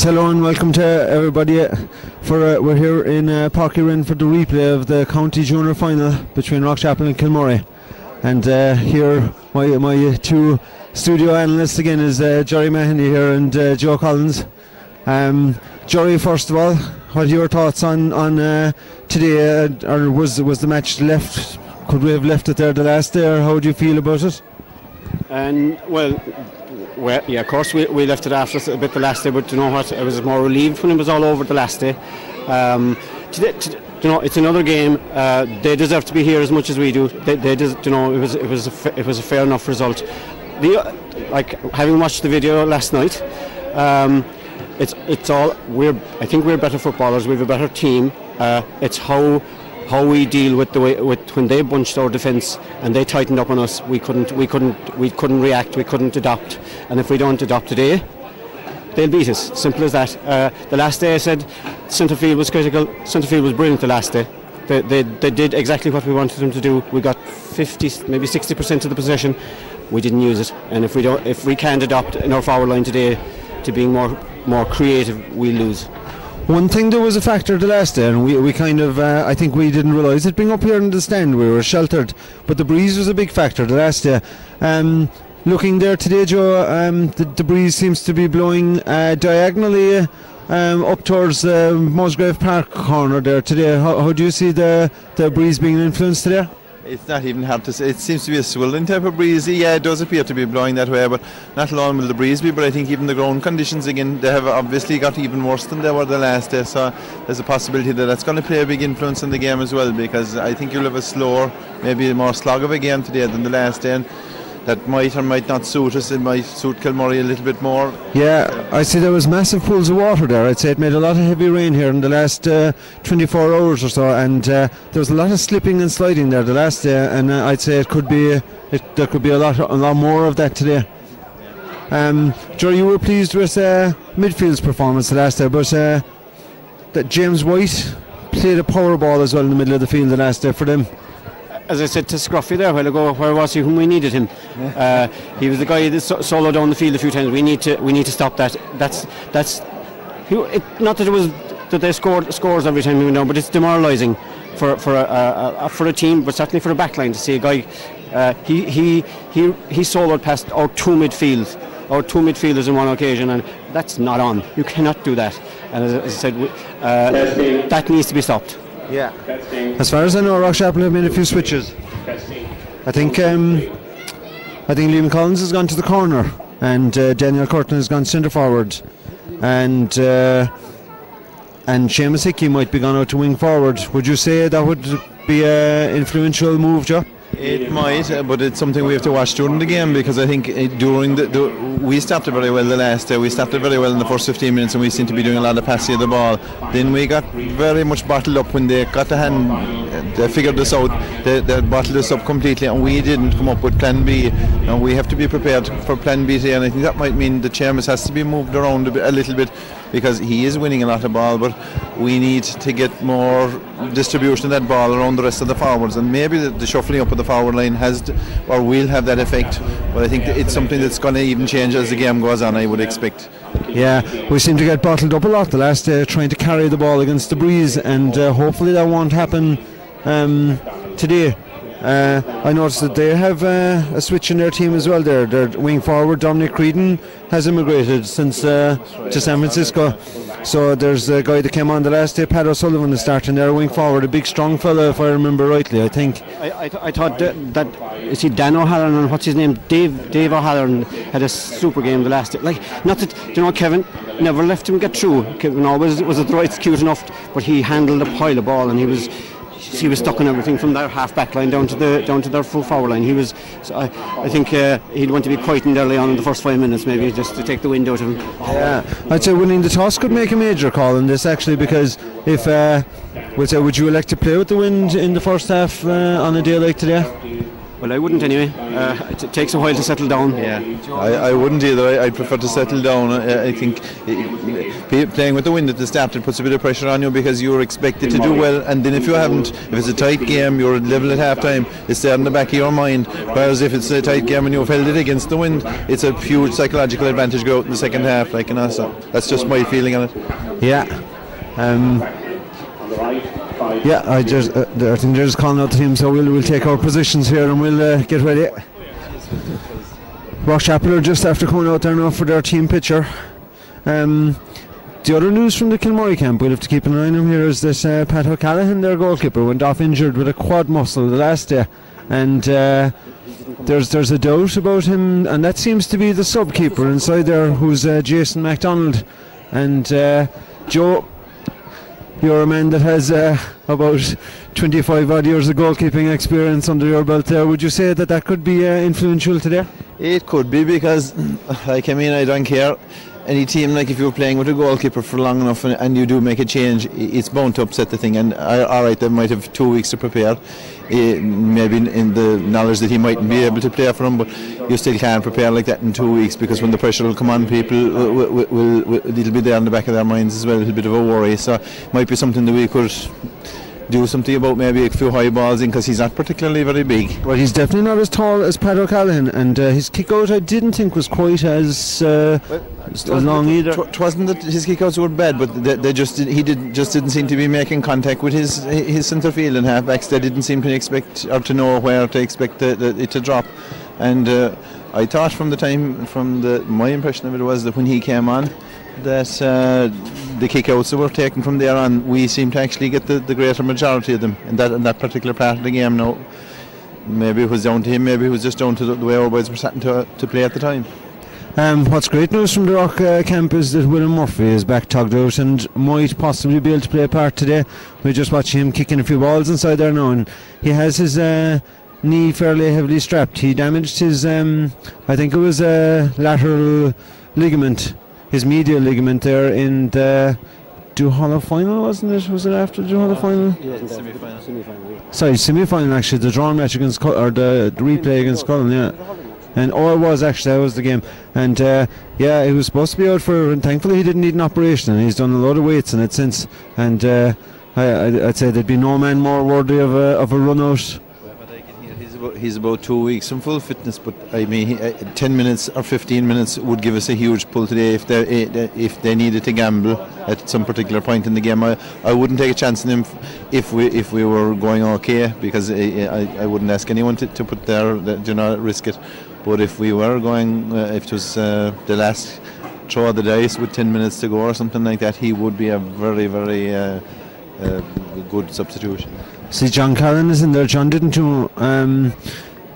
hello and welcome to everybody. For uh, we're here in uh, Uí for the replay of the county junior final between Rockchapel and Kilmurray. And uh, here, my my two studio analysts again is uh, Jerry Mahoney here and uh, Joe Collins. Um, Jerry, first of all, what are your thoughts on on uh, today? Uh, or was was the match left? Could we have left it there the last day, or how do you feel about it? And well, well, yeah, of course we, we left it after a bit the last day, but you know what? I was more relieved when it was all over the last day. Um, you know, it's another game. Uh, they deserve to be here as much as we do. They, they des- you know, it was it was a fa- it was a fair enough result. The like having watched the video last night, um, it's it's all we're. I think we're better footballers. We have a better team. Uh, it's how how we deal with the way with when they bunched our defence and they tightened up on us. We couldn't we couldn't we couldn't react. We couldn't adopt. And if we don't adopt today, they'll beat us. Simple as that. Uh, the last day I said centre field was critical. Centre field was brilliant the last day. They, they, they did exactly what we wanted them to do. We got 50, maybe 60% of the possession. We didn't use it. And if we don't, if we can't adopt in our forward line today to being more more creative, we lose. One thing that was a factor the last day, and we, we kind of, uh, I think we didn't realise it being up here in the stand, we were sheltered, but the breeze was a big factor the last day. Um, looking there today, Joe, um, the, the breeze seems to be blowing uh, diagonally um, up towards the Musgrave Park corner there today. How, how do you see the, the breeze being influenced today? It's not even hard to say. It seems to be a swirling type of breeze. Yeah, it does appear to be blowing that way, but not alone will the breeze be. But I think even the ground conditions again, they have obviously got even worse than they were the last day. So there's a possibility that that's going to play a big influence on the game as well. Because I think you'll have a slower, maybe a more slog of a game today than the last day. And that might or might not suit us. It might suit Kilmurray a little bit more. Yeah, I see there was massive pools of water there. I'd say it made a lot of heavy rain here in the last uh, 24 hours or so, and uh, there was a lot of slipping and sliding there the last day. And uh, I'd say it could be it, there could be a lot a lot more of that today. Um, Joe, you were pleased with uh, midfield's performance the last day, but uh, that James White played a power ball as well in the middle of the field the last day for them as I said to Scruffy there a while ago, where was he when we needed him? Uh, he was the guy that so- soloed down the field a few times. We need to we need to stop that. That's that's it, not that it was that they scored scores every time we went down, but it's demoralising for for a, a, a, for a team, but certainly for a backline to see a guy. Uh, he he he he soloed past our two midfield, our two midfielders in one occasion, and that's not on. You cannot do that. And as, as I said, uh, that needs to be stopped. Yeah. As far as I know, Rockchapel have made a few switches. I think um, I think Liam Collins has gone to the corner, and uh, Daniel Curtin has gone centre forward, and uh, and Seamus Hickey might be gone out to wing forward. Would you say that would be an influential move, Joe? It might, uh, but it's something we have to watch during the game because I think uh, during the, we started very well the last day. We started very well in the first 15 minutes, and we seemed to be doing a lot of passing of the ball. Then we got very much bottled up when they got the hand. uh, They figured this out. They, they bottled us up completely, and we didn't come up with Plan B. And we have to be prepared for Plan B. And I think that might mean the Chairman has to be moved around a, bit, a little bit because he is winning a lot of ball, but we need to get more distribution of that ball around the rest of the forwards. And maybe the, the shuffling up of the forward line has, or will have that effect. But I think it's something that's going to even change as the game goes on. I would expect. Yeah, we seem to get bottled up a lot the last day trying to carry the ball against the breeze, and uh, hopefully that won't happen um, today. Uh, I noticed that they have uh, a switch in their team as well. There, their wing forward Dominic Creedon has immigrated since uh, to San Francisco. So there's a guy that came on the last day, Pat O'Sullivan, is starting there, wing forward, a big strong fella, if I remember rightly. I think. I, I, th- I thought that, that is he Dan O'Halloran and what's his name Dave Dave O'Halloran had a super game the last day. Like not that you know Kevin never left him get through. Kevin always was at the right cute enough, but he handled a pile of ball and he was he was stuck on everything from their half back line down to the down to their full forward line. He was so I, I think uh, he'd want to be quietened early on in the first five minutes maybe just to take the wind out of him. Yeah, I'd say winning the toss could make a major call in this actually because if uh, would say would you elect to play with the wind in the first half uh, on a day like today? Well, I wouldn't anyway. Uh, it, it takes a while to settle down. Yeah, I, I wouldn't either. I, I'd prefer to settle down. I, I think uh, playing with the wind at the start it puts a bit of pressure on you because you're expected to do well, and then if you haven't, if it's a tight game, you're level at half time. It's there in the back of your mind. Whereas if it's a tight game and you've held it against the wind, it's a huge psychological advantage to go out in the second half. Like, you know, so that's just my feeling on it. Yeah. Um, yeah, I just uh, I think they're just calling out the team, so we'll we'll take our positions here and we'll uh, get ready. Rockchapel are just after coming out there now for their team picture. Um, the other news from the Kilmurray camp, we'll have to keep an eye on here, is that uh, Pat O'Callaghan, their goalkeeper, went off injured with a quad muscle the last day, and uh, there's there's a doubt about him, and that seems to be the sub keeper inside there, who's uh, Jason MacDonald, and uh, Joe. You're a man that has uh, about 25 odd years of goalkeeping experience under your belt there. Would you say that that could be uh, influential today? It could be because, like I mean, I don't care. Any team, like if you're playing with a goalkeeper for long enough and, and you do make a change, it's bound to upset the thing. And uh, all right, they might have two weeks to prepare, maybe in, the knowledge that he mightn't be able to play for him, but you still can't prepare like that in two weeks because when the pressure will come on, people will, will, will, will it'll be there in the back of their minds as well, a little bit of a worry. So, it might be something that we could do something about maybe a few high balls in because he's not particularly very big. Well, he's definitely not as tall as Pat O'Callaghan, and uh, his kick out I didn't think was quite as, uh, as long either. It wasn't that his kick outs were bad, but they, they just did, he did just didn't seem to be making contact with his his centre field and halfbacks. They didn't seem to expect or to know where to expect the, the, it to drop, and uh, I thought from the time from the my impression of it was that when he came on, that uh, the kickouts that were taken from there on, we seem to actually get the, the greater majority of them in that in that particular part of the game. Now, maybe it was down to him, maybe it was just down to the, the way our boys were starting to to play at the time. Um, what's great news from the Rock uh, camp is that William Murphy is back tugged out and might possibly be able to play a part today. We're just watching him kicking a few balls inside there now, and he has his uh, knee fairly heavily strapped. He damaged his, um, I think it was a lateral ligament, his medial ligament there in the Duhallow final, wasn't it? Was it after the Duhallow final? Sorry, semi final actually, the drawn match against Cul- or the, the replay against Cullen, yeah. And oh, it was actually that was the game, and uh, yeah, he was supposed to be out for, and thankfully he didn't need an operation, and he's done a lot of weights in it since. And uh, I, I, I'd say there'd be no man more worthy of a of a run out. He's about, he's about two weeks in full fitness, but I mean, he, uh, 10 minutes or 15 minutes would give us a huge pull today if they eh, if they needed to gamble at some particular point in the game. I, I wouldn't take a chance on him if we if we were going okay because I, I, I wouldn't ask anyone to, to put their do not risk it. But if we were going, uh, if it was uh, the last throw of the dice with 10 minutes to go or something like that, he would be a very very uh, uh, good substitution. See, John Callan is in there. John didn't do um,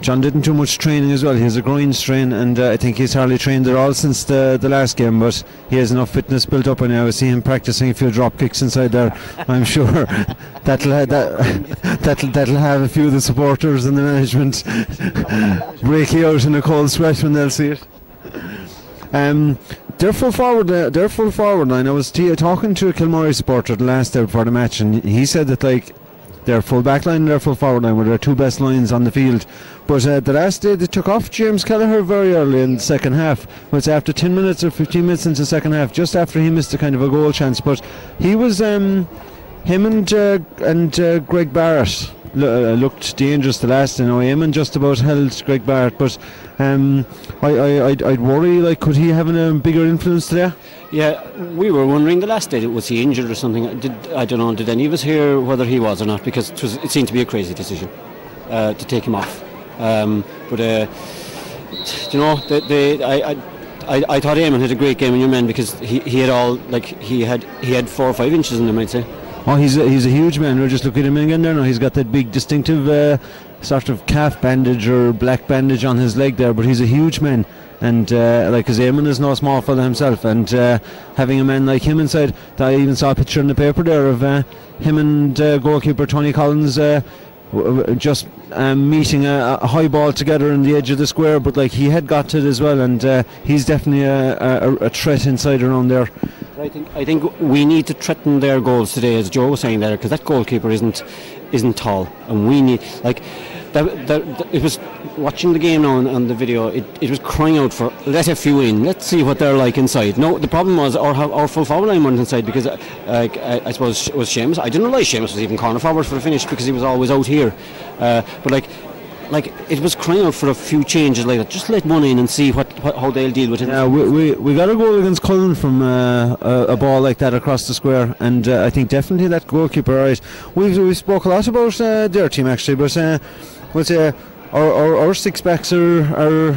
John didn't do much training as well. He has a groin strain, and uh, I think he's hardly trained at all since the the last game. But he has enough fitness built up, and I see him practicing a few drop kicks inside there. I'm sure that'll ha- that that'll that'll have a few of the supporters and the management breaking out in a cold sweat when they'll see it. Um, their full forward, uh, their full forward line. I was t- talking to a Kilmurray supporter the last day before the match, and he said that like their full back line and their full forward line were their two best lines on the field. But uh, the last day they took off James Kelleher very early in the second half. Was after 10 minutes or 15 minutes into the second half, just after he missed a kind of a goal chance. But he was, um, him and uh, and uh, Greg Barrett uh, looked dangerous the last day. Now Eamon just about held Greg Barrett, but um, I, I, I'd, I'd worry, like, could he have a bigger influence today? Yeah, we were wondering the last day was he injured or something. Did I don't know? Did any of us hear whether he was or not? Because it, was, it seemed to be a crazy decision uh, to take him off. Um, but uh, you know, they, they, I, I, I, thought Eamon had a great game in your men because he, he had all like he had he had four or five inches in him. I'd say. Oh, he's a, he's a huge man. We're just looking at him again there now. He's got that big distinctive uh, sort of calf bandage or black bandage on his leg there, but he's a huge man. And uh, like his Eamon is no small fella himself, and uh, having a man like him inside, I even saw a picture in the paper there of uh, him and uh, goalkeeper Tony Collins uh, w- w- just um, meeting a, a high ball together in the edge of the square. But like he had got to it as well, and uh, he's definitely a, a, a threat inside around there. I think I think we need to threaten their goals today, as Joe was saying there, because that goalkeeper isn't isn't tall, and we need like it was watching the game now on, the video. It, it was crying out for let a few in. Let's see what they're like inside. No, the problem was our our full forward line weren't inside because uh, I, I suppose was Seamus. I didn't realize Seamus was even corner forward for the finish because he was always out here. Uh, but like. Like it was crying out for a few changes like that. Just let one in and see what, what how they'll deal with it. Yeah, we, we, we got a goal against Cullen from uh, a, a ball like that across the square, and uh, I think definitely that goalkeeper. Right, we we spoke a lot about uh, their team actually, but uh, we'll say our, our, our six backs are are.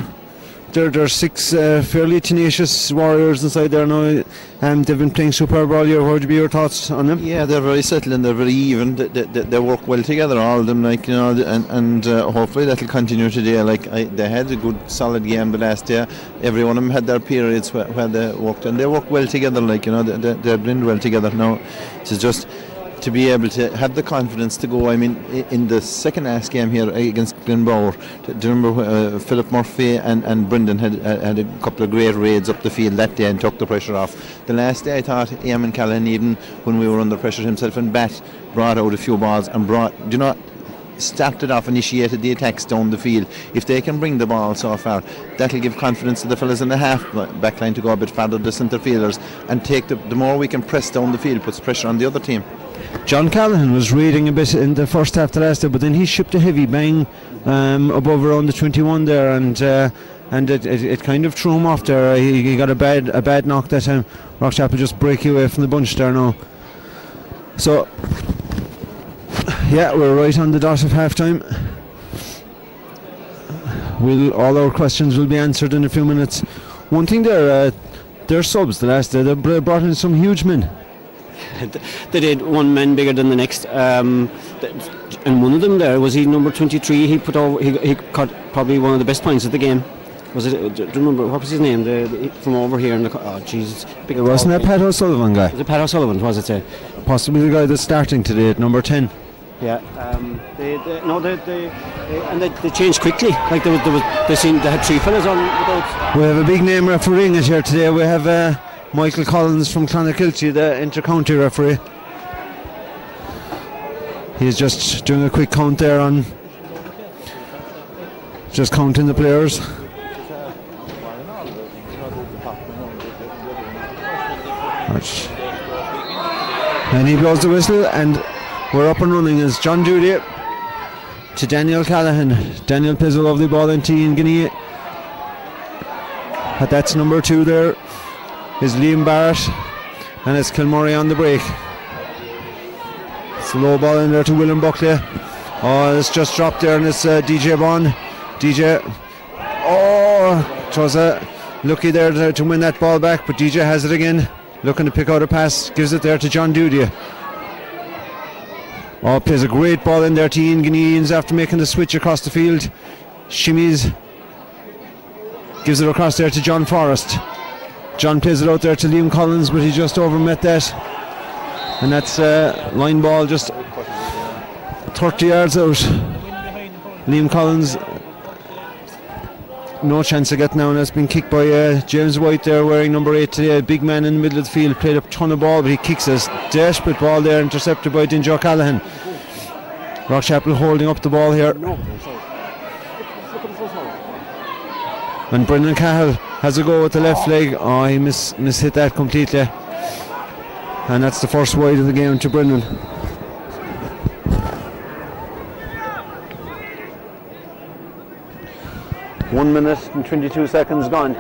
There, there are six uh, fairly tenacious warriors inside there now, and they've been playing superb all year. What would be your thoughts on them? Yeah, they're very settled and they're very even. They, they, they- work well together, all of them. Like you know, and, and uh, hopefully that'll continue today. Like I, they had a good, solid game last year. Every one of them had their periods where, where they worked, and they work well together. Like you know, they, they, they blend well together. Now, it's just to be able to have the confidence to go. I mean, in the second last game here against Glenbower, do you remember uh, Philip Murphy and, and Brendan had, had had a couple of great raids up the field that day and took the pressure off. The last day, I thought Eamon Callahan, even when we were under pressure himself and Bat, brought out a few balls and brought, do you know, started off, initiated the attacks down the field. If they can bring the ball so far, that'll give confidence to the fellas in the half back line to go a bit further, the centre fielders, and take the, the more we can press down the field, puts pressure on the other team. John Callahan was reading a bit in the first half the last but then he shipped a heavy bang um, above around the 21 there, and uh, and it, it, it kind of threw him off there. He, he got a bad a bad knock that time. Rockchapel just break away from the bunch there now. So yeah, we're right on the dot of half time. We'll, all our questions will be answered in a few minutes. One thing there, uh, their subs the last day, they brought in some huge men. They did one man bigger than the next. Um, and one of them there was he number 23. He put over. He, he caught probably one of the best points of the game. Was it? Do you remember what was his name? The, the from over here in the. Oh Jesus! Big Wasn't that Pat O'Sullivan guy? Was it Pat O'Sullivan? Was it? Say? Possibly the guy that's starting today at number 10. Yeah. Um, they, they, no, they, they, they and they, they changed quickly. Like there was, there was, they seemed they had three fellas on without. We have a big name refereeing it here today. We have uh, Michael Collins from Clonakilty, the inter-county referee. He's just doing a quick count there on just counting the players. And he blows the whistle, and we're up and running as John Judy to Daniel Callahan. Daniel plays a lovely ball into Ian Guinea. But that's number two there is Liam Barrett and it's Kilmurray on the break. Slow ball in there to William Buckley. Oh, it's just dropped there and it's uh, DJ Bond. DJ. Oh, it was uh, lucky there to, to win that ball back, but DJ has it again. Looking to pick out a pass, gives it there to John Dudia. Oh, plays a great ball in there to Ian Guineans after making the switch across the field. Shimmies Gives it across there to John Forrest. John plays it out there to Liam Collins, but he just overmet that. And that's uh, line ball just 30 yards out. Liam Collins, no chance of getting out. And that's been kicked by uh, James White there, wearing number 8 today. Big man in the middle of the field, played a ton of ball, but he kicks a desperate ball there, intercepted by Dinjo Callahan. Rockchapel holding up the ball here. And Brendan Cahill has a go with the left leg. Oh, he miss miss hit that completely. And that's the first wide of the game to Brendan. One minute and 22 seconds gone.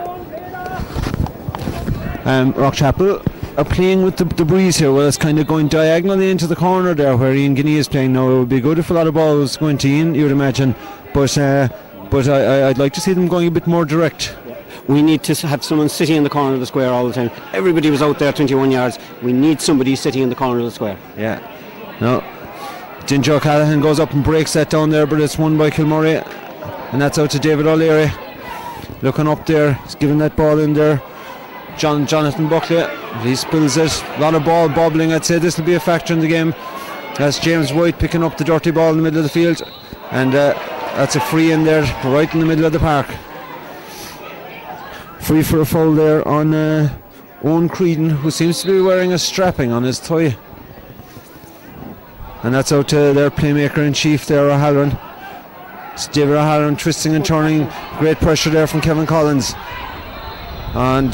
Um, Rockchapel are playing with the, the breeze here. Well, it's kind of going diagonally into the corner there where Ian Guinea is playing now. It would be good if a lot of balls going to Ian, you would imagine. But uh, but I, I'd like to see them going a bit more direct. We need to have someone sitting in the corner of the square all the time. Everybody was out there 21 yards. We need somebody sitting in the corner of the square. Yeah. No. Dinjo Callahan goes up and breaks that down there, but it's won by Kilmurray. And that's out to David O'Leary. Looking up there, he's giving that ball in there. John Jonathan Buckley, he spills it. A lot of ball bobbling. I'd say this will be a factor in the game. That's James White picking up the dirty ball in the middle of the field. And uh, that's a free in there, right in the middle of the park. Free for a foul there on uh, Owen Creedon, who seems to be wearing a strapping on his thigh. And that's out to their playmaker in chief there, O'Halloran. It's David O'Halloran twisting and turning. Great pressure there from Kevin Collins. And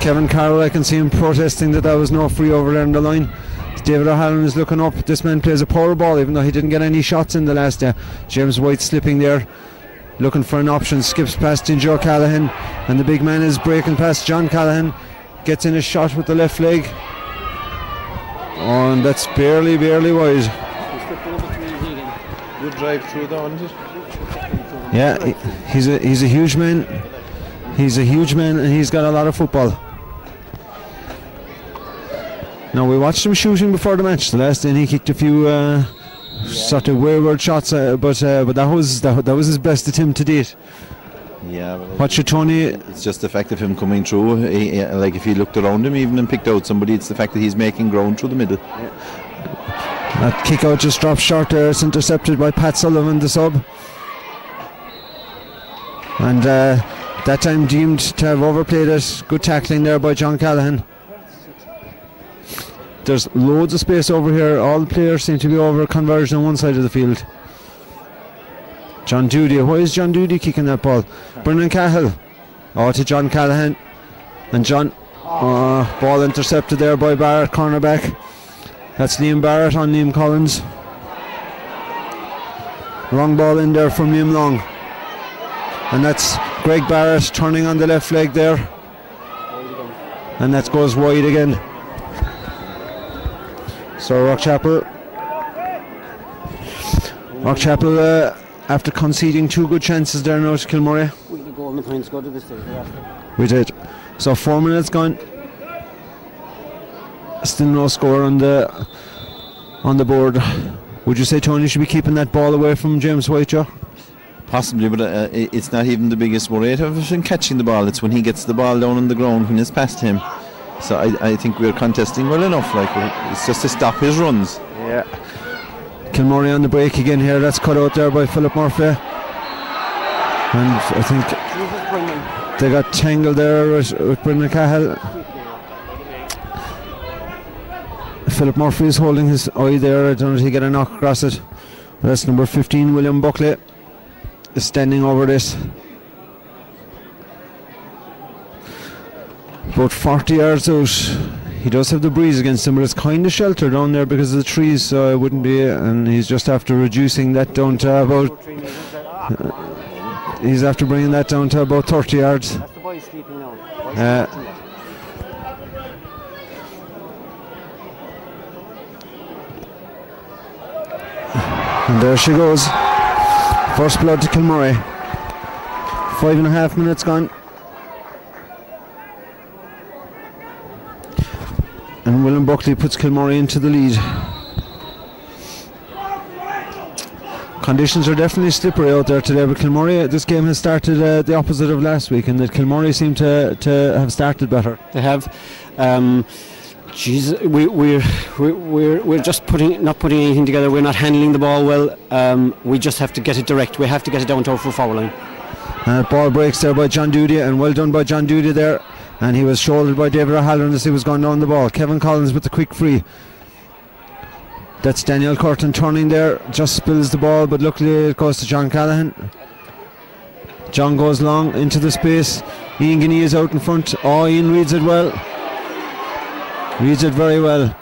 Kevin Carroll, I can see him protesting that there was no free over there in the line. David O'Halloran is looking up. This man plays a power ball, even though he didn't get any shots in the last day. James White slipping there, looking for an option. Skips past Dinjo Callahan, and the big man is breaking past John Callahan. Gets in a shot with the left leg. Oh, and that's barely, barely wide. Good drive through though, isn't? Yeah, he's a he's a huge man. He's a huge man, and he's got a lot of football. Now we watched him shooting before the match. The last day he kicked a few uh, sort of wayward shots, uh, but uh, but that was that, that was his best attempt to date. Yeah. but What should Tony? It's just the fact of him coming through. He, he- like if he looked around him even and picked out somebody, it's the fact that he's making ground through the middle. That kick out just dropped short there. It's intercepted by Pat Sullivan, the sub. And uh, that time deemed to have overplayed it. Good tackling there by John Callahan. There's loads of space over here. All the players seem to be over conversion on one side of the field. John Dudy. Why is John Dudy kicking that ball? Brendan Cahill. Oh, to John Callahan. And John. Uh, ball intercepted there by Barrett, cornerback. That's Liam Barrett on Liam Collins. Wrong ball in there from Liam Long. And that's Greg Barrett turning on the left leg there. And that goes wide again. So Rock Rockchapel. Rockchapel, uh, after conceding two good chances there now to Kilmurray. We the goal and the points go to this stage. We did. So four minutes gone. Still no score on the on the board. Would you say Tony should be keeping that ball away from James White, Joe? Possibly, but uh, it's not even the biggest worry of him catching the ball. It's when he gets the ball down on the ground when it's past him. So I, I think we're contesting well enough. Like it's just to stop his runs. Yeah. Kilmurray on the break again here. That's cut out there by Philip Murphy. And I think they got tangled there with, with Brendan Cahill. Philip Murphy is holding his eye there. I don't know if he get a knock across it. That's number 15, William Buckley, is standing over this. About 40 yards out. He does have the breeze against him, but it's kind of sheltered down there because of the trees, so it wouldn't be. And he's just after reducing that down to about. He's after bringing that down to about 30 yards. That's the boy sleeping now. Uh, and there she goes. First blood to Kilmurray. Five and a half minutes gone. And William Buckley puts Kilmurray into the lead. Conditions are definitely slippery out there today, but Kilmurray, this game has started uh, the opposite of last week, and that Kilmurray seem to, to have started better. They have. Um, Jesus, we, we're, we're we're we're just putting not putting anything together. We're not handling the ball well. Um, we just have to get it direct. We have to get it down to our full foul line. Uh, ball breaks there by John Duty, and well done by John Duty there. And he was shouldered by David O'Halloran as he was going down the ball. Kevin Collins with the quick free. That's Daniel Curtin turning there, just spills the ball, but luckily it goes to John Callahan. John goes long into the space. Ian Guinea is out in front. Oh, Ian reads it well. Reads it very well.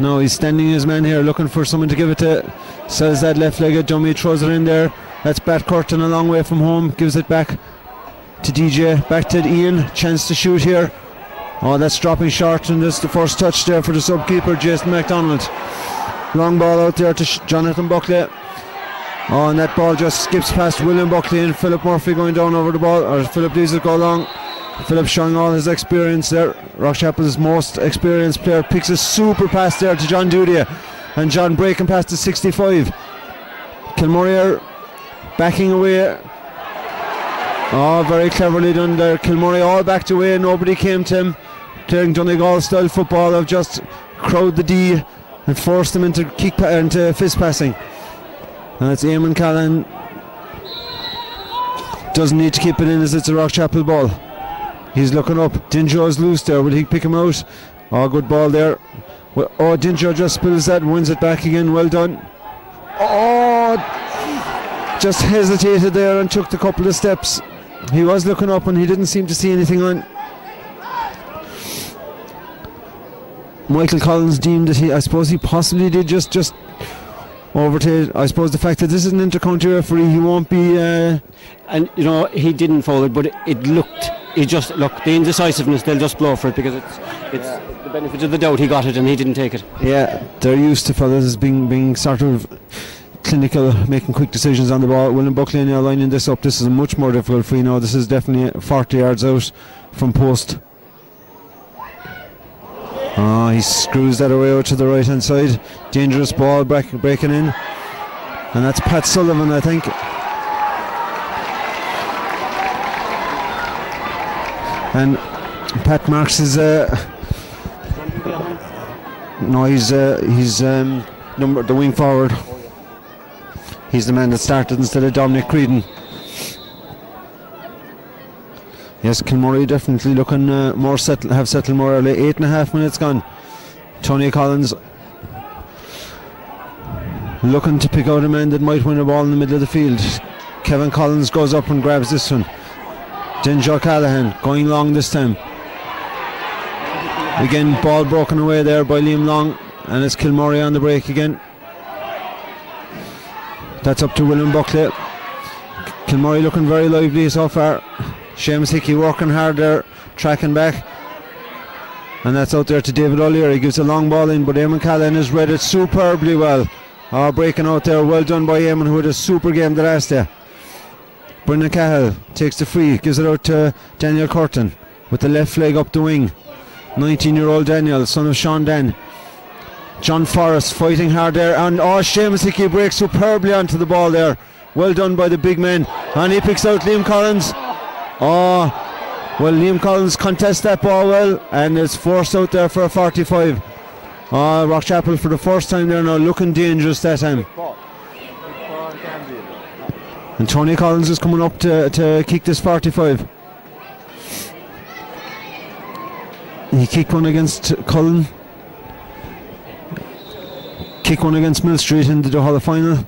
No, he's standing his man here looking for someone to give it to. Sells that left legged dummy, throws it in there. That's Bat Curtin a long way from home. Gives it back to DJ. Back to Ian. Chance to shoot here. Oh, that's dropping short, and that's the first touch there for the subkeeper, Jason McDonald. Long ball out there to Jonathan Buckley. Oh, and that ball just skips past William Buckley and Philip Murphy going down over the ball, or Philip leaves it go long. Philip showing all his experience there. Rockchapel's most experienced player picks a super pass there to John Dudia, and John breaking past the 65. Kilmurray are backing away. Oh, very cleverly done there. Kilmurray all backed away, nobody came to him. Playing Donegal style football of just crowd the D and force them into kick pa- into fist passing. And it's Eamon Callan doesn't need to keep it in as it's a Rock Rockchapel ball. He's looking up. Dinjo's loose there. Will he pick him out? Oh, good ball there. Well, oh, Dinjo just spills that wins it back again. Well done. Oh, just hesitated there and took a couple of steps. He was looking up and he didn't seem to see anything on. Michael Collins deemed that he, I suppose, he possibly did just just overtake. I suppose the fact that this is an intercounty referee, he won't be. Uh, and you know he didn't foul it, but it, it looked. He just look the indecisiveness. They'll just blow for it because it's it's yeah. the benefit of the doubt. He got it and he didn't take it. Yeah, they're used to fellas being being sort of clinical, making quick decisions on the ball. William Buckley now lining this up. This is a much more difficult for you know. This is definitely 40 yards out from post. Oh, he screws that away out to the right hand side. Dangerous ball break, breaking in. And that's Pat Sullivan, I think. And Pat Marks is uh, no, he's uh, he's um, number the wing forward. He's the man that started instead of Dominic Creedon. Yes, Kilmurray definitely looking uh, more settle, have settled more early. Eight and a half minutes gone. Tony Collins looking to pick out a man that might win a ball in the middle of the field. Kevin Collins goes up and grabs this one. Then Joe Callahan going long this time. Again, ball broken away there by Liam Long, and it's Kilmurray on the break again. That's up to William Buckley. Kilmurray looking very lively so far. Seamus Hickey working hard there, tracking back. And that's out there to David O'Leary. He gives a long ball in, but Eamon Callan has read it superbly well. Oh, breaking out there. Well done by Eamon, who had a super game the last day. Brendan Cahill takes the free, gives it out to Daniel Curtin with the left leg up the wing. 19 year old Daniel, son of Sean Dan. John Forrest fighting hard there, and oh, Seamus Hickey breaks superbly onto the ball there. Well done by the big man, and he picks out Liam Collins. Oh, well, Liam Collins contests that ball well, and is forced out there for a 45. Oh, Rockchapel for the first time there now, looking dangerous that time. And Tony Collins is coming up to, to kick this 45. He kicked one against Cullen kick one against Millstreet in the Duhallow final.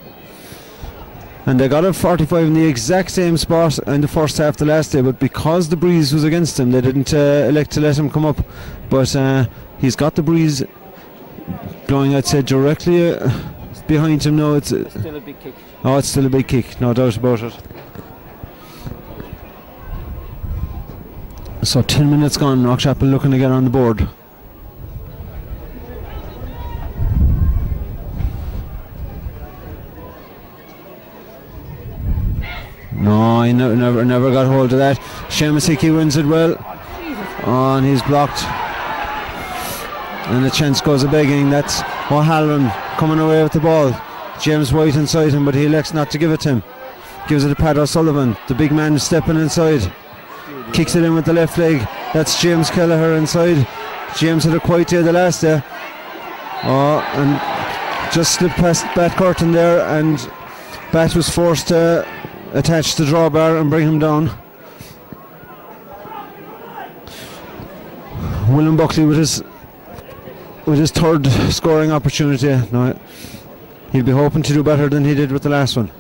And they got a 45 in the exact same spot in the first half the last day, but because the breeze was against him, they didn't uh, elect to let him come up. But uh, he's got the breeze blowing, I'd say, directly uh, behind him now. It's, it's still a big kick. Oh, it's still a big kick, no doubt about it. So 10 minutes gone, Rockchapel looking to get on the board. No, he never, never, got hold of that. Seamus Hickey wins it well. Oh, and he's blocked. And the chance goes a begging. That's O'Halloran coming away with the ball. James White inside him, but he elects not to give it to him. Gives it to Pat O'Sullivan. The big man stepping inside. Kicks it in with the left leg. That's James Kelleher inside. James had a quiet day the last day. Oh, and just slipped past Bat Curtin there, and Bat was forced to attach the drawbar and bring him down. William Buckley with his with his third scoring opportunity. No, he'll be hoping to do better than he did with the last one.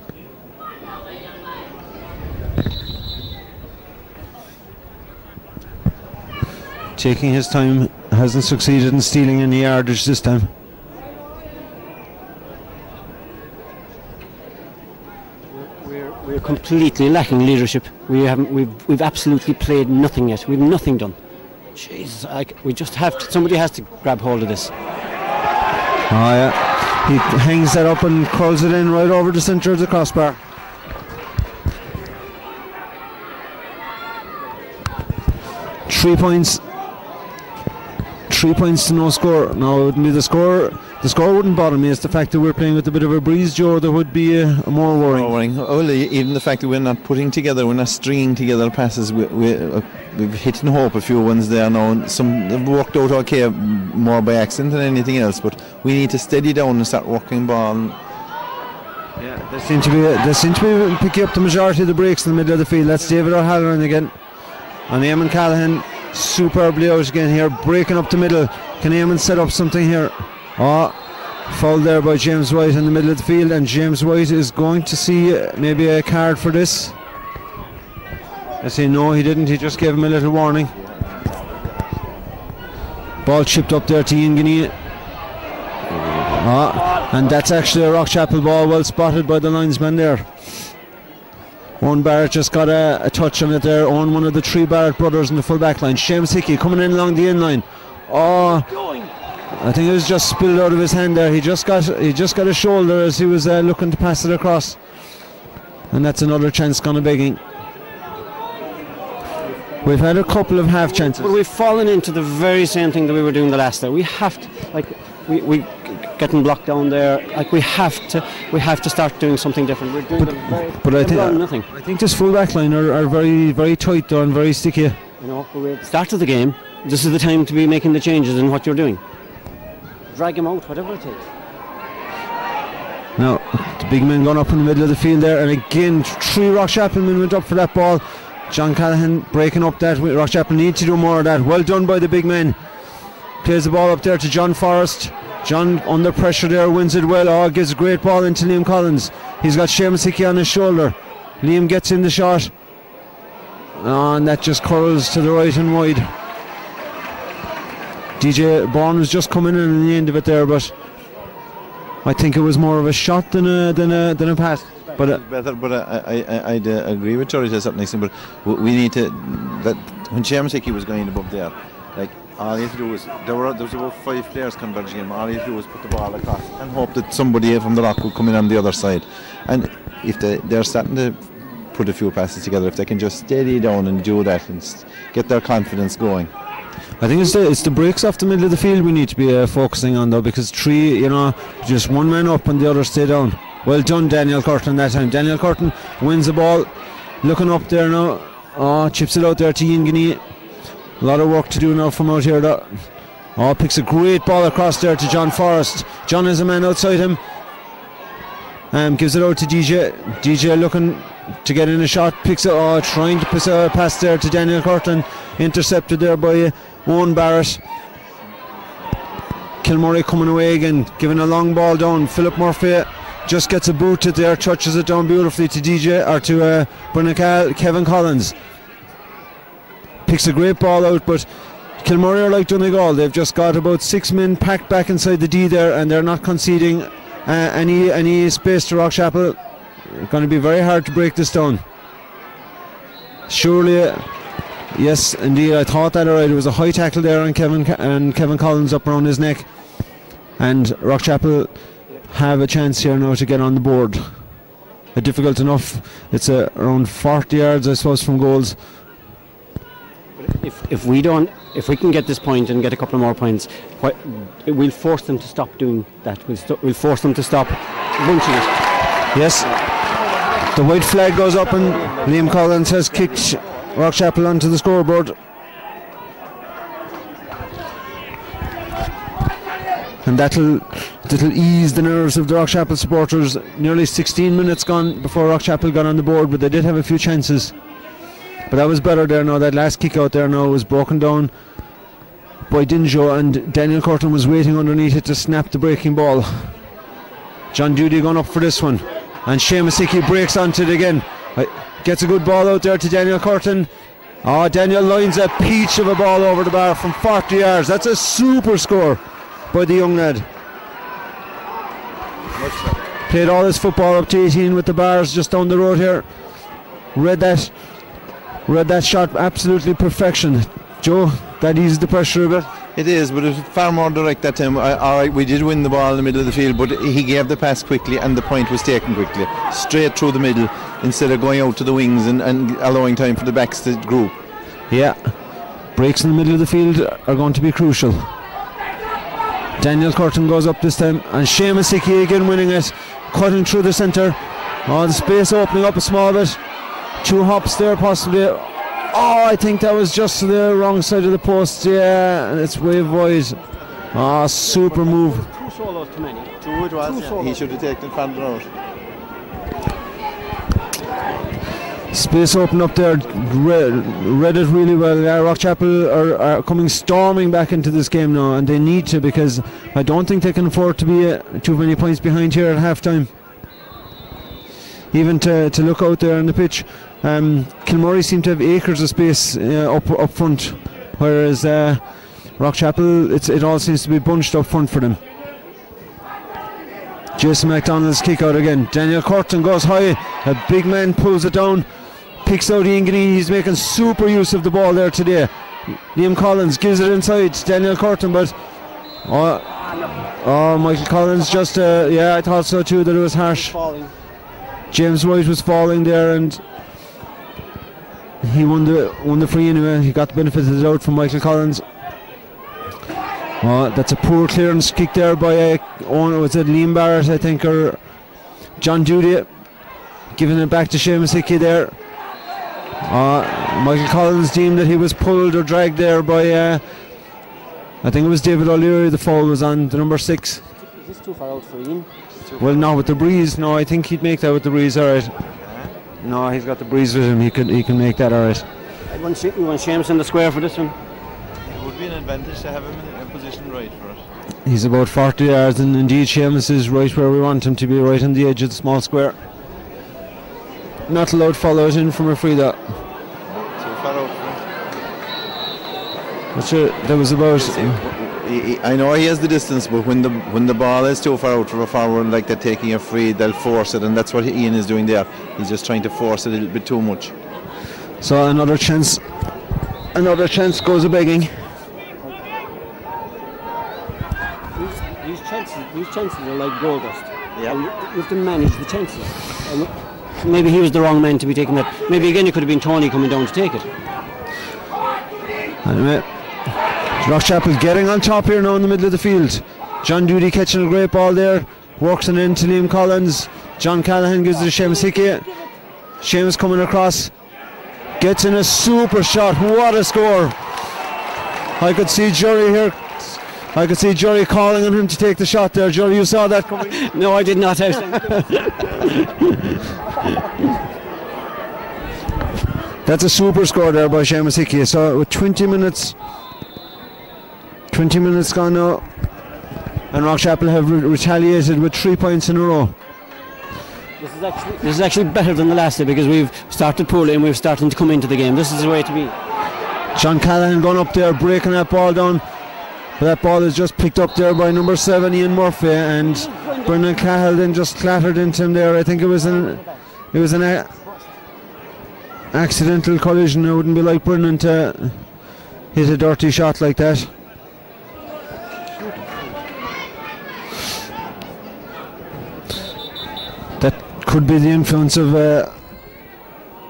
Taking his time, hasn't succeeded in stealing any yardage this time. We're completely lacking leadership. We haven't. We've we've absolutely played nothing yet. We've nothing done. Jesus, I, we just have to. Somebody has to grab hold of this. Oh yeah, he hangs that up and curls it in right over the centre of the crossbar. Three points. Three points to no score. Now it wouldn't be the score the score wouldn't bother me. It's the fact that we're playing with a bit of a breeze, Joe, that would be uh, more worrying. More worrying. Well, even the fact that we're not putting together, we're not stringing together passes. We, we, uh, we've hit and hope a few ones there now. Some worked out okay, more by accident than anything else. But we need to steady down and start working ball. Yeah, they seem to be uh, they seem to be picking up the majority of the breaks in the middle of the field. That's David O'Halloran again, and Eamon Callahan superbly out again here, breaking up the middle. Can Eamon set up something here? Oh, Foul there by James White in the middle of the field, and James White is going to see uh, maybe a card for this. I say no, he didn't. He just gave him a little warning. Ball chipped up there to Ian Guinea. Ah, and that's actually a Rock Rockchapel ball, well spotted by the linesman there. Owen Barrett just got a, a touch on it there. Owen, one of the three Barrett brothers in the full back line. Seamus Hickey coming in along the in line. Oh, I think it was just spilled out of his hand there. He just got he just got a shoulder as he was uh, looking to pass it across, and that's another chance gone begging. We've had a couple of half chances. But we've fallen into the very same thing that we were doing the last day. We have to, like, we, we getting blocked down there. Like, we have to, we have to start doing something different. We're doing But- very, but I think- nothing. I think this full back line are, are very very tight though and very sticky. You know, at start of the game. This is the time to be making the changes in what you're doing. Drag him out, whatever it takes. Now, the big man gone up in the middle of the field there, and again, three Rockchapel men went up for that ball. John Callahan breaking up that. Rock Rockchapel need to do more of that. Well done by the big men. Plays the ball up there to John Forrest. John under pressure there wins it well. Oh, gives a great ball into Liam Collins. He's got Seamus Hickey on his shoulder. Liam gets in the shot. Oh, and that just curls to the right and wide. DJ Bourne was just coming in in the end of it there, but I think it was more of a shot than a than a than a pass. But uh, better, but I, I, I, I'd uh, agree with Terry to something extent. But we need to that when Seamus Hickey was going above there, all you have to do was there were there was about five players converging in. All you have to do was put the ball across and hope that somebody from the rock would come in on the other side. And if they they're starting to put a few passes together, if they can just steady down and do that and get their confidence going. I think it's the it's the breaks off the middle of the field we need to be uh, focusing on though, because three, you know, just one man up and the other stay down. Well done, Daniel Curtin that time. Daniel Curtin wins the ball, looking up there now. Oh, chips it out there to Guinea. A lot of work to do now from out here. Oh, picks a great ball across there to John Forrest. John is a man outside him. Um, gives it out to DJ. DJ looking to get in a shot. Picks it. Oh, trying to pass, uh, pass there to Daniel Curtin. Intercepted there by Owen Barrett. Kilmurray coming away again, giving a long ball down. Philip Murphy just gets a boot it there, touches it down beautifully to DJ or to uh, Kevin Collins. Picks a great ball out, but Kilmurray are like Donegal. They've just got about six men packed back inside the D there, and they're not conceding uh, any any space to Rockchapel. It's going to be very hard to break this down. Surely. uh, Yes, indeed. I thought that alright. There was a high tackle there on Kevin and Kevin Collins up around his neck, and Rockchapel have a chance here now to get on the board. A difficult enough. It's uh, around 40 yards, I suppose, from goals. If, if we don't, if we can get this point and get a couple more points, what, we'll force them to stop doing that. We'll, st- we'll force them to stop bunching it. Yes, the white flag goes up, and Liam Collins has kicked Rockchapel onto the scoreboard. And that'll that'll ease the nerves of the Rockchapel supporters. Nearly 16 minutes gone before Rockchapel got on the board, but they did have a few chances. But that was better there now. That last kick out there now was broken down by Dinjo, and Daniel Curtin was waiting underneath it to snap the breaking ball. John Duty going up for this one. And Seamus Hickey breaks onto it again. Uh, Gets a good ball out there to Daniel Curtin. Oh, Daniel lines a peach of a ball over the bar from 40 yards. That's a super score by the young lad. Played all his football up to 18 with the bars just down the road here. Read that, read that shot absolutely perfection. Joe, that eases the pressure a bit. It is, but it was far more direct that time. I, all right, we did win the ball in the middle of the field, but he gave the pass quickly and the point was taken quickly, straight through the middle instead of going out to the wings and, and allowing time for the backs to group. Yeah, breaks in the middle of the field are going to be crucial. Daniel Curtin goes up this time, and Seamus Hickey again winning it, cutting through the centre. Oh, the space opening up a small bit. Two hops there, possibly. Oh, I think that was just to the wrong side of the post. Yeah, and it's way wide. Oh, super move. Two solos too many. Two it was, Two yeah. He should have taken further out. Space open up there, read, read it really well. Uh, Rockchapel are, are coming storming back into this game now, and they need to because I don't think they can afford to be uh, too many points behind here at half time. Even to, to look out there on the pitch, um, Kilmurray seem to have acres of space uh, up up front, whereas uh, Rockchapel, it all seems to be bunched up front for them. Jason McDonald's kick out again. Daniel Curtin goes high. A big man pulls it down. Picks out Ian Ganey. He's making super use of the ball there today. Liam Collins gives it inside. Daniel Curtin, but oh, oh Michael Collins just uh, yeah, I thought so too that it was harsh. James White was falling there and he won the won the free anyway. He got the benefit of the doubt from Michael Collins. Oh, that's a poor clearance kick there by uh, oh, was it Liam Barrett, I think, or John Duty, giving it back to Seamus Hickey there. Uh, Michael Collins deemed that he was pulled or dragged there by, uh, I think it was David O'Leary. The fall was on the number six. Is this too far out for Ian? Well, no, with the breeze, no, I think he'd make that with the breeze. All right. No, he's got the breeze with him. He can he can make that. All right. I want, She- we want Seamus in the square for this one. It would be an advantage to have him in a position right for it. He's about 40 yards, and indeed Seamus is right where we want him to be, right on the edge of the small square. Not allowed follows in from a free that. So far out. That's it. That was about. He- he- I know he has the distance, but when the when the ball is too far out for a forward like they're taking a free, they'll force it, and that's what Ian is doing there. He's just trying to force it a little bit too much. So another chance. Another chance goes a begging. These, these chances, these chances are like gold dust. Yeah. You you have to manage the chances. And maybe he was the wrong man to be taking that. Maybe again it could have been Tony coming down to take it. Anyway, Rockchapel getting on top here now in the middle of the field. John Duty catching a great ball there, works it into Liam Collins. John Callahan gives it to Seamus Hickey. Seamus coming across, gets in a super shot. What a score! I could see Jerry here. I could see Jerry calling on him to take the shot there. Jerry, you saw that coming. No, I did not. That's a super score there by Seamus Hickey. So with 20 minutes, 20 minutes gone now, and Rockchapel have re- retaliated with three points in a row. This is actually this is actually better than the last day because we've started poorly and we're starting to come into the game. This is the way to be. John Callahan gone up there, breaking that ball down. But that ball is just picked up there by number seven, Ian Murphy, and Brendan Cahill then just clattered into him there. I think it was an it was an a- accidental collision. It wouldn't be like Brendan to hit a dirty shot like that. Could be the influence of uh,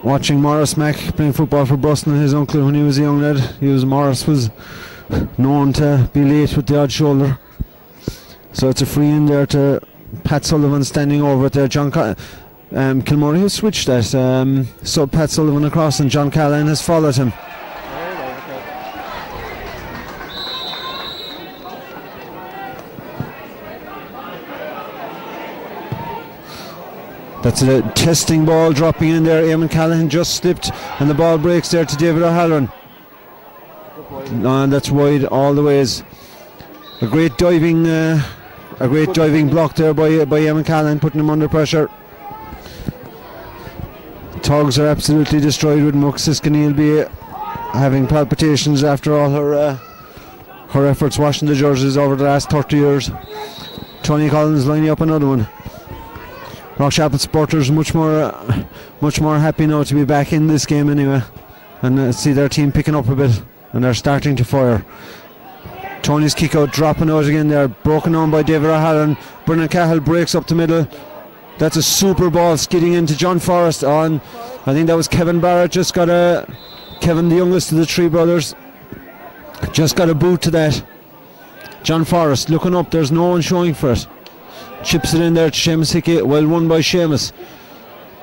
watching Morris Mack playing football for Boston and his uncle when he was a young lad. He was Morris was known to be late with the odd shoulder. So it's a free in there to Pat Sullivan standing over there. John Ca- um, Kilmurray has switched that. Um, so Pat Sullivan across and John Callahan has followed him. That's a testing ball dropping in there. Eamon Callahan just slipped and the ball breaks there to David O'Halloran. And that's wide all the ways. A great diving, uh, a great diving block there by by Eamon Callahan, putting him under pressure. Togs are absolutely destroyed with Muck Siskany be having palpitations after all her uh, her efforts washing the jerseys over the last 30 years. Tony Collins lining up another one. Rockchapel supporters much more uh, much more happy now to be back in this game anyway, and uh, see their team picking up a bit, and they're starting to fire. Tony's kick out dropping out again there, broken on by David O'Halloran. Brendan Cahill breaks up the middle. That's a super ball skidding into John Forrest on. I think that was Kevin Barrett. Just got a Kevin, the youngest of the three brothers, just got a boot to that. John Forrest looking up. There's no one showing for it. Chips it in there to Seamus Hickey. Well won by Seamus.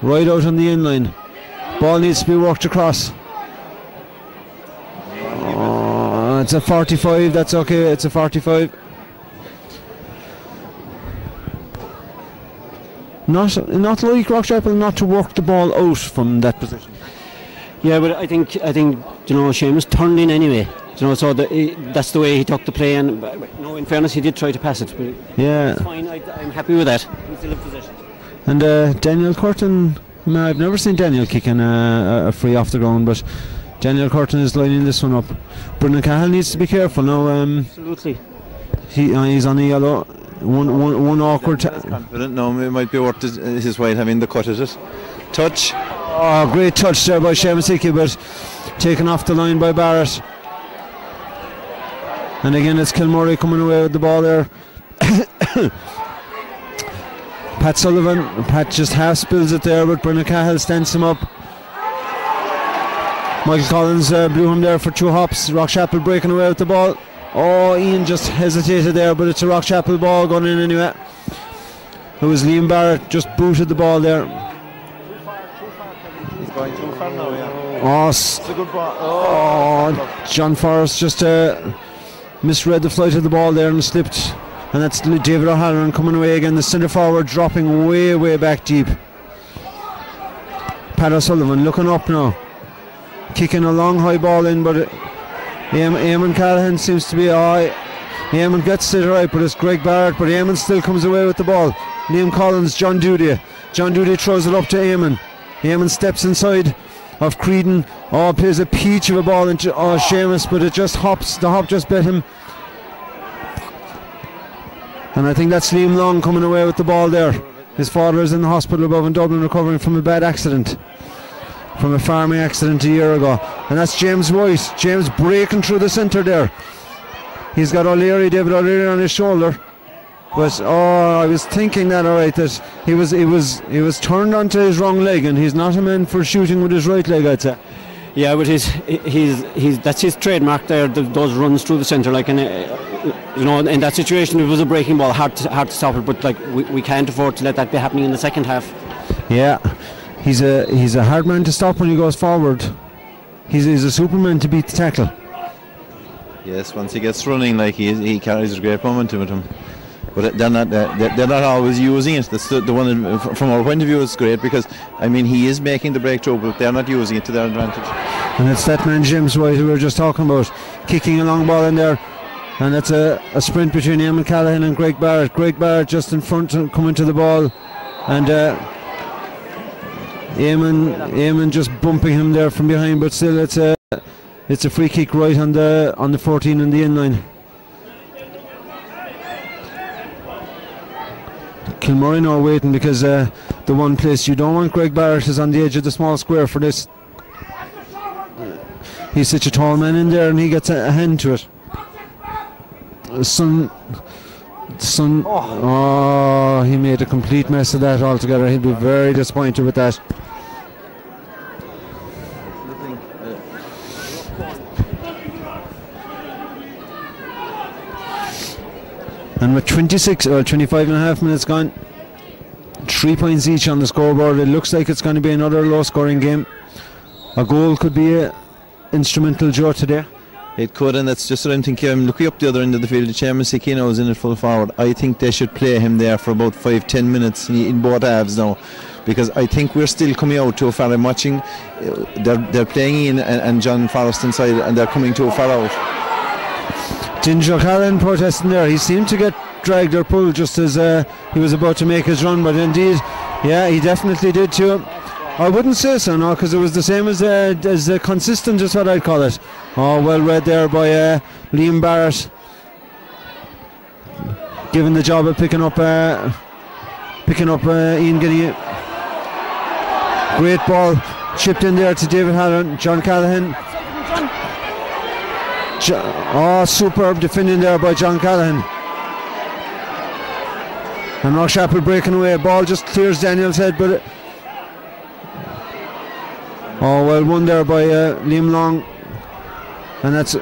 Right out on the end line. Ball needs to be worked across. Oh, it's a 45. That's okay. It's a 45. Not, not like Rockchapel not to work the ball out from that position. Yeah, but I think I think you know Seamus turned in anyway. You know, so the, he, that's the way he took the play. And but, but, no, in fairness, he did try to pass it. But Yeah. it's fine. I, I'm happy with that. He's still in possession. And uh, Daniel Curtin, no, I've never seen Daniel kicking a, a free off the ground, but Daniel Curtin is lining this one up. Brendan Cahill needs to be careful now. Um, Absolutely. he, uh, he's on a yellow. One, one, one awkward. That's Ta- confident. No, it might be worth his, his while having the cut at it. Touch. Oh, great touch there by Seamus Hickey, but taken off the line by Barrett. And again, it's Kilmurray coming away with the ball there. Pat Sullivan, Pat just half spills it there, but Brendan Cahill stands him up. Michael Collins uh, blew him there for two hops. Rockchapel breaking away with the ball. Oh, Ian just hesitated there, but it's a Rockchapel ball going in anyway. It was Liam Barrett just booted the ball there. He's going too far now, yeah. Oh, It's a good ball. oh John Forrest just uh, misread the flight of the ball there and slipped. And that's David O'Halloran coming away again. The centre forward dropping way, way back deep. Pat O'Sullivan looking up now. Kicking a long high ball in, but it, Eamon, Eamon Callahan seems to be. Oh, Eamon gets it right, but it's Greg Barrett. But Eamon still comes away with the ball. Liam Collins, John Dudy. John Dudy throws it up to Eamon. Eamon steps inside of Creedon. Oh, plays a peach of a ball into oh, Seamus, but it just hops. The hop just bit him. And I think that's Liam Long coming away with the ball there. His father is in the hospital above in Dublin recovering from a bad accident. From a farming accident a year ago. And that's James White. James breaking through the centre there. He's got O'Leary, David O'Leary on his shoulder. But oh, I was thinking that alright that he was he was he was turned onto his wrong leg and he's not a man for shooting with his right leg I'd say. Yeah, but he's he's he's that's his trademark there. th those runs through the centre, like in a, you know, in that situation, it was a breaking ball, hard to, hard to stop it. But like we, we can't afford to let that be happening in the second half. Yeah, he's a he's a hard man to stop when he goes forward. He's, he's a superman to beat the tackle. Yes, once he gets running, like he he carries a great momentum with him. But they're not uh, they're they're not always using it. That's the, the one from our point of view is great because I mean he is making the breakthrough, but they're not using it to their advantage. And it's that man James who we were just talking about, kicking a long ball in there. And it's a, a sprint between Eamon Callahan and Greg Barrett. Greg Barrett just in front and coming to the ball. And uh, Eamon, Eamon just bumping him there from behind, but still it's a it's a free kick right on the on the 14 and the in line. Kilmurray now waiting because uh, the one place you don't want Greg Barrett is on the edge of the small square for this. He's such a tall man in there and he gets a, a hand to it. Uh, Son, son, oh, he made a complete mess of that altogether. He'll be very disappointed with that. And with 26 or 25 and a half minutes gone, three points each on the scoreboard, it looks like it's going to be another low scoring game. A goal could be a instrumental, Joe, today. It could, and that's just what I'm thinking. I'm looking up the other end of the field. The chairman Sikino is in it full forward. I think they should play him there for about five, ten minutes in, both halves now, because I think we're still coming out too far. I'm watching. uh, They're they're playing in and, and John Forrest inside, and they're coming too far out. Ginger Callan protesting there. He seemed to get dragged or pulled just as uh, he was about to make his run, but indeed, yeah, he definitely did too. I wouldn't say so, no, because it was the same as uh, as uh, consistent, is what I'd call it. Oh, well read there by uh, Liam Barrett, given the job of picking up uh, picking up uh, Ian Guinea. Great ball chipped in there to David Halloran, John Callahan. Oh, superb defending there by John Callahan. And Rockchapel breaking away. Ball just clears Daniel's head, but. Oh, well, won there by uh, Liam Long. And that's.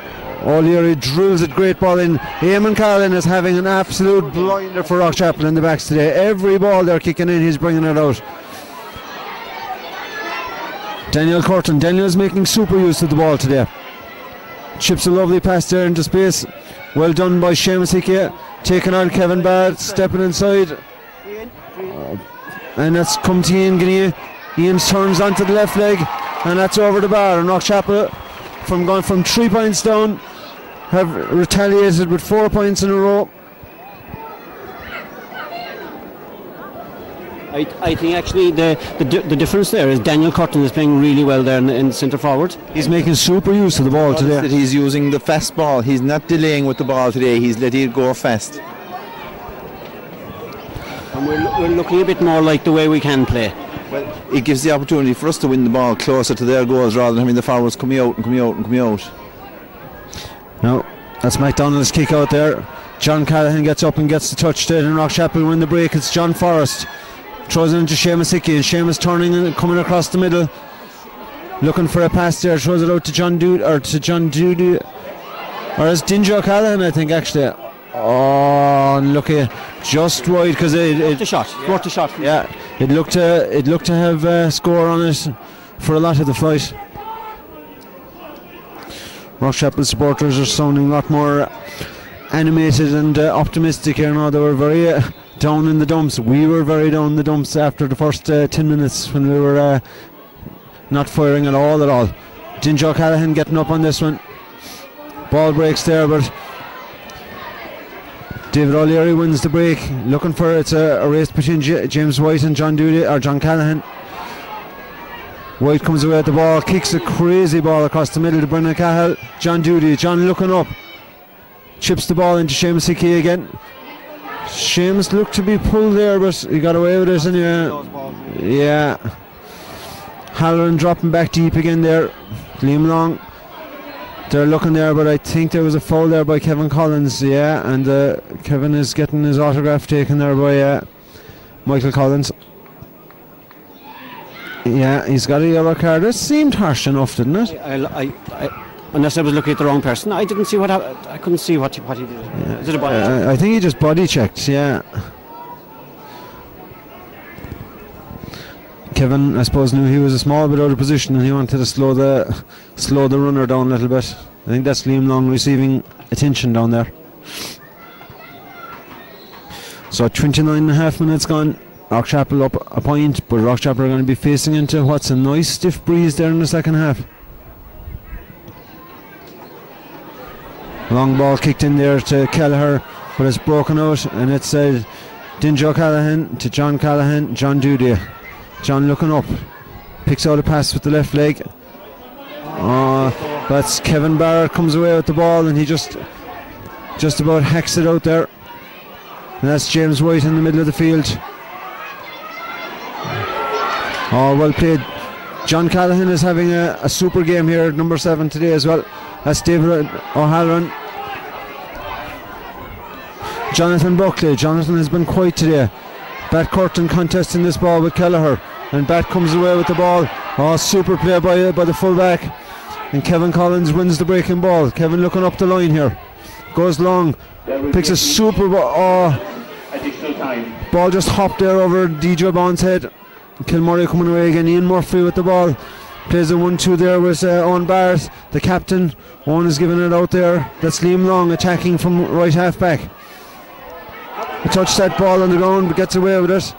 O'Leary drills it, great ball in. Eamon Callahan is having an absolute blinder for Rock Rockchapel in the backs today. Every ball they're kicking in, he's bringing it out. Daniel Curtin. Daniel's making super use of the ball today. Chips a lovely pass there into space. Well done by Seamus Hickey. Taking on Kevin Barrett, stepping inside. Uh, and that's come to Ian Guinea. Ian turns onto the left leg. and that's over the bar. And Rockchapel, from going from three points down, have retaliated with four points in a row. I, I think actually the, the the difference there is Daniel Curtin is playing really well there in, in centre forward. He's making super use of the ball That today. he's using the fast ball. He's not delaying with the ball today. He's letting it go fast. And we're, we're looking a bit more like the way we can play. Well, it gives the opportunity for us to win the ball closer to their goals rather than having the forwards coming out and coming out and coming out. No, that's McDonald's kick out there. John Callahan gets up and gets the touch there, and Rockchapel win the break. It's John Forrest. Throws it into Seamus Hickey, and Seamus turning and coming across the middle. Looking for a pass there, throws it out to John Dude or to John Dude or is Dinjo Callahan, I think actually. Oh, unlucky, just wide because it, the it shot. Worth the shot. yeah, it looked to it looked to have a score on it for a lot of the fight. Rockchapel supporters are sounding a lot more animated and uh, optimistic here now. They were very uh, down in the dumps. We were very down in the dumps after the first uh, 10 minutes when we were uh, not firing at all at all. Ginger Callahan getting up on this one. Ball breaks there, but David O'Leary wins the break. Looking for it's a, a race between J- James White and John Dooley or John Callahan. White comes away at the ball, kicks a crazy ball across the middle to Brendan Cahill. John Dooley, John looking up, chips the ball into Seamus Hickey again. Seamus looked to be pulled there, but he got away with it anyway. Yeah. Halloran dropping back deep again there. Liam Long. They're looking there, but I think there was a foul there by Kevin Collins. Yeah, and uh, Kevin is getting his autograph taken there by uh, Michael Collins. Yeah, he's got a yellow card. It seemed harsh enough, didn't it? I, I, I, unless I was looking at the wrong person, I didn't see what hap- I couldn't see what he, what he did. Is it a body? Uh, I think he just body checked. Yeah. Kevin, I suppose, knew he was a small bit out of position, and he wanted to slow the slow the runner down a little bit. I think that's Liam Long receiving attention down there. So 29 and a half minutes gone. Rockchapel up a point, but Rockchapel are going to be facing into what's a nice stiff breeze there in the second half. Long ball kicked in there to Kelleher, but it's broken out, and it's uh, Dinjo Callahan to John Callahan, John Dudy. John looking up, picks out a pass with the left leg. Uh, that's Kevin Barrett comes away with the ball, and he just just about hacks it out there. And that's James White in the middle of the field. Oh, well played. John Callahan is having a, a super game here number seven today as well. That's David O'Halloran. Jonathan Buckley. Jonathan has been quiet today. Bat Curtin contesting this ball with Kelleher. And Bat comes away with the ball. Oh, super play by, uh, by the fullback. And Kevin Collins wins the breaking ball. Kevin looking up the line here. Goes long. Picks a super ball. Oh, ball just hopped there over DJ Bond's head. Kilmurray coming away again. Ian Murphy with the ball. Plays a 1 2 there with uh, Owen Barrett, the captain. Owen is giving it out there. That's Liam Long attacking from right half back. He touched that ball on the ground but gets away with it.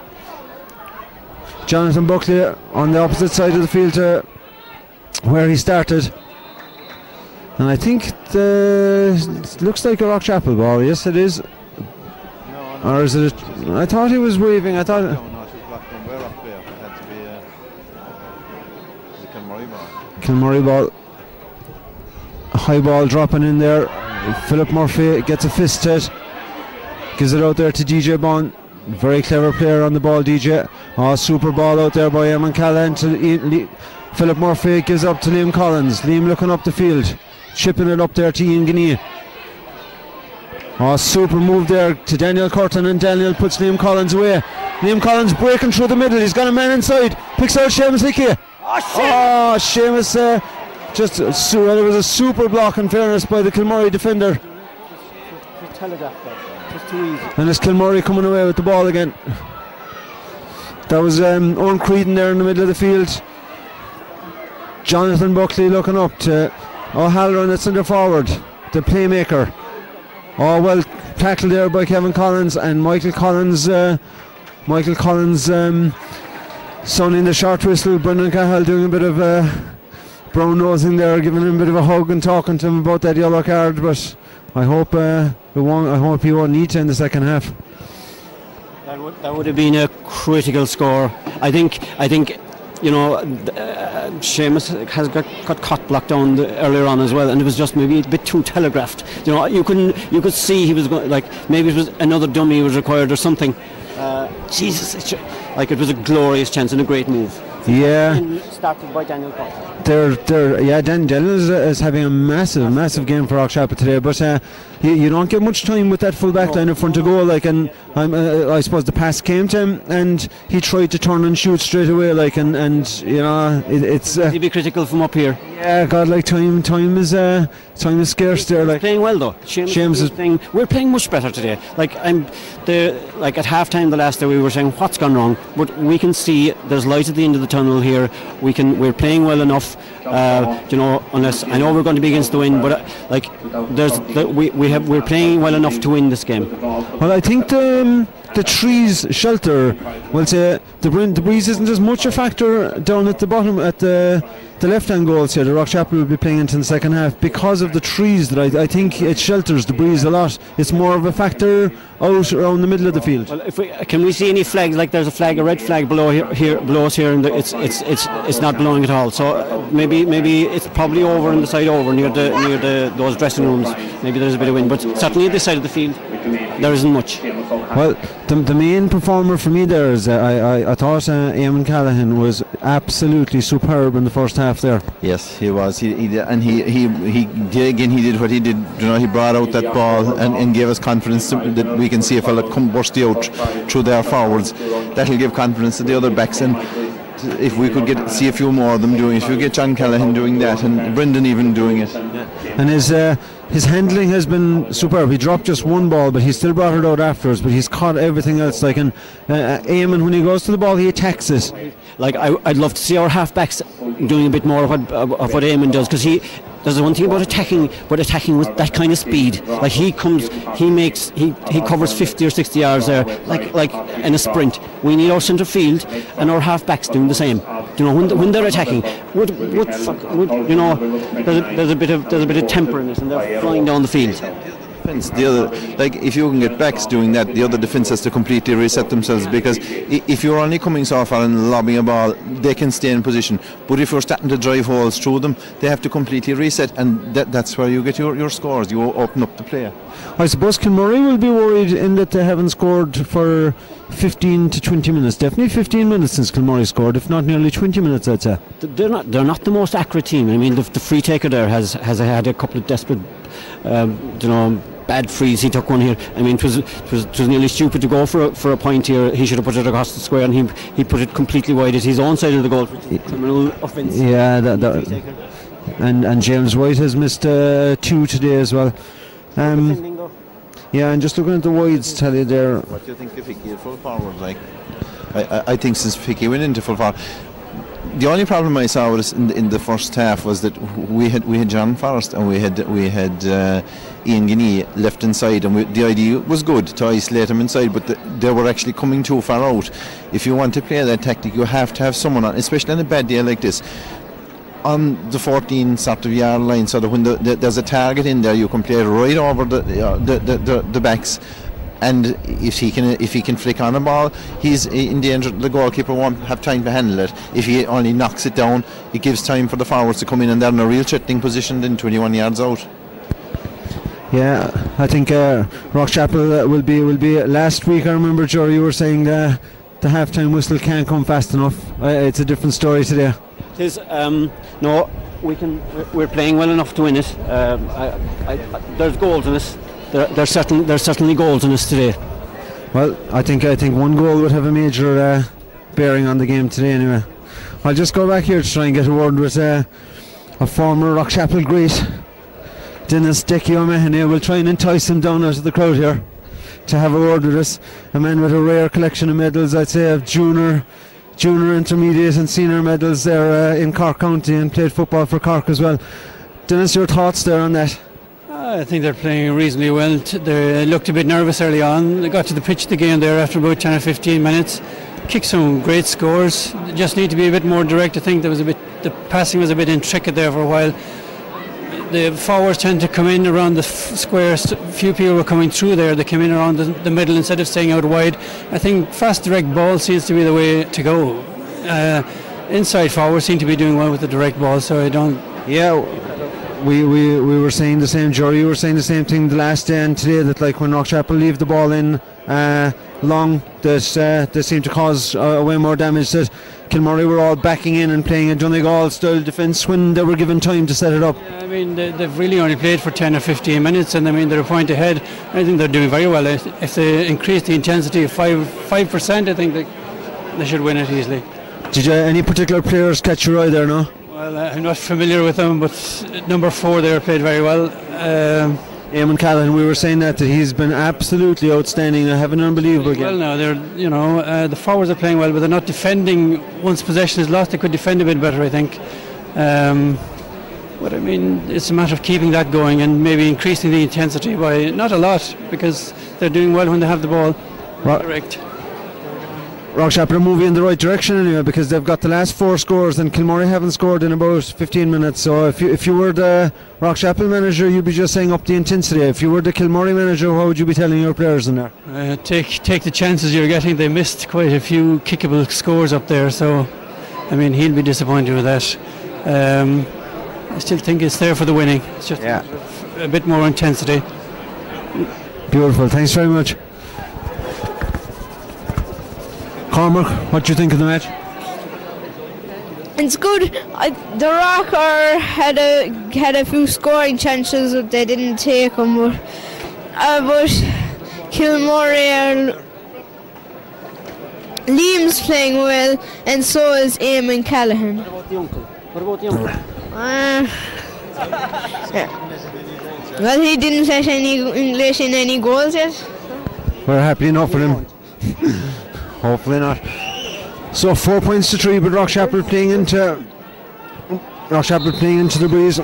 Jonathan Buckley on the opposite side of the field to where he started. And I think the it looks like a Rock Rockchapel ball. Yes, it is. Or is it? A, I thought he was waving. I thought. no, it was blocked from way up there. It had to be uh, the Kilmurray ball. Kilmurray ball. High ball dropping in there. Philip Murphy gets a fist hit. Gives it out there to DJ Bond. Very clever player on the ball, DJ. Oh, super ball out there by Eamon Callahan to Ian- Philip Murphy. Gives up to Liam Collins. Liam looking up the field. Chipping it up there to Ian Guinea. Oh, super move there to Daniel Curtin, and Daniel puts Liam Collins away. Liam Collins breaking through the middle. He's got a man inside. Picks out Seamus Hickey. Oh, Seamus uh, just well, it was a super block in fairness by the Kilmurray defender. And it's Kilmurray coming away with the ball again. That was um, Owen Creedon there in the middle of the field. Jonathan Buckley looking up to O'Halloran at centre forward, the playmaker. Oh well tackled there by Kevin Collins and Michael Collins. Uh, Michael Collins um, sounding the short whistle. Brendan Cahill doing a bit of uh, brown nosing there, giving him a bit of a hug and talking to him about that yellow card. But I hope uh, won't, I hope he won't need to in the second half. That would, that would have been a critical score. I think. I think. You know, uh, Seamus has got, got caught blocked down the, earlier on as well, and it was just maybe a bit too telegraphed. You know, you couldn't, you could see he was going like maybe it was another dummy was required or something. Uh, Jesus, like it was a glorious chance and a great move. Yeah. Started by Daniel Cox. They're, they're, yeah, Dan Daniel is, is, having a massive, massive game for Rockchapel today, but uh, you, you, don't get much time with that full back line in front of goal. Like, and um, uh, I suppose the pass came to him, and he tried to turn and shoot straight away. Like, and, and you know, it, it's. Uh, He'd be critical from up here. Yeah, God, like time, time is, uh, time is scarce there. Like playing well though. James, James is playing. We're playing much better today. Like I'm, the like at half time the last day we were saying what's gone wrong, but we can see there's light at the end of the tunnel here. We can, we're playing well enough. Uh, you know, unless I know we're going to be against the wind, but uh, like there's the, we we have we're playing well enough to win this game. Well, I think the um, the trees shelter. Well, say the the breeze isn't as much a factor down at the bottom at the the left hand goals here, the Rockchapel will be playing into the second half because of the trees that I, I, think it shelters the breeze a lot. It's more of a factor out around the middle of the field. Well, if we, can we see any flags? Like there's a flag, a red flag below here, here below us here, and it's it's it's it's not blowing at all. So uh, maybe maybe it's probably over on the side over near the near the those dressing rooms. Maybe there's a bit of wind, but certainly at this side of the field there isn't much. Well, the, the main performer for me there is uh, I, I I thought uh, Eamon Callahan was absolutely superb in the first half there. Yes, he was. He, he and he, he he did again. He did what he did. You know, he brought out that ball and, and gave us confidence to, that we can see a fella come burst out through their forwards. That'll give confidence to the other backs and if we could get see a few more of them doing it, if we get John Callahan doing that and Brendan even doing it. And his uh, his handling has been superb. He dropped just one ball, but he still brought it out afterwards. But he's caught everything else. Like and uh, Eamon, when he goes to the ball, he attacks it. Like I, would love to see our halfbacks doing a bit more of what, of what Eamon does because he there's one thing about attacking, but attacking with that kind of speed. Like he comes, he makes, he, he covers 50 or 60 yards there, like like in a sprint. We need our centre field and our half backs doing the same. You know, when, when they're attacking, would, would, would you know, there's a, there's a bit of there's a bit of temper in it, and they're flying down the field. The other, like if you can get backs doing that, the other defense has to completely reset themselves because if you're only coming so far and lobbing a ball, they can stay in position. But if you're starting to drive holes through them, they have to completely reset, and that, that's where you get your, your scores. You open up the player. I suppose Kilmurray will be worried in that they haven't scored for 15 to 20 minutes. Definitely 15 minutes since Kilmurray scored, if not nearly 20 minutes, I'd say. They're not. They're not the most accurate team. I mean, the, the free taker there has has had a couple of desperate, um, you know bad freeze. He took one here. I mean, it was it was, it was nearly stupid to go for a, for a point here. He should have put it across the square, and he he put it completely wide at his own side of the goal. Criminal offence. Yeah, that, that and and James White has missed uh, two today as well. Um, yeah, and just looking at the wides, tell you there. What do you think of Vicky full forward? Like, I, I, I think since Vicky went into full forward, the only problem I saw was in, in the first half was that we had we had John Forrest and we had we had uh, Ian Guinea left inside, and we, the idea was good to isolate him inside, but the, they were actually coming too far out. If you want to play that tactic, you have to have someone on, especially on a bad day like this. On the 14 sort of yard line, so that when the, the, there's a target in there, you can play right over the, uh, the, the, the backs and if he can if he can flick on a ball, he's in danger. The goalkeeper won't have time to handle it. If he only knocks it down, it gives time for the forwards to come in, and they're in a real threatening position. Then 21 yards out. Yeah, I think uh, Rockchapel uh, will be will be last week. I remember Joe, you were saying the the halftime whistle can't come fast enough. Uh, it's a different story today. It is. Um, no, we can. We're playing well enough to win it. Um, I, I, there's goals in us there, there's certain there's certainly goals in us today. Well, I think I think one goal would have a major uh, bearing on the game today. Anyway, I'll just go back here to try and get a word with uh, a former Rockchapel great, Dennis Decky O'Mahony. We'll try and entice him down out of the crowd here to have a word with us. A man with a rare collection of medals, I'd say, of junior, junior, intermediate, and senior medals there uh, in Cork County, and played football for Cork as well. Dennis, your thoughts there on that? I think they're playing reasonably well. They looked a bit nervous early on. They got to the pitch of the game there after about 10 or 15 minutes. Kicked some great scores. Just need to be a bit more direct. I think there was a bit the passing was a bit intricate there for a while. The forwards tend to come in around the f- square. Few people were coming through there. They came in around the, the middle instead of staying out wide. I think fast direct ball seems to be the way to go. Uh, inside forwards seem to be doing well with the direct ball, so I don't. Yeah, we, we, we were saying the same, Jory. You were saying the same thing the last day and today that like when Rockchapel leave the ball in uh, long, that uh, they seem to cause uh, way more damage. That Kilmurray were all backing in and playing a Donegal style defence when they were given time to set it up. I mean, they, they've really only played for 10 or 15 minutes, and I mean, they're a point ahead. I think they're doing very well. If if they increase the intensity of 5 5%, I think they, they should win it easily. Did you, any particular players catch your eye there, no? Well, uh, I'm not familiar with them, but number four there played very well. Um, Eamon Callahan, we were saying that, that he's been absolutely outstanding. I have an unbelievable game. well, now they're you know uh, the forwards are playing well, but they're not defending. Once possession is lost, they could defend a bit better, I think. Um, but I mean, it's a matter of keeping that going and maybe increasing the intensity by not a lot because they're doing well when they have the ball. Right. Direct. Rockchapel are moving in the right direction anyway because they've got the last four scores and Kilmurray haven't scored in about 15 minutes. So if you if you were the Rockchapel manager, you'd be just saying up the intensity. If you were the Kilmurray manager, what would you be telling your players in there? Uh, take take the chances you're getting. They missed quite a few kickable scores up there, so I mean he'll be disappointed with that. Um, I still think it's there for the winning. It's just Yeah. a bit more intensity. Beautiful. Thanks very much. Cormac, what do you think of the match? It's good. I, the Rocker had a had a few scoring chances, but they didn't take them. But, uh, but Kilmurray and Liam's playing well, and so is Eamon Callahan. What about the uncle? Uh, yeah. Well, he didn't let any English in any goals yet. We're happy enough for him. Hopefully not. So four points to three, but Rockchapel playing into Rockchapel playing into the breeze.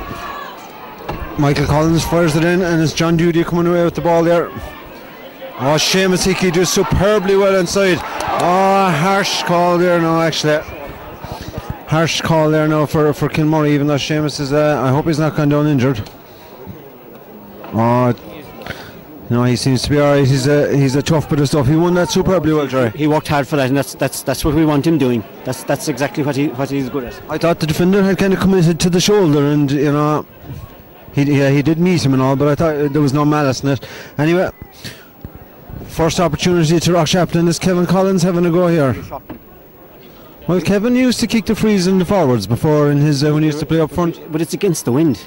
Michael Collins fires it in, and it's John Duty coming away with the ball there. Oh, Seamus Hickey does superbly well inside. Oh, harsh call there now, actually. Harsh call there now for, for Kilmurray, even though Seamus is, uh, I hope he's not gone down injured. Oh, no, he seems to be alright. He's a he's a tough bit of stuff. He won that superbly well, Jerry. He worked hard for that, and that's that's that's what we want him doing. That's that's exactly what he what he's good at. I thought the defender had kind of committed to the shoulder, and you know, he yeah, he did meet him and all, but I thought there was no malice in it. Anyway, first opportunity to Rock Chaplin is Kevin Collins having a go here. Well, Kevin used to kick the frees in the forwards before in his uh, when he used to play up front. But it's against the wind.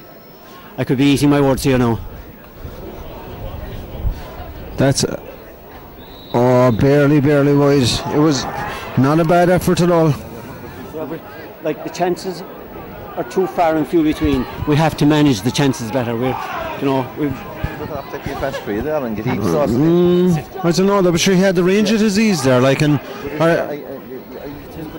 I could be eating my words here now. That's uh, oh, barely, barely wide. It was not a bad effort at all. Like the chances are too far and few between. We have to manage the chances better. We're, you know, we've Mm, I don't know, though, but sure he had the range at his ease there, like, and I,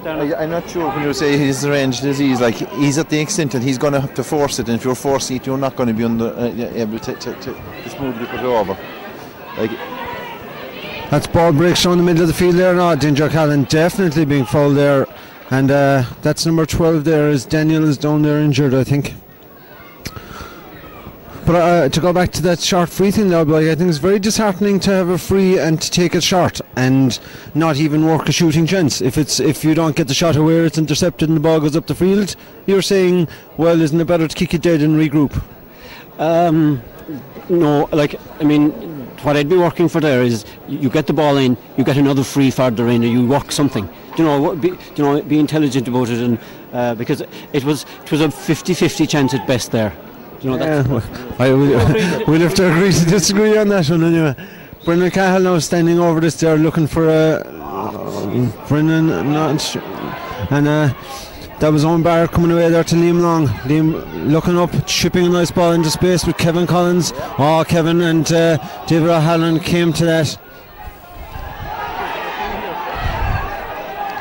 I, I'm not sure when you say his range disease, like he's at the extent that he's going to have to force it, and if you're forcing it, you're not going to be under, uh, able to, to, to, to smoothly put it over. Like, That's ball breaks down the middle of the field there now. Ginger Callan definitely being fouled there. And uh, that's number 12 there is Daniel is down there injured, I think. But uh, to go back to that short free thing though, like, I think it's very disheartening to have a free and to take it short and not even work a shooting chance. If it's if you don't get the shot away, it's intercepted and the ball goes up the field. You're saying, well, isn't it better to kick it dead and regroup? Um, no, like I mean, what I'd be working for there is you get the ball in, you get another free further in, or you work something. You know, be, you know, be intelligent about it, and uh, because it was it was a 50-50 chance at best there. You know Yeah, well, I will, we'll have to agree to disagree on that one anyway. Brendan Cahill now standing over this there looking for a. Brendan, not. And uh, that was Owen Barrett coming away there to Liam Long. Liam looking up, chipping a nice ball into space with Kevin Collins. Oh, Kevin and uh, David O'Halloran came to that.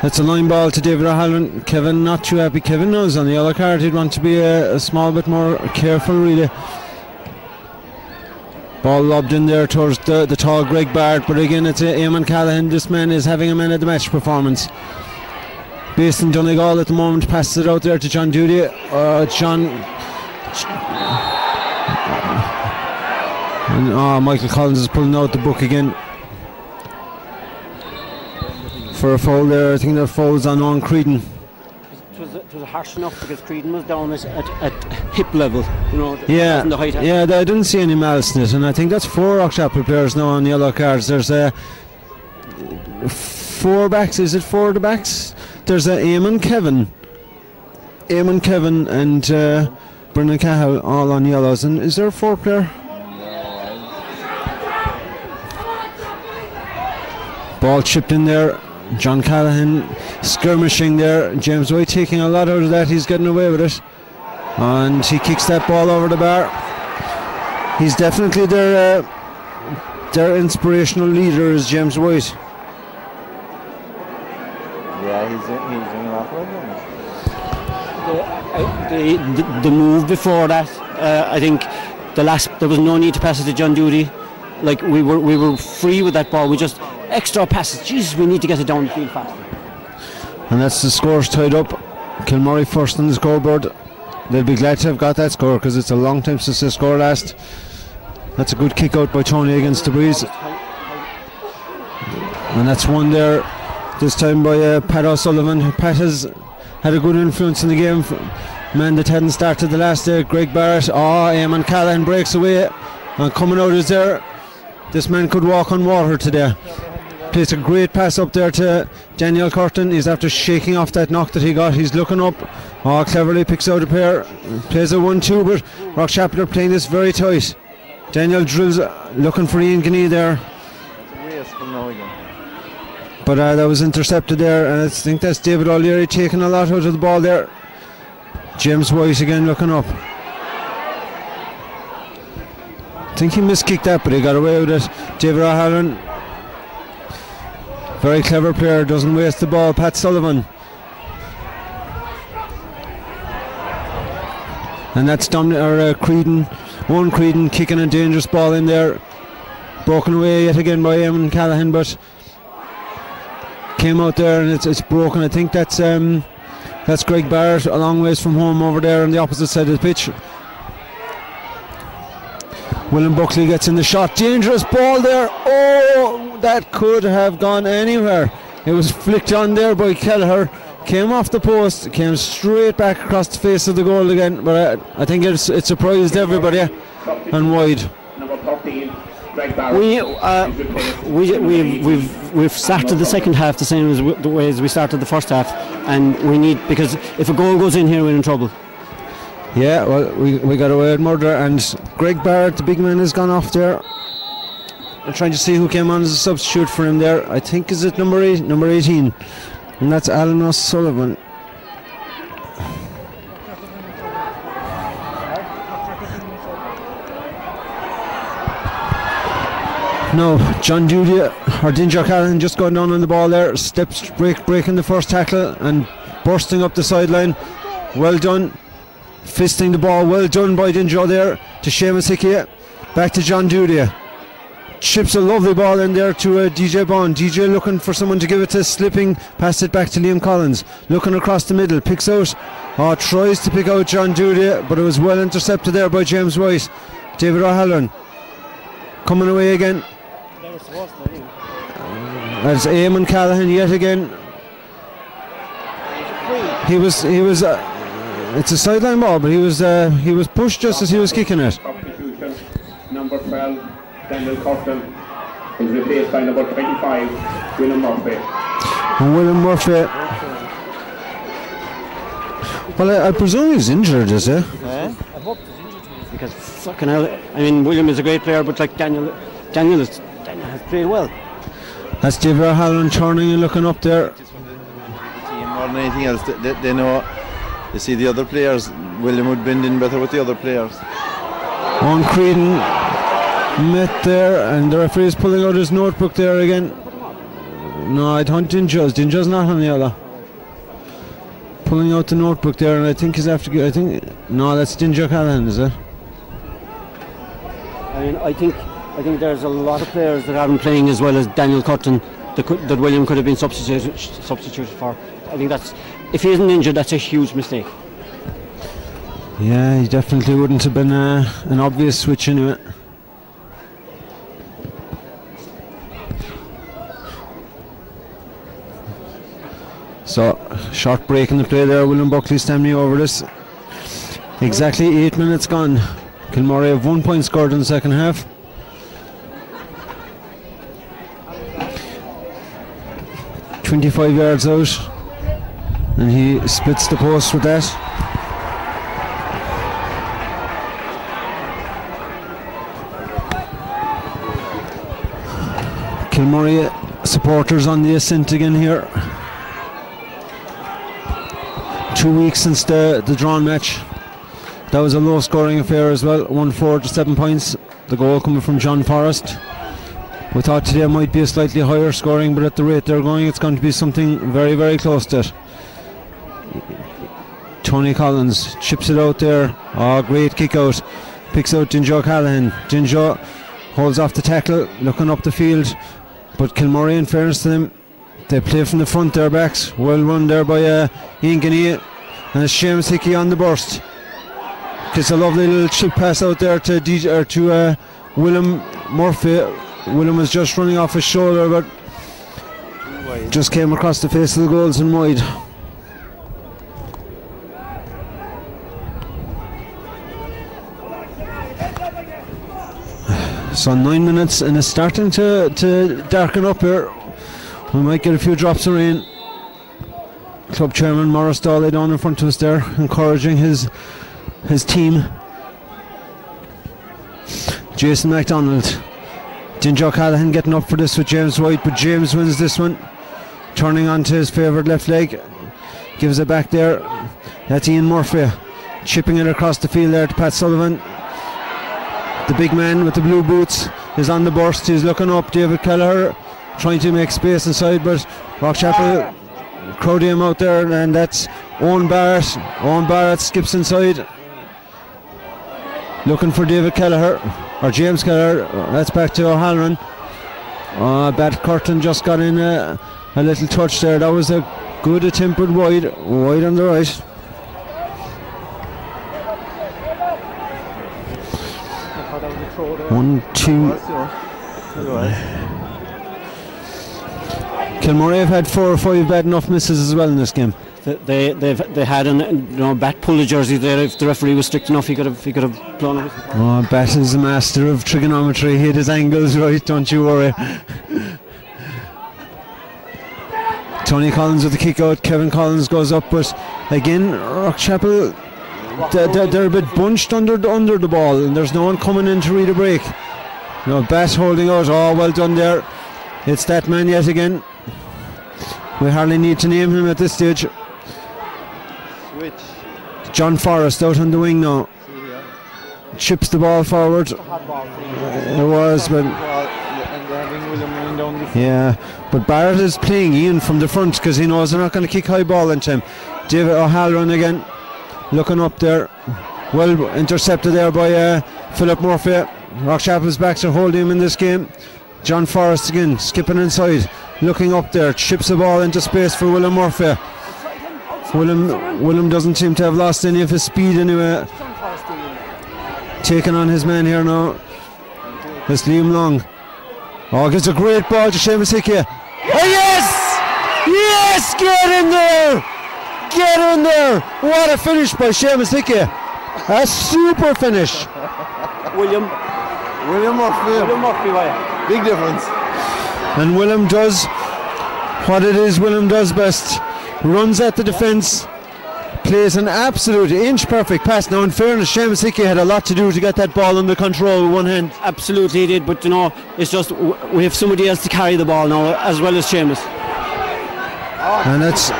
That's a line ball to David O'Halloran. Kevin not too happy. Kevin knows on the other card he'd want to be a, a small bit more careful, really. Ball lobbed in there towards the, the tall Greg Barrett, but again it's Eamon Callahan. This man is having a man of the match performance. Based in Donegal at the moment, passes it out there to John Duty. Uh, John. And, oh, Michael Collins is pulling out the book again. For a foul there, I think that fouls on on Creedon. It was, it was harsh enough because Creedon was down at, at, at hip level. You know, Yeah, the height. yeah, I didn't see any malice in it, and I think that's four Rockchapel players now on yellow cards. There's a four backs. Is it four of the backs? There's a Eamon Kevin, Eamon Kevin, and uh, Brendan Cahill all on yellows. And is there a four player? Ball chipped in there. John Callahan skirmishing there. James White taking a lot out of that. He's getting away with it. And he kicks that ball over the bar. He's definitely their uh, their inspirational leader is James White. Yeah, he's he's doing a lot for the, the, the move before that, uh, I think the last there was no need to pass it to John Duty. Like we were we were free with that ball. We just extra passes. Jesus, we need to get it down the field faster. And that's the scores tied up. Kilmurray first on the scoreboard. They'll be glad to have got that score because it's a long time since they scored last. That's a good kick out by Tony against the breeze. And that's one there this time by uh, Pat O'Sullivan. Pat has had a good influence in the game. Man that hadn't started the last day, Greg Barrett. Oh, Eamon Callahan breaks away. And coming out is there. This man could walk on water today. Plays a great pass up there to Daniel Curtin. He's after shaking off that knock that he got. He's looking up. Oh, cleverly picks out a pair. Plays a 1 2, but Rockchapel are playing this very tight. Daniel drills, uh, looking for Ian Guinea there. But uh, that was intercepted there, and I think that's David O'Leary taking a lot out of the ball there. James White again looking up. I think he miskicked that, but he got away with it. David O'Halloran, very clever player, doesn't waste the ball. Pat Sullivan. And that's Dominic or uh, Creedon, one Creedon kicking a dangerous ball in there. Broken away yet again by Eamon Callahan, but came out there and it's, it's broken. I think that's um, that's Greg Barrett a long ways from home over there on the opposite side of the pitch. William Buckley gets in the shot. Dangerous ball there. Oh, that could have gone anywhere. It was flicked on there by Kelleher. Came off the post, came straight back across the face of the goal again. But uh, I think it's, it surprised everybody and wide. Number 13, Greg Barrett. We, uh, we, we, we've, we've started the second half the same as w- the way as we started the first half, and we need because if a goal goes in here, we're in trouble. Yeah, well, we, we got away with murder, and Greg Barrett, the big man, has gone off there. I'm trying to see who came on as a substitute for him there. I think is it number eight, number 18, and that's Alan O'Sullivan. No, John Duty or Dinger Callan just going down on the ball there, steps break breaking the first tackle and bursting up the sideline. Well done, fisting the ball. Well done by Dinjo there to Seamus Hickey. Back to John Duty. Chips a lovely ball in there to uh, DJ Bond. DJ looking for someone to give it to, slipping, passed it back to Liam Collins. Looking across the middle, picks out, oh, tries to pick out John Duty, but it was well intercepted there by James White. David O'Halloran coming away again. That's Eamon Callahan yet again. He was he was uh, it's a sideline ball, but he was uh, he was pushed just as he was kicking it. Number 12, Daniel Curtin, is replaced by number 25, William Murphy. William Murphy. Well, I, I presume he's injured, is he? Yeah. Because fucking hell, I mean William is a great player, but like Daniel, Daniel, is, Daniel has played well. That's David O'Halloran turning and looking up there. team more than anything else. They, they, they know, they see the other players. William would bend in better with the other players. On Creedon met there, and the referee is pulling out his notebook there again. No, I don't think Dinjo's. Dinjo's not on the yellow. Pulling out the notebook there, and I think he's after. I think no, that's Dinjo Callahan, is it? I mean, I think I think there's a lot of players that aren't playing as well as Daniel Curtin that, that William could have been substituted substituted for. I think that's if he isn't injured, that's a huge mistake. Yeah, he definitely wouldn't have been uh, an obvious switch into it. So, short break in the play there. William Buckley standing over this. Exactly eight minutes gone. Kilmurray have one point scored in the second half. Twenty-five yards out, and he splits the post with that. Kilmurray supporters on the ascent again here. Two weeks since the, the drawn match. That was a low scoring affair as well, 1 4 to 7 points. The goal coming from John Forrest. We thought today might be a slightly higher scoring, but at the rate they're going, it's going to be something very, very close to it. Tony Collins chips it out there. Oh, great kick out. Picks out Dinjo Callahan. Dinjo holds off the tackle, looking up the field. But Kilmurray, in fairness to them, they play from the front their backs. Well run there by uh, Ian Ganey. And it's Seamus Hickey on the burst. It's a lovely little chip pass out there to DJ, to uh, William Murphy. Willem was just running off his shoulder, but just came across the face of the goals and wide. So nine minutes and it's starting to, to darken up here. We might get a few drops of rain. Club chairman Maurice Daly down in front of us there, encouraging his his team. Jason MacDonald. Ginger Callahan getting up for this with James White, but James wins this one. Turning onto his favourite left leg. Gives it back there. That's Ian Murphy. Chipping it across the field there to Pat Sullivan. The big man with the blue boots is on the burst. He's looking up. David Kelleher trying to make space inside, but Rockchapel crowding him out there, and that's Owen Barrett. Owen Barrett skips inside. Looking for David Kelleher or James Kelleher. That's back to O'Halloran. Uh, Bat Curtin just got in a, a little touch there. That was a good attempt, wide, wide on the right. One, two. Kilmurray have had four or five bad enough misses as well in this game. They they've they had an you know bat pull the jersey there. If the referee was strict enough, he could have he could have blown it. Oh, Bat is a master of trigonometry. He hit his angles right, don't you worry. Tony Collins with the kick out. Kevin Collins goes up, but again, Rockchapel, they're, they're, a bit bunched under the, under the ball, and there's no one coming in to read a break. No, Bat holding out. Oh, well done there. It's that man yet again. We hardly need to name him at this stage. John Forrest out on the wing now. Chips the ball forward. It was, but yeah, but Barrett is playing Ian from the front because he knows they're not going to kick high ball into him. David O'Halloran again, looking up there. Well intercepted there by uh, Philip Murphy. Rockchapel's backs are holding him in this game. John Forrest again, skipping inside, looking up there, chips the ball into space for William Murphy. William, William doesn't seem to have lost any of his speed anyway. Taking on his man here now. It's Liam Long. Oh, gives a great ball to Seamus Hickey. Oh, yes! Yes! Get in there! Get in there! What a finish by Seamus Hickey. A super finish. William William Murphy. William Murphy, why? Big difference. And Willem does what it is Willem does best. Runs at the defence, plays an absolute inch perfect pass. Now, in fairness, Seamus Hickey had a lot to do to get that ball under control with one hand. Absolutely he did, but you know it's just we have somebody else to carry the ball now as well as Seamus. And that's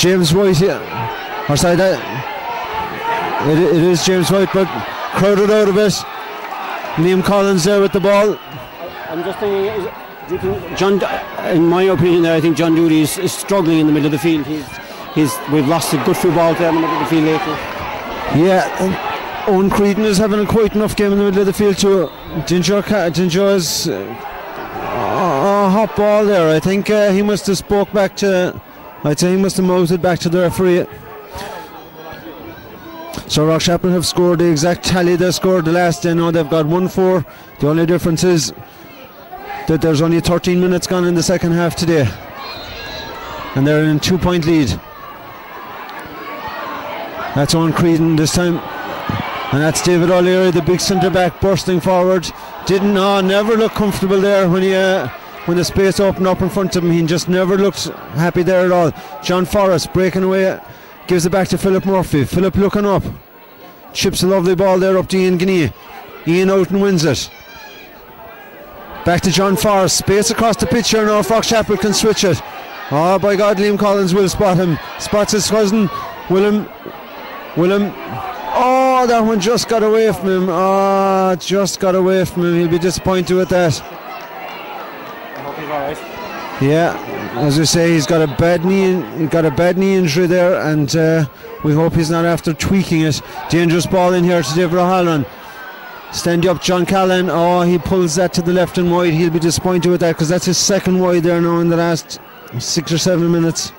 James White here. Or sorry, that, it, it is James White, but crowded out a bit. Liam Collins there with the ball. I'm just thinking, John, in my opinion, there, I think John Doody is, is struggling in the middle of the field. He's, he's, we've lost a good football player in the middle of the field lately. Yeah, Owen Creedon is having a quite enough game in the middle of the field too. Ginger, Ca- Ginger is uh, a hot ball there. I think uh, he must have spoke back to I'd say he must have mouthed it back to the referee. So Rockchapel have scored the exact tally they scored the last day. know they've got 1 4. The only difference is that there's only 13 minutes gone in the second half today. And they're in two point lead. That's on Creedon this time. And that's David O'Leary, the big centre back, bursting forward. Didn't, no, never look comfortable there when he. Uh, when the space opened up in front of him, he just never looked happy there at all. John Forrest breaking away, gives it back to Philip Murphy. Philip looking up, chips a lovely ball there up to Ian Guinea. Ian out and wins it. Back to John Forrest, space across the pitch here now. Rockchapel can switch it. Oh, by God, Liam Collins will spot him. Spots his cousin. Willem. Willem. Oh, that one just got away from him. Oh, just got away from him. He'll be disappointed with that. Yeah, as I say, he's got a bad knee. He got a bad knee injury there, and uh, we hope he's not after tweaking it. Dangerous ball in here to David O'Halloran. Stand you up, John Callan. Oh, he pulls that to the left and wide. He'll be disappointed with that because that's his second wide there now in the last six or seven minutes.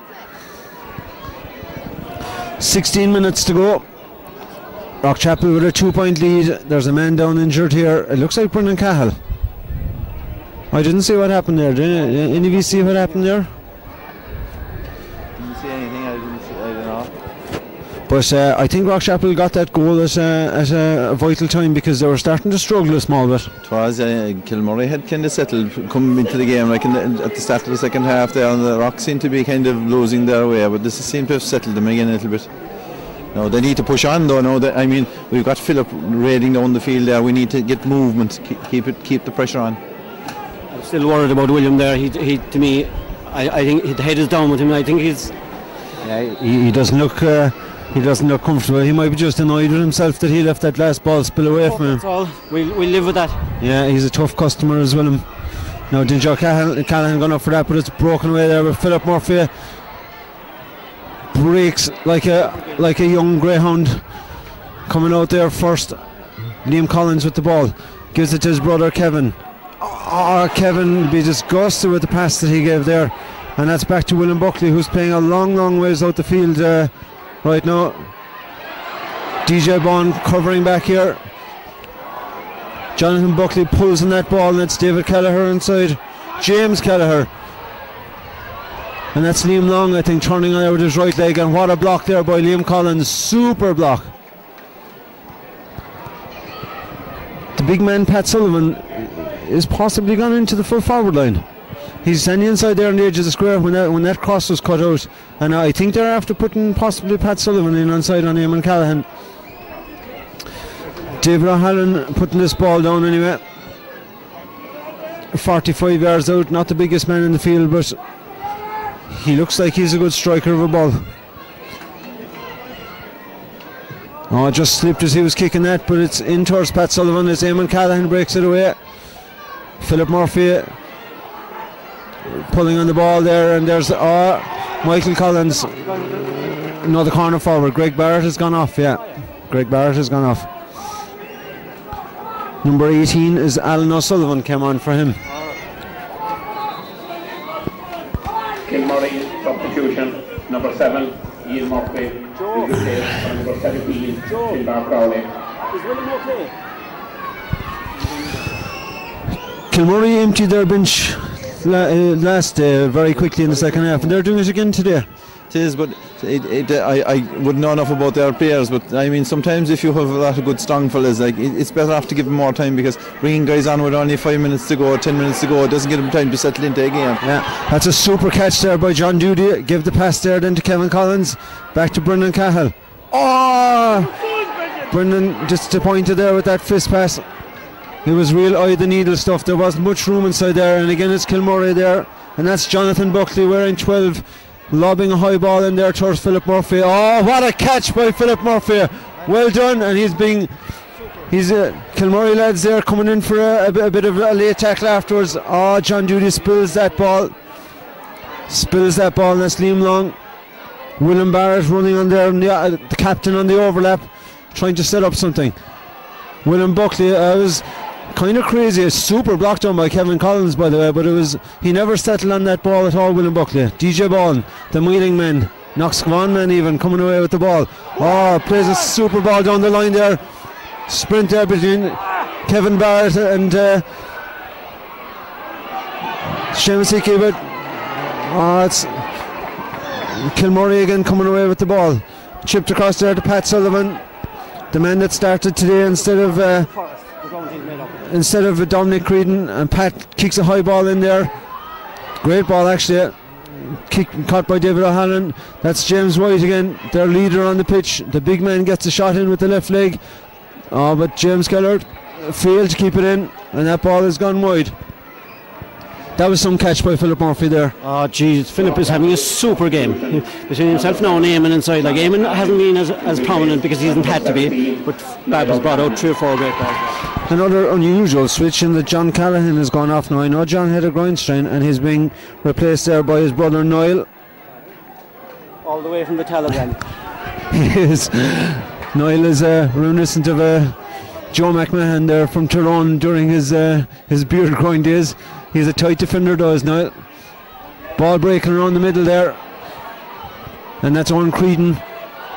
16 minutes to go. Rockchapel with a two point lead. There's a man down injured here. It looks like Brendan Cahill. I didn't see what happened there. Did any of you see what happened there? Didn't see anything. I didn't see. I don't know. But uh, I think Rock Rockchapel got that goal at a, at a vital time because they were starting to struggle a small bit. It was uh, Kilmurray had kind of settled coming into the game like in the, at the start of the second half there and the Rock seemed to be kind of losing their way but this seemed to have settled them again a little bit no, they need to push on though no that, I mean we've got Philip raiding down the field there we need to get movement keep, keep it keep the pressure on I'm still worried about William there. He, he to me, I, I think his head is down with him. I think he's Yeah, he, he doesn't look uh, he doesn't look comfortable. He might be just annoyed with himself that he left that last ball spill away from him. that's all. We'll, we'll live with that. Yeah, he's a tough customer as well. Now, Dinjo Callahan, Callahan gone up for that, but it's broken away there with Philip Murphy. Breaks like a like a young greyhound coming out there first. Liam Collins with the ball gives it to his brother Kevin. Oh, Kevin be disgusted with the pass that he gave there, and that's back to William Buckley, who's playing a long, long ways out the field uh, right now. DJ Bond covering back here. Jonathan Buckley pulls in that ball, and it's David Kelleher inside. James Kelleher. And that's Liam Long, I think, turning on with his right leg. And what a block there by Liam Collins. Super block. The big man, Pat Sullivan, is possibly gone into the full forward line. He's standing inside there on the edge of the square when that when that cross was cut out. And I think they're after putting possibly Pat Sullivan in on side on Eamon Callahan. David O'Halloran putting this ball down anyway. 45 yards out, not the biggest man in the field, but he looks like he's a good striker of a ball. Oh, just slipped as he was kicking that, but it's in towards Pat Sullivan as Eamon Callahan breaks it away. Philip Murphy pulling on the ball there, and there's uh, Michael Collins. Another corner forward. Greg Barrett has gone off, yeah. Greg Barrett has gone off. Number 18 is Alan O'Sullivan, came on for him. Kilmurray substitution, number seven, Ian Murphy, is replaced by number 17, Kilbar Crowley. Kilmurray emptied their bench la- uh, last day very quickly in the second half, and they're doing it again today. It is, but it, it, I, I wouldn't know enough about their players. But I mean, sometimes if you have a lot of good strong fellas, like it, it's better off to give them more time because bringing guys on with only five minutes to go, or ten minutes to go, it doesn't give them time to settle into a game. Yeah, that's a super catch there by John Doody. Give the pass there then to Kevin Collins. Back to Brendan Cahill. Oh! Brendan disappointed there with that fist pass. It was real eye the needle stuff. There wasn't much room inside there. And again, it's Kilmurray there. And that's Jonathan Buckley wearing 12, lobbing a high ball in there towards Philip Murphy. Oh, what a catch by Philip Murphy! Well done. And he's being. He's uh, lads there coming in for a, a, bit, a bit of a late tackle afterwards. Oh, John Doody spills that ball. Spills that ball, and that's Liam Long. William Barrett running on there, the, uh, the captain on the overlap, trying to set up something. William Buckley uh, was kind of crazy. A super block done by Kevin Collins, by the way, but it was he never settled on that ball at all. William Buckley, DJ Ball, the Wheeling man, knocks Swan man even coming away with the ball. Oh, plays a super ball down the line there. Sprint there between Kevin Barrett and uh, Seamus Hickey, oh, it's Kilmurray again coming away with the ball. Chipped across there to Pat Sullivan, the man that started today instead of. Uh, instead of Dominic Creedon and Pat kicks a high ball in there great ball actually kick caught by David O'Halloran that's James White again their leader on the pitch the big man gets a shot in with the left leg oh but James Kelleher failed to keep it in and that ball has gone wide that was some catch by Philip Murphy there. Ah, oh, jeez, Philip is having a super game between himself now and Eamon inside. Like Eamon hasn't been as, as prominent because he hasn't had to be, but Bab has brought out three or four great balls. Another unusual switch in that John Callahan has gone off now. I know John had a groin strain and he's being replaced there by his brother Niall. All the way from the Taliban. he is. Niall is uh, reminiscent of uh, Joe McMahon there from Tyrone during his uh, his beard growing days. He's a tight defender, does now. Ball breaking around the middle there. And that's on Creedon.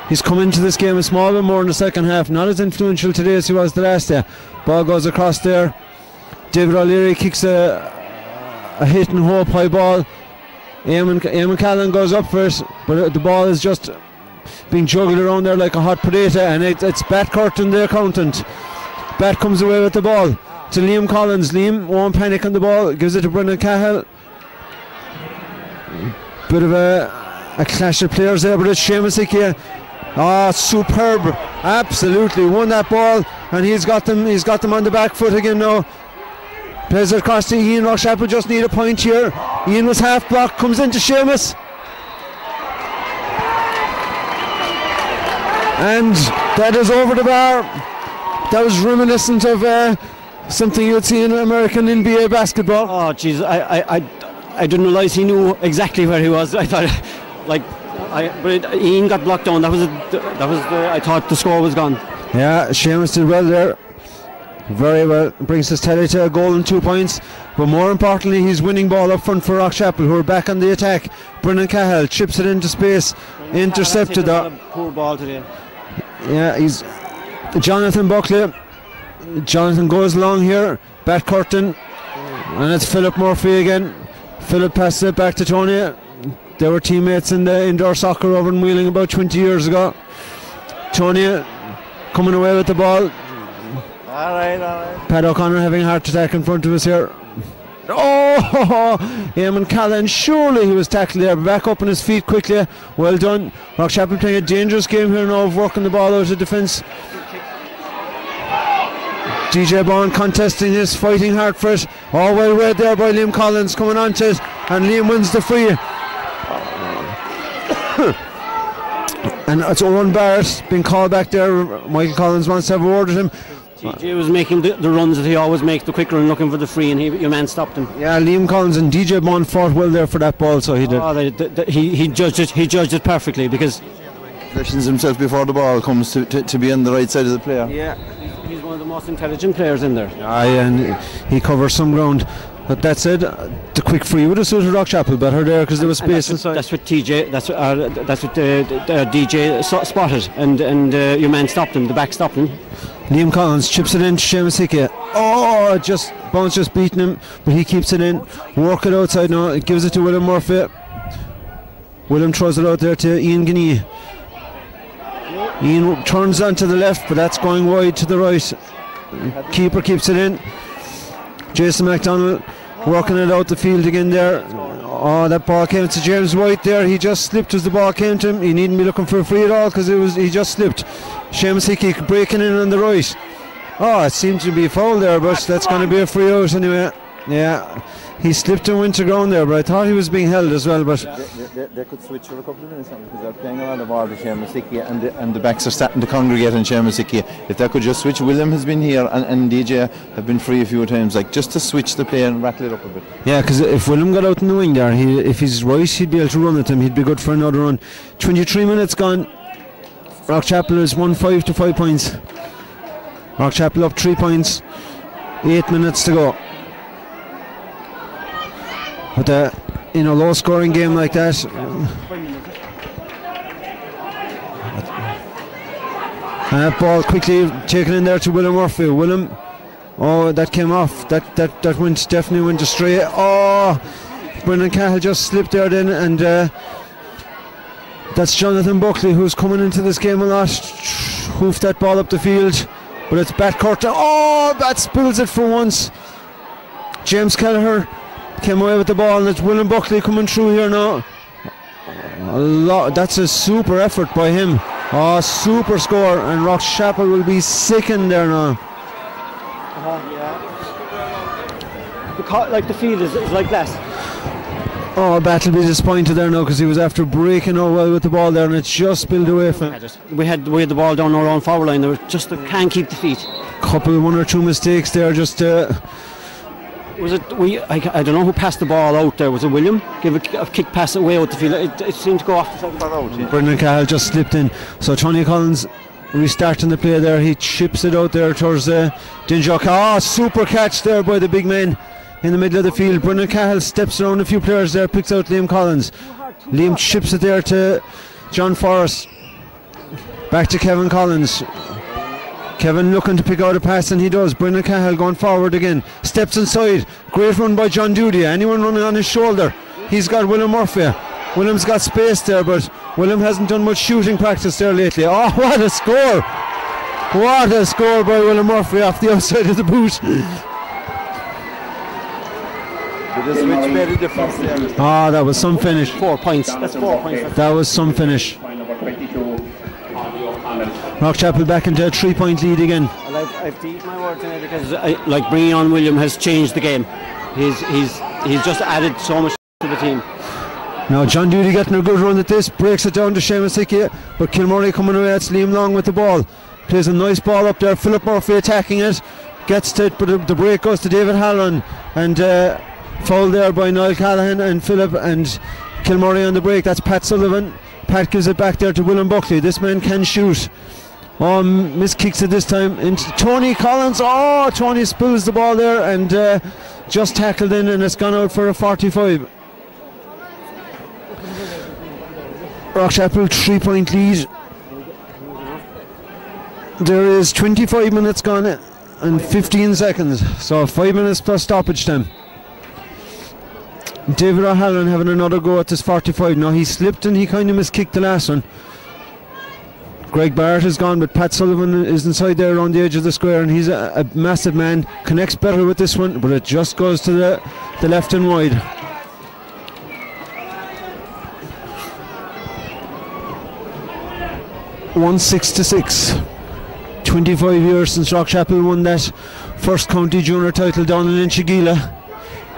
He's come into this game a small bit more in the second half. Not as influential today as he was the last day. Ball goes across there. David O'Leary kicks a, a hit and hope high ball. Eamon, Eamon Callan goes up first, but the ball is just being juggled around there like a hot potato, and it, it's Bat Curtin, the accountant. Bat comes away with the ball to Liam Collins. Liam won't panic on the ball, gives it to Brendan Cahill. Bit of a, a clash of players there, but it's Seamus Hickey. Ah, superb! Absolutely won that ball, and he's got them. He's got them on the back foot again now. Plays it across to Ian Rockchapel. Just need a point here. Ian was half blocked. Comes into Seamus. And that is over the bar. That was reminiscent of uh, something you'd see in American NBA basketball. Oh, jeez, I, I, I, I didn't realise he knew exactly where he was. I thought, like, I, but it, Ian got blocked down. That was, a, that was. The, I thought the score was gone. Yeah, Seamus did well there. Very well. Brings his tally to a goal and two points. But more importantly, he's winning ball up front for Rockchapel, who are back on the attack. Brendan Cahill chips it into space, intercepted that. Poor ball today. Yeah, he's Jonathan Buckley. Jonathan goes long here. Bat Curtin. And it's Philip Murphy again. Philip passes it back to Tony. They were teammates in the indoor soccer over in Wheeling about 20 years ago. Tony coming away with the ball. All right, all right. Pat O'Connor having a heart attack in front of us here. Oh, Eamon Callan, surely he was tackled there. Back up on his feet quickly. Well done. Rockchapel playing a dangerous game here now of working the ball out of defence. DJ Bond contesting this, fighting hard for it. All well read there by Liam Collins coming on to it, and Liam wins the free. and it's Owen Barrett being called back there. Michael Collins wants to have a word with him. TJ was making the, the, runs that he always makes, the quick run looking for the free, and he, your man stopped him. Yeah, Liam Collins and DJ Bond fought well there for that ball, so he did. Oh, they, they, he, he judged it. He judged it perfectly because Positions himself before the ball comes to, to, to be on the right side of the player. Yeah, he's, he's one of the most intelligent players in there. Aye, and he covers some ground. But that said, uh, the quick free would have suited Rockchapel better there because there was space that's, inside. what, that's what TJ, that's what, uh, that's what uh, uh, DJ so- spotted, and and uh, your man stopped him. The back stopped him. Liam Collins chips it in to Seamus Hickey. Oh, just Bones just beating him, but he keeps it in. Work it outside now. It gives it to William Murphy. William throws it out there to Ian Guinea. Ian turns on to the left, but that's going wide to the right. Keeper keeps it in. Jason McDonald working it out the field again there. Oh, that ball came to James White there. He just slipped as the ball came to him. He needn't be looking for a free at all because it was he just slipped. Seamus Hickey breaking in on the right. Oh, it seems to be a foul there, but that's going to be a free out anyway. Yeah, he slipped and went to ground there, but I thought he was being held as well. But They, they, they could switch for a couple of minutes because they're playing a lot of ball to Seamus and the, and the backs are starting to congregate on Seamus. If they could just switch, William has been here and, and DJ have been free a few times, like just to switch the play and rattle it up a bit. yeah, because if William got out in the wing there, he, if he's right, he'd be able to run at him. He'd be good for another run. 23 minutes gone. Rock Rockchapel is 1 5 to 5 points. Rock Rockchapel up 3 points. Eight minutes to go. But uh, in a low scoring game like that, and that ball quickly taken in there to William Murphy. William, oh, that came off. That that that went definitely went astray. Oh, Brendan Cahill just slipped there then, and uh, that's Jonathan Buckley who's coming into this game a lot. Hoofed that ball up the field, but it's Curtin. Oh, that spills it for once. James Kelleher came away with the ball, and it's William Buckley coming through here now. A lot. That's a super effort by him. Oh, super score, and Rockchapel will be sickened there now. The co- like the field is, is like that. Oh, Bat will be disappointed there now because he was after breaking out well with the ball there, and it just spilled away from him. We had we had the ball down our own foul line. They were just can't keep the feet. Couple, one or two mistakes there, just. Uh, Was it we? I, I don't know who passed the ball out there. Was it William? Give a, a kick pass away out the field. It, it seemed to go off the side of the out. Yeah. Brendan Cahill just slipped in. So Tony Collins restarting the play there. He chips it out there towards uh, Dinjock. Ah, super catch there by the big man in the middle of the field. Brendan Cahill steps around a few players there, picks out Liam Collins. Liam chips it there to John Forrest. Back to Kevin Collins. Kevin looking to pick out a pass and he does. Brendan Cahill going forward again. Steps inside. Great run by John Doody. Anyone running on his shoulder? He's got William Murphy. William's got space there, but William hasn't done much shooting practice there lately. Oh, what a score! What a score by William Murphy off the outside of the boot. But this which made a difference there. Ah, that was some finish. Four points. That's four points. That was some finish. O'Connell. Rockchapel back into a three point lead again. Well, I've, I've to eat my words in it because I, like bringing on William has changed the game. He's he's he's just added so much to the team. Now John Doody getting a good run at this, breaks it down to Seamus Hickey, but Kilmurray coming away, it's Liam Long with the ball. Plays a nice ball up there, Philip Murphy attacking it, gets to it, but the, the break goes to David Halloran, and uh, foul there by Niall Callahan and Philip and Kilmurray on the break. That's Pat Sullivan. Pat gives it back there to William Buckley. This man can shoot. Oh, miss kicks it this time. And Tony Collins. Oh, Tony spills the ball there and uh, just tackled in, and it's gone out for a 45. Rockchapel three point lead. There is 25 minutes gone and 15 seconds, so 5 minutes plus stoppage time. David O'Halloran having another go at this 45. Now he slipped and he kind of miskicked the last one. Greg Barrett is gone, but Pat Sullivan is inside there around the edge of the square, and he's a, a massive man. Connects better with this one, but it just goes to the, the left and wide. One six to six. 25 years since Rock Rockchapel won that first county junior title down in Inchigeela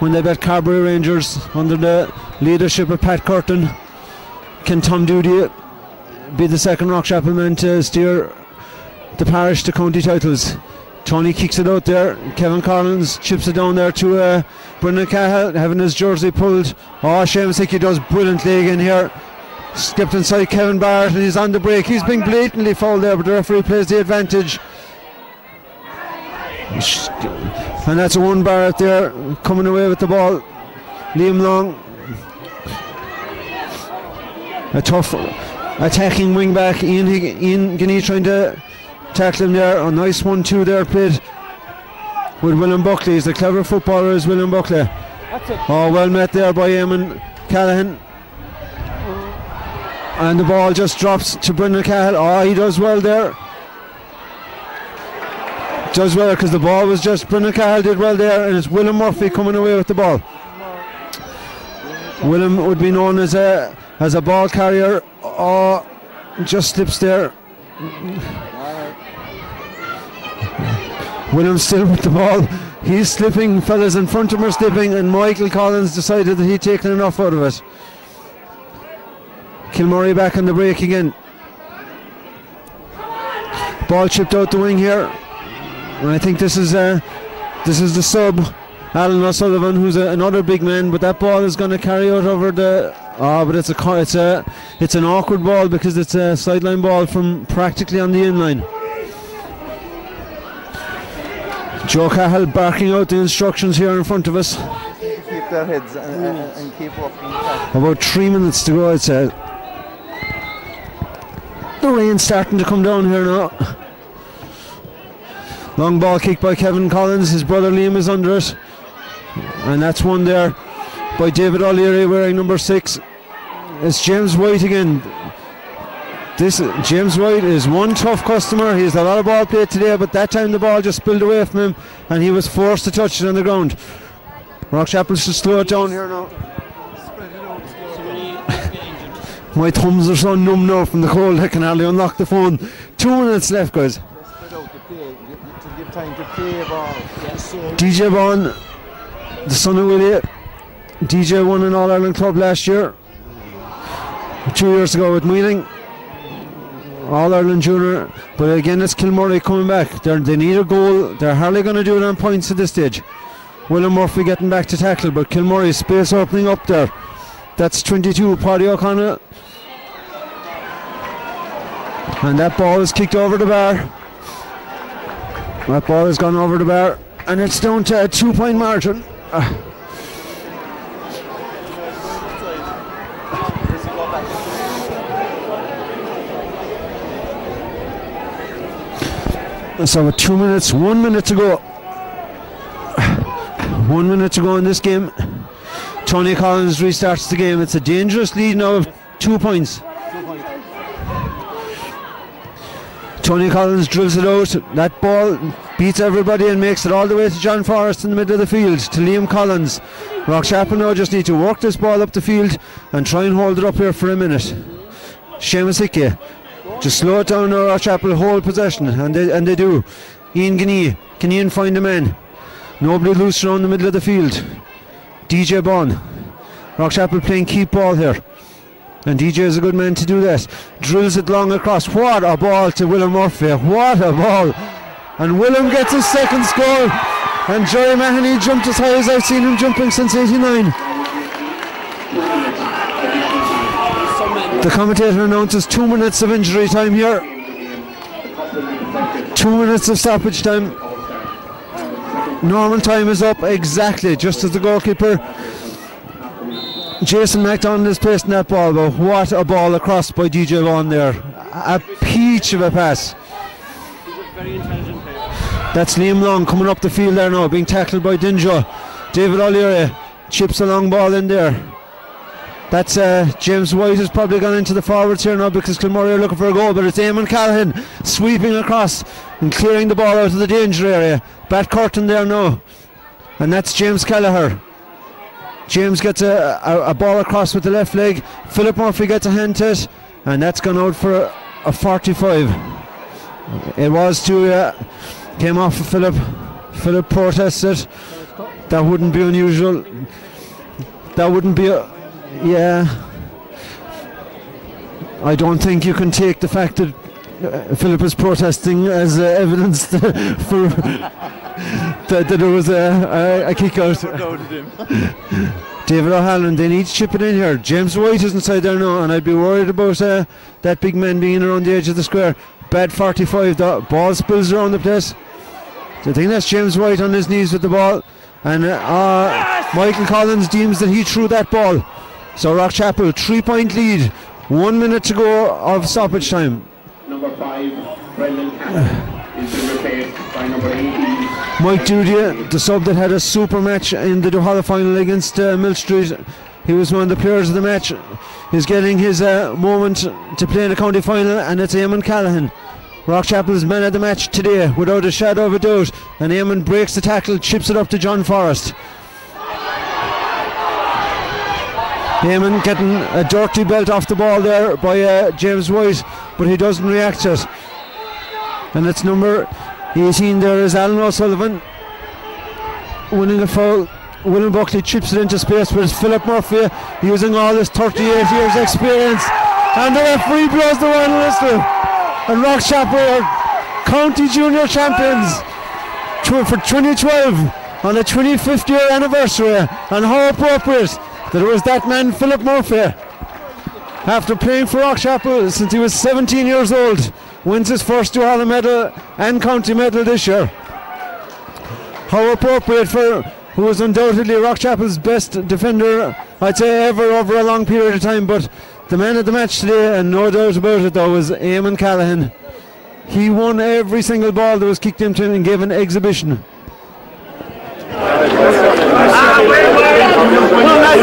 when they bet Carbery Rangers under the leadership of Pat Curtin. Can Tom Doody be the second Rockchapel man to steer the parish to county titles? Tony kicks it out there. Kevin Collins chips it down there to uh, Brendan Cahill having his jersey pulled. Oh, Seamus Hickey does brilliantly again here. Skipped inside Kevin Barrett and he's on the break. He's been blatantly fouled there, but the referee plays the advantage. And that's one Barrett there coming away with the ball. Liam Long. A tough attacking wing back. Ian, Ian Guinea trying to tackle him there. A nice one two there played with William Buckley. He's a clever footballer is William Buckley. Oh well met there by Eamon Callahan. And the ball just drops to Brendan Cahill. Oh, he does well there. Does well because the ball was just Brendan Cahill did well there, and it's William Murphy coming away with the ball. William would be known as a as a ball carrier. Oh, just slips there. William still with the ball. He's slipping. Fellas in front of him are slipping, and Michael Collins decided that he'd taken enough out of it. Kilmurray back on the break again. Ball chipped out the wing here. And I think this is uh, this is the sub, Alan O'Sullivan, who's a, another big man. But that ball is going to carry out over the. Oh, but it's a it's a it's an awkward ball because it's a sideline ball from practically on the inline. Joe Cahill barking out the instructions here in front of us. Keep their heads and, and, and keep up. About three minutes to go, I'd say. The rain's starting to come down here now. Long ball kick by Kevin Collins. His brother Liam is under it. And that's one there by David O'Leary wearing number six. It's James White again. This James White is one tough customer. He has a lot of ball play today, but that time the ball just spilled away from him and he was forced to touch it on the ground. Rockchapel should slow it down here now. My thumbs are so numb now from the cold I can hardly unlock the phone. Two minutes left, guys. Spread out the play to give time to play ball. DJ Bond, the son of Willie. DJ won an All Ireland club last year. Two years ago with Meelin. All Ireland junior. But again, it's Kilmurray coming back. They're, they need a goal. They're hardly going to do it on points at this stage. William Murphy getting back to tackle, but Kilmurray space opening up there. That's 22, Paddy O'Connell. And that ball is kicked over the bar. That ball has gone over the bar. And it's down to a two point margin. Ah. So with two minutes, one minute to go. One minute to go in this game. Tony Collins restarts the game. It's a dangerous lead now of two points. Tony Collins drills it out. That ball beats everybody and makes it all the way to John Forrest in the middle of the field to Liam Collins. Rockchapel now just need to work this ball up the field and try and hold it up here for a minute. Seamus Hickey. Just slow it down Rockchapel hold possession and they, and they do. Ian Guinea. Can Ian find a man? Nobody loose around the middle of the field. DJ Bond. Rockchapel playing keep ball here. And DJ is a good man to do that. Drills it long across. What a ball to William Murphy. What a ball. And Willem gets his second score. And Jerry Mahoney jumped as high as I've seen him jumping since 89. The commentator announces two minutes of injury time here. Two minutes of stoppage time. Normal time is up exactly just as the goalkeeper Jason McDonald is placing that ball, but what a ball across by DJ Vaughan there. A peach of a pass. That's Liam Long coming up the field there now, being tackled by Dinjo. David O'Leary chips a long ball in there. That's uh, James White has probably gone into the forwards here now because Kilmurray are looking for a goal, but it's Eamon Callahan sweeping across and clearing the ball out of the danger area. Bat Curtin there now. And that's James Kelleher. James gets a, a, a, ball across with the left leg. Philip Murphy gets a hand to it, and that's gone out for a, a 45. It was to uh, came off of Philip. Philip protested. That wouldn't be unusual. That wouldn't be a, yeah. I don't think you can take the fact that uh, Philip is protesting as uh, evidence for that, that there was a, a, a kick out. David O'Halloran, they need to chip it in here. James White is inside there now, and I'd be worried about uh, that big man being around the edge of the square. Bad 45, the ball spills around the place. So I think that's James White on his knees with the ball. And uh, yes! Michael Collins deems that he threw that ball. So Rockchapel, three point lead, one minute to go of stoppage time. Number five, Brendan is being replaced by number 18. Mike Dudia, the sub that had a super match in the Duhallow final against uh, Millstreet. He was one of the players of the match. He's getting his uh, moment to play in the county final, and it's Eamon Callahan. Rockchapel's man of the match today, without a shadow of a doubt. And Eamon breaks the tackle, chips it up to John Forrest. Eamon getting a dirty belt off the ball there by uh, James White, but he doesn't react to it. And it's number 18 there is Alan O'Sullivan winning a foul. William Buckley chips it into space, it's Philip Murphy using all his 38 years experience. And the referee blows the one whistle. And Rockchapel are county junior champions for 2012 on the 25th year anniversary. And how appropriate that it was that man, Philip Murphy, after playing for Rockchapel since he was 17 years old wins his first Duhallow medal and county medal this year. how appropriate for who was undoubtedly Rockchapel's best defender, I'd say ever over a long period of time. But the man of the match today, and no doubt about it, though, was Eamon Callahan. He won every single ball that was kicked into him and gave an exhibition. We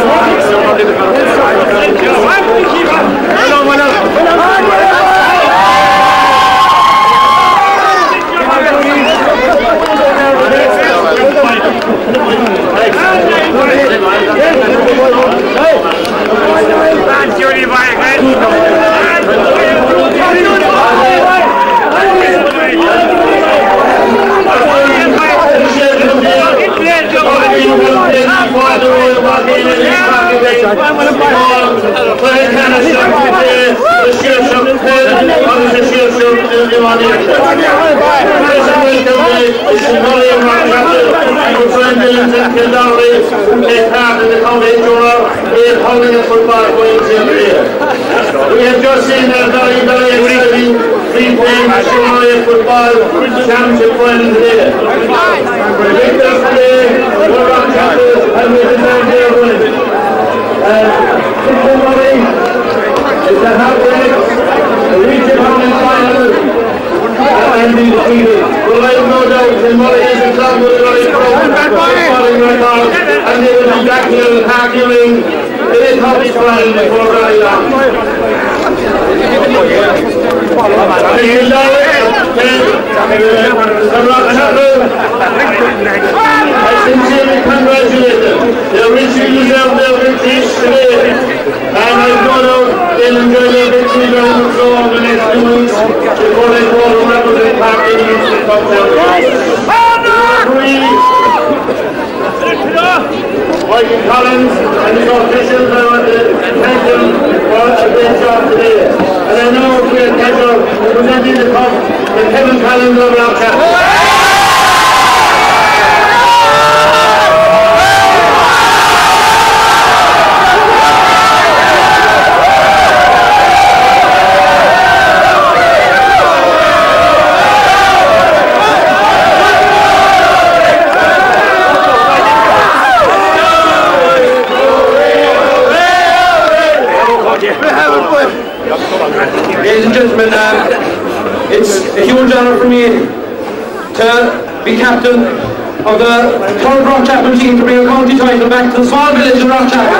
the current Rockchapel team to bring a county title back to the small village of Rockchapel.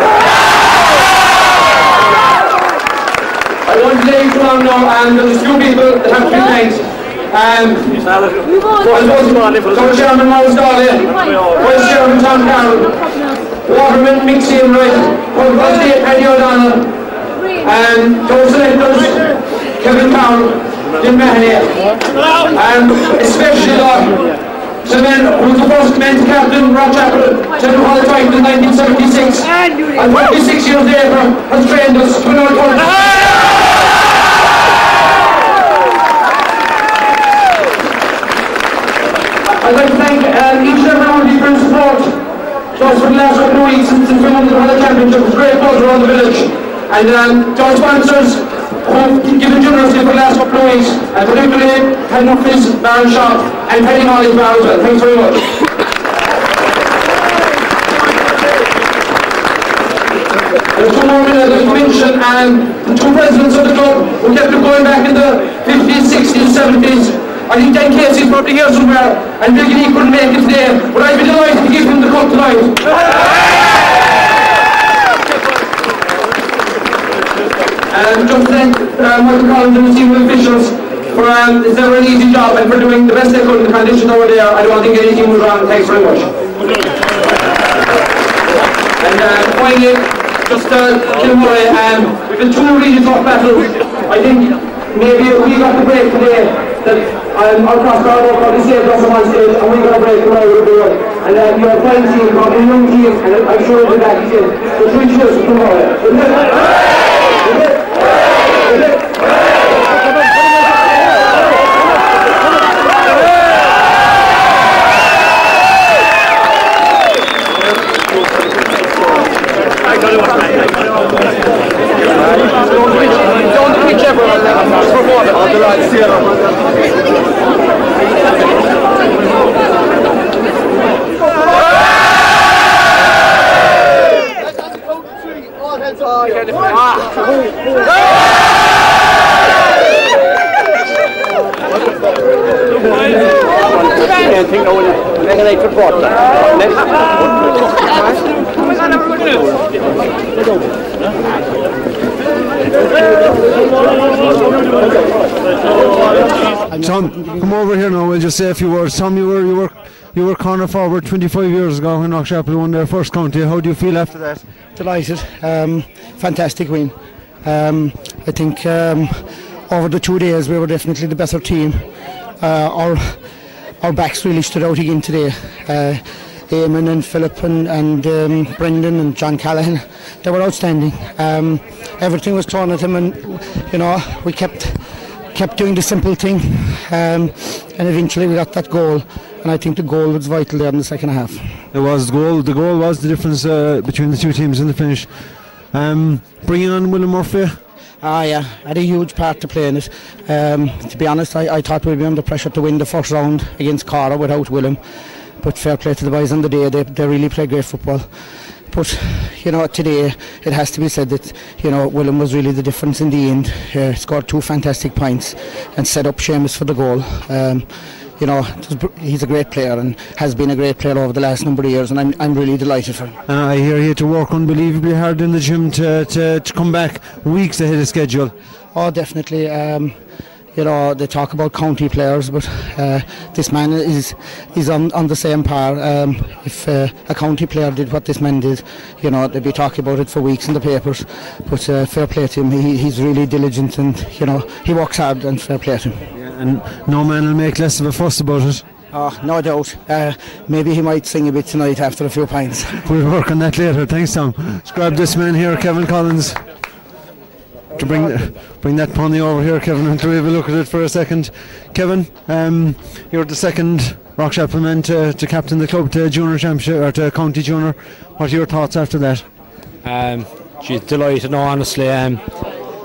I want to lay you down now, and there's a few people that have to be thanked. Um, Coach Chairman Maurice Daly, Vice Chairman Tom Carroll, Waterman Mick Seamwright, Coach Dave Paddy O'Donnell, and those selectors, Kevin Powell, Jim Mahoney, and especially the the man who was the first men's captain, Rockchapel, to qualify in 1976, and 26 years later has trained us to another country. I'd like to thank um, each and every one of you for your support just for the last couple of weeks since the World Championship. It was great buzz around the village. And um, to our sponsors who've given generously for the last couple of weeks, and particularly Penn Office, Baron Shop, and Penny Molly's Bar. Thanks very much. There's two more minutes to mention, and the two presidents of the club who kept going back in the 50s, 60s, 70s. I think Dan Casey's probably here somewhere, and Giddy couldn't make it today, but I'd be delighted to give him the cup tonight. And just thank uh, Michael Collins and the team of officials for um, it's never an easy job and for doing the best they could in the conditions over there. I don't think any team was wrong. Thanks very much. And uh, finally, just uh, Kilmurray, um, we've been two really tough battles. I think maybe we got the break today, that um, our cross guard will probably saved us on stage, and we got a break tomorrow with the good. And uh, you're a fine team, a young team, and I'm sure we'll be back again. So three cheers for Kilmurray. Tom, come over here now. We'll just say a few words. Tom, you were you were you were corner forward 25 years ago when Rockchapel won their first county. How do you feel after that? Delighted. Um, fantastic win. Um, I think um, over the two days we were definitely the better team. Uh, our our backs really stood out again today. Uh, Eamon and Philip and, and um, Brendan and John Callahan, they were outstanding. Um, everything was thrown at them, and you know we kept kept doing the simple thing, um, and eventually we got that goal. And I think the goal was vital there in the second half. It was the goal. The goal was the difference uh, between the two teams in the finish. Um, bringing on William Murphy. Ah, yeah, had a huge part to play in it. Um, to be honest, I, I thought we'd be under pressure to win the first round against Cara without William. But fair play to the boys on the day, they, they really played great football. But, you know, today it has to be said that, you know, William was really the difference in the end. Uh, scored two fantastic points and set up Seamus for the goal. Um, you know, he's a great player and has been a great player over the last number of years, and I'm, I'm really delighted for him. And I hear he had to work unbelievably hard in the gym to, to, to come back weeks ahead of schedule. Oh, definitely. Um, you know, they talk about county players, but uh, this man is is on, on the same par. Um, if uh, a county player did what this man did, you know, they'd be talking about it for weeks in the papers. But uh, fair play to him. He, he's really diligent and, you know, he works hard and fair play to him. Yeah, and no man will make less of a fuss about it. Oh, no doubt. Uh, maybe he might sing a bit tonight after a few pints. We'll work on that later. Thanks, Tom. Let's grab this man here, Kevin Collins to bring bring that pony over here, Kevin, and to have a look at it for a second. Kevin, um, you're the second Rockchapel man to, to captain the club to junior championship or to county junior. What are your thoughts after that? Um, geez, delighted. No, honestly, um,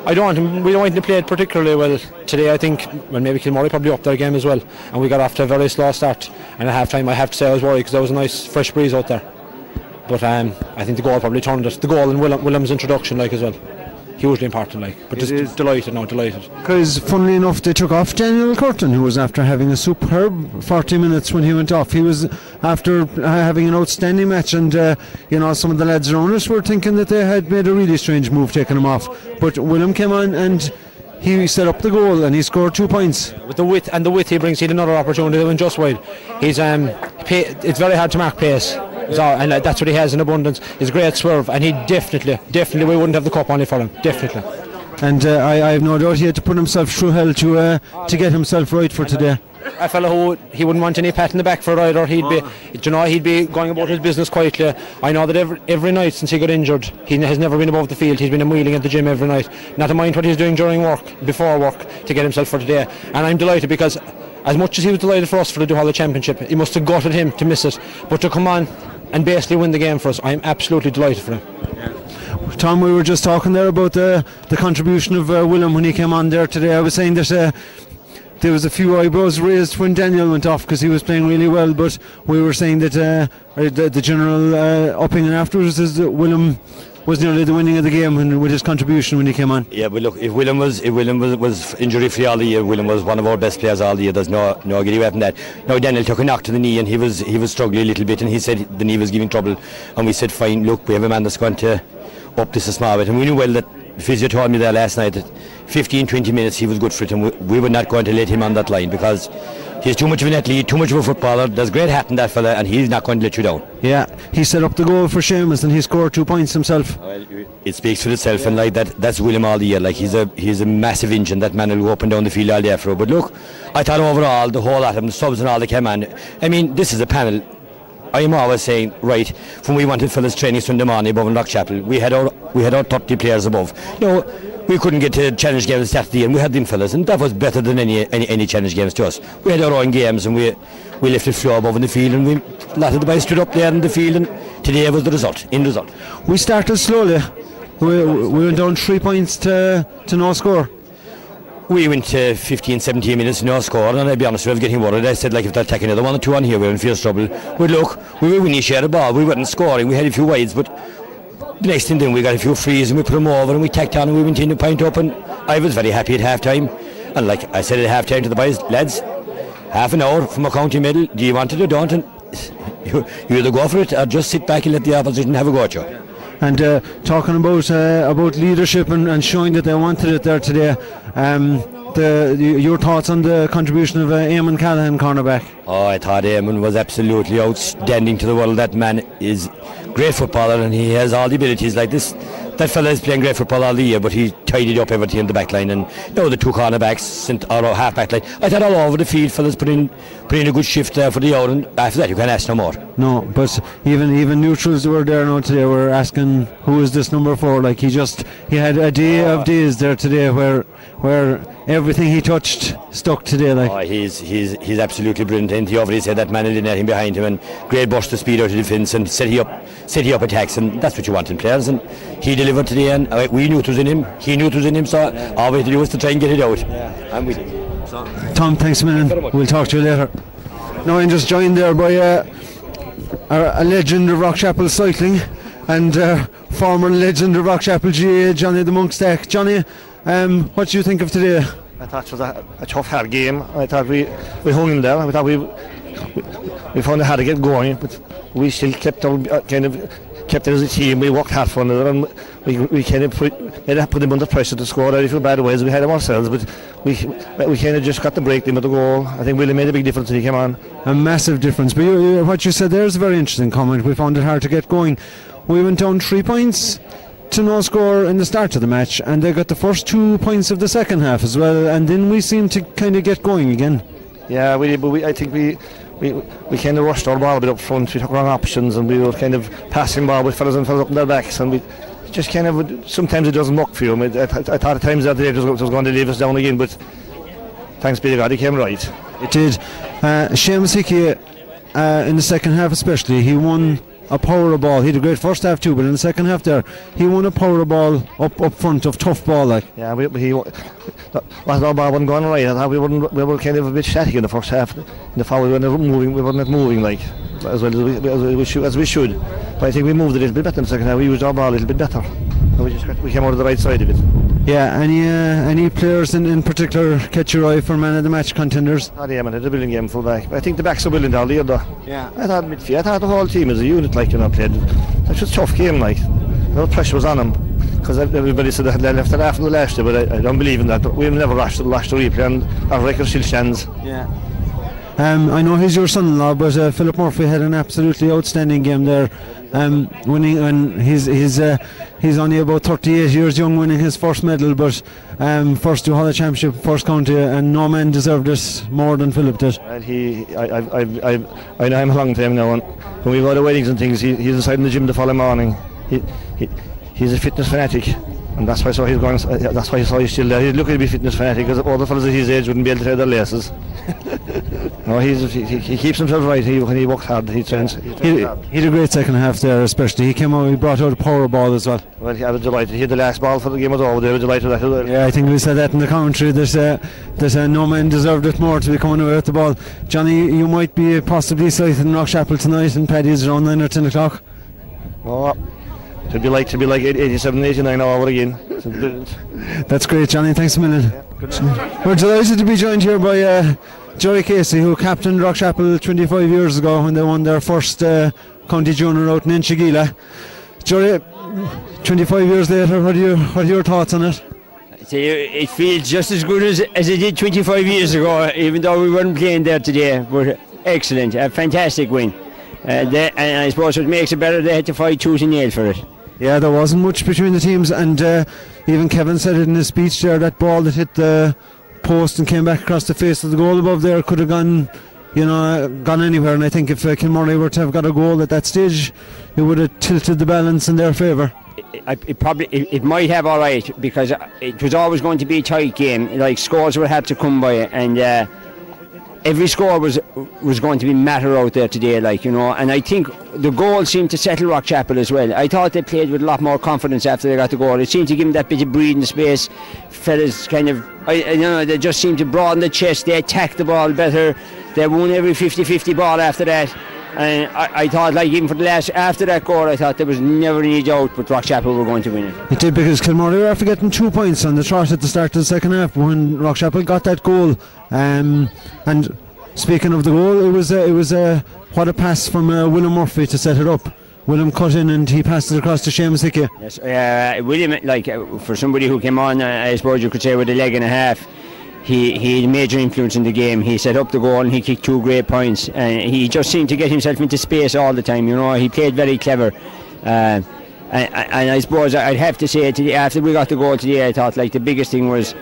I don't want him, we don't want him to play it particularly well today. I think well maybe Kilmurray probably up their game as well, and we got off to a very slow start. And at half time, I have to say I was worried because there was a nice fresh breeze out there. But um, I think the goal probably turned us. The goal and William, William's introduction, like as well hugely important. Like, but It just is. delighted, no, delighted. Because, funnily enough, they took off Daniel Curtin, who was after having a superb 40 minutes when he went off. He was after uh, having an outstanding match, and uh, you know some of the lads around us were thinking that they had made a really strange move taking him off. But William came on and he set up the goal and he scored two points. With the width and the width he brings, he had another opportunity to win just wide. He's um, pa- it's very hard to mark pace. So, and uh, that's what he has in abundance. He's a great swerve, and he definitely, definitely, we wouldn't have the cup only for him. Definitely. And uh, I, I have no doubt he had to put himself through hell to uh, to get himself right for today. A fellow who he wouldn't want any pat in the back for either. He'd be, you know, he'd be going about his business quietly. I know that every, every night since he got injured, he has never been above the field. He's been wheeling at the gym every night. Not to mind what he's doing during work, before work, to get himself for today. And I'm delighted because, as much as he was delighted for us for the Duhallow Championship, he must have gutted him to miss it. But to come on and basically win the game for us, I'm absolutely delighted for him. Tom, we were just talking there about the the contribution of uh, William when he came on there today. I was saying that. Uh, there was a few eyebrows raised when Daniel went off because he was playing really well, but we were saying that uh, the, the general uh, opinion afterwards is that William was nearly the winning of the game when, with his contribution when he came on. Yeah, but look, if William was if William was, was injury free all the year, William was one of our best players all the year. There's no no getting away from that. Now Daniel took a knock to the knee and he was he was struggling a little bit and he said the knee was giving trouble and we said fine, look, we have a man that's going to up this a small bit and we knew well that the physio told me there last night that 15 20 minutes he was good for it and we, we were not going to let him on that line because he's too much of an athlete, too much of a footballer. There's great hat in that fella and he's not going to let you down. Yeah, he set up the goal for Seamus and he scored two points himself. it speaks for itself and like that that's William all the year like he's a he's a massive engine that man will go up and down the field all day for but look I thought overall the whole lot of them the subs and all that came on I mean this is a panel I am always saying right when we wanted fellas training Sunday morning above in Rockchapel we had our we had our 30 players above you know we couldn't get to challenge games on Saturday and we had them fellas and that was better than any any, any challenge games to us we had our own games and we we lifted floor above in the field and we a lot of the boys stood up there in the field and today was the result in result We started slowly. We, we went down three points to, to no score. We went to 15, 17 minutes, no score, and I'll be honest, I was getting worried. I said, like, if they're taking another one or two on here, we're in fierce trouble. But look, we were winning share of ball, we weren't scoring, we had a few wides, but the next thing then we got a few frees and we put them over and we tacked on and we went in a pint up and I was very happy at half time. And like I said at half time to the boys, lads, half an hour from a county medal, do you want it or don't? And you, you either go for it or just sit back and let the opposition have a go at you. And uh, talking about uh, about leadership and, and showing that they wanted it there today, um, the, your thoughts on the contribution of uh, Eamon Callahan, cornerback? Oh, I thought Eamon was absolutely outstanding to the world. That man is great footballer and he has all the abilities like this. That fella is playing great football all the year, but he tidied up everything in the back line. And you know, the two cornerbacks or half back line. I thought all over the field, fellas put in, in a good shift there for the hour. And after that, you can't ask no more. No, but even even neutrals were there now today were asking who is this number four. Like he just he had a day of ah. days there today where where everything he touched stuck today. Like oh, he's he's he's absolutely brilliant. And he already said that man in the netting behind him and great burst of speed out of defence and set he up set he up attacks and that's what you want in players. And he delivered today and uh, we knew it was in him. He knew it was in him. So all we had to do was to try and get it out. Yeah. And we did. Tom, thanks a million. We'll talk to you later. Now I'm just joined there by uh, a, a legend of Rockchapel cycling and uh, former legend of Rockchapel GAA, Johnny the Monkstack. Johnny, um, what do you think of today? I thought it was a, a tough hard game. I thought we, we hung in there. I thought we, we, we found it hard to get going, but we still kept our, uh, kind of kept it as a team. We worked hard for another, and we, we kind of put made put them under pressure to score. I feel bad ways we had them ourselves, but we we kind of just got the break them with the goal. I think Willie made a big difference when he came on. A massive difference. But you, you, what you said there is a very interesting comment. We found it hard to get going. We went down three points to no score in the start of the match, and they got the first two points of the second half as well, and then we seemed to kind of get going again. Yeah, we did, but we I think we. We, we kind of rushed our ball a bit up front. We took wrong options, and we were kind of passing ball with fellas and fellas up in their backs, and we just kind of sometimes it doesn't work for you. I, thought at times that was, it was going to leave us down again, but thanks be to God, he came right. It did. Uh, Seamus Hickey, uh, in the second half especially, he won a power ball. He had a great first half too, but in the second half there, he won a power ball up up front of tough ball like. Yeah, we, he was our ball wasn't going right. Thought we were we were kind of a bit static in the first half. In the foul, we weren't moving. We weren't moving like as well as we, as we, should, as we should. But I think we moved a little bit better in the second half. We used our ball a little bit better. And we just we came out of the right side of it. Yeah, any uh, any players in, in particular catch your eye for man of the match contenders? Oh, yeah, man, it's a brilliant game full back. I think the backs are brilliant all year though. Yeah. I thought midfield, I thought the whole team as a unit like you know played. It was a tough game like. No pressure was on them because everybody said they had left it after the last year, but I, I don't believe in that. We've never rushed the last replay and our record still stands. Yeah. Um, I know he's your son-in-law, but uh, Philip Murphy had an absolutely outstanding game there, um, winning. And he's he's uh, he's only about 38 years young, winning his first medal, but um, first Duhallow Championship, first county, and no man deserved this more than Philip did. Well, he, I, I, I, I know him a long time now, and when we go to weddings and things, he, he's inside in the gym the following morning. He, he, he's a fitness fanatic. And that's why I saw he's going. Uh, that's why I saw he's still there. He's looking to be fitness fanatic because all the fellas at his age wouldn't be able to tie their laces. no, he's, he, he keeps himself right. He, when he works hard, he trains. He, trains He, hard. he had a great second half there, especially. He came out, he brought out a power ball as well. Well, I was delighted. He had the last ball for the game was over. They were delighted with that. well. Yeah, I think we said that in the commentary. There's uh, that uh, no man deserved it more to be coming away with the ball. Johnny, you might be possibly sighted in Rockchapel tonight, and Paddy's around nine or ten o'clock. Oh, to be like to be like 87, 89 all over again. That's great, Johnny. Thanks a million. We're delighted to be joined here by uh, Joey Casey, who captained Rockchapel 25 years ago when they won their first uh, county junior out in Inchigeelagh. Joey, 25 years later, what are, you, what are your thoughts on it? It feels just as good as, as it did 25 years ago, even though we weren't playing there today. But excellent, a fantastic win. Uh, they, and I suppose what makes it better, they had to fight tooth and nail for it. Yeah, there wasn't much between the teams, and uh, even Kevin said it in his speech there. That ball that hit the post and came back across the face of the goal above there could have gone, you know, gone anywhere. And I think if uh, Kilmurray were to have got a goal at that stage, it would have tilted the balance in their favour. It, it probably it, it might have all right because it was always going to be a tight game. Like scores would have to come by, and uh, every score was was going to be matter out there today. Like you know, and I think the goal seemed to settle Rockchapel as well. I thought they played with a lot more confidence after they got the goal. It seemed to give them that bit of breathing space. Fellas kind of, I, I you know, they just seemed to broaden the chest. They attacked the ball better. They won every 50-50 ball after that. And I, I thought, like, even for the last, after that goal, I thought there was never any doubt but Rockchapel were going to win it. It did because Kilmurray were after getting two points on the trot at the start of the second half when Rock Rockchapel got that goal. Um, and speaking of the goal, it was uh, it was uh, what a pass from uh, William Murphy to set it up. William cut in and he passed it across to Seamus Hickey. Yes, uh, William, like, uh, for somebody who came on, uh, I suppose you could say with a leg and a half, he, he had a major influence in the game. He set up the goal and he kicked two great points. And he just seemed to get himself into space all the time. You know, he played very clever. Uh, and, and I suppose I'd have to say today, after we got the goal today, I thought like the biggest thing was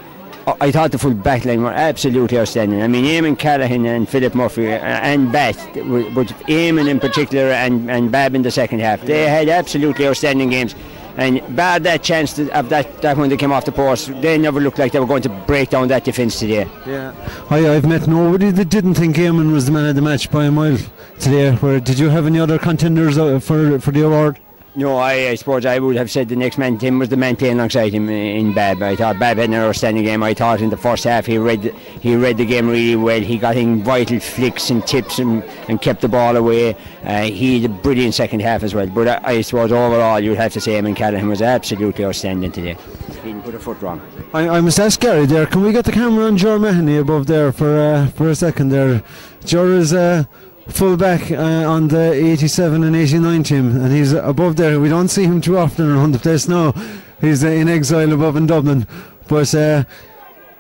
I thought the full back line were absolutely outstanding. I mean, Eamon Callaghan and Philip Murphy uh, and Bat, but Eamon in particular and, and Bat in the second half, they had absolutely outstanding games. And bad that chance of that, that when they came off the post, they never looked like they were going to break down that defence today. Yeah. I, I've met nobody that didn't think Eamon was the man of the match by a mile today. Where did you have any other contenders uh, for for the award? No, I, I suppose I would have said the next man, Tim, was the man playing alongside him in Bat. I thought Bat had an outstanding game. I thought in the first half he read he read the game really well. He got in vital flicks and tips and, and kept the ball away. Uh, he had a brilliant second half as well. But I, I suppose overall you'd have to say Eamon Callahan was absolutely outstanding today. He didn't put a foot wrong. I, I must ask Gary there. Can we get the camera on Jor Mahoney above there for uh, for a second there? Jor is. Uh, full back uh, on the 87 and 89 team, and he's above there. We don't see him too often around the place now. He's uh, in exile above in Dublin, but uh,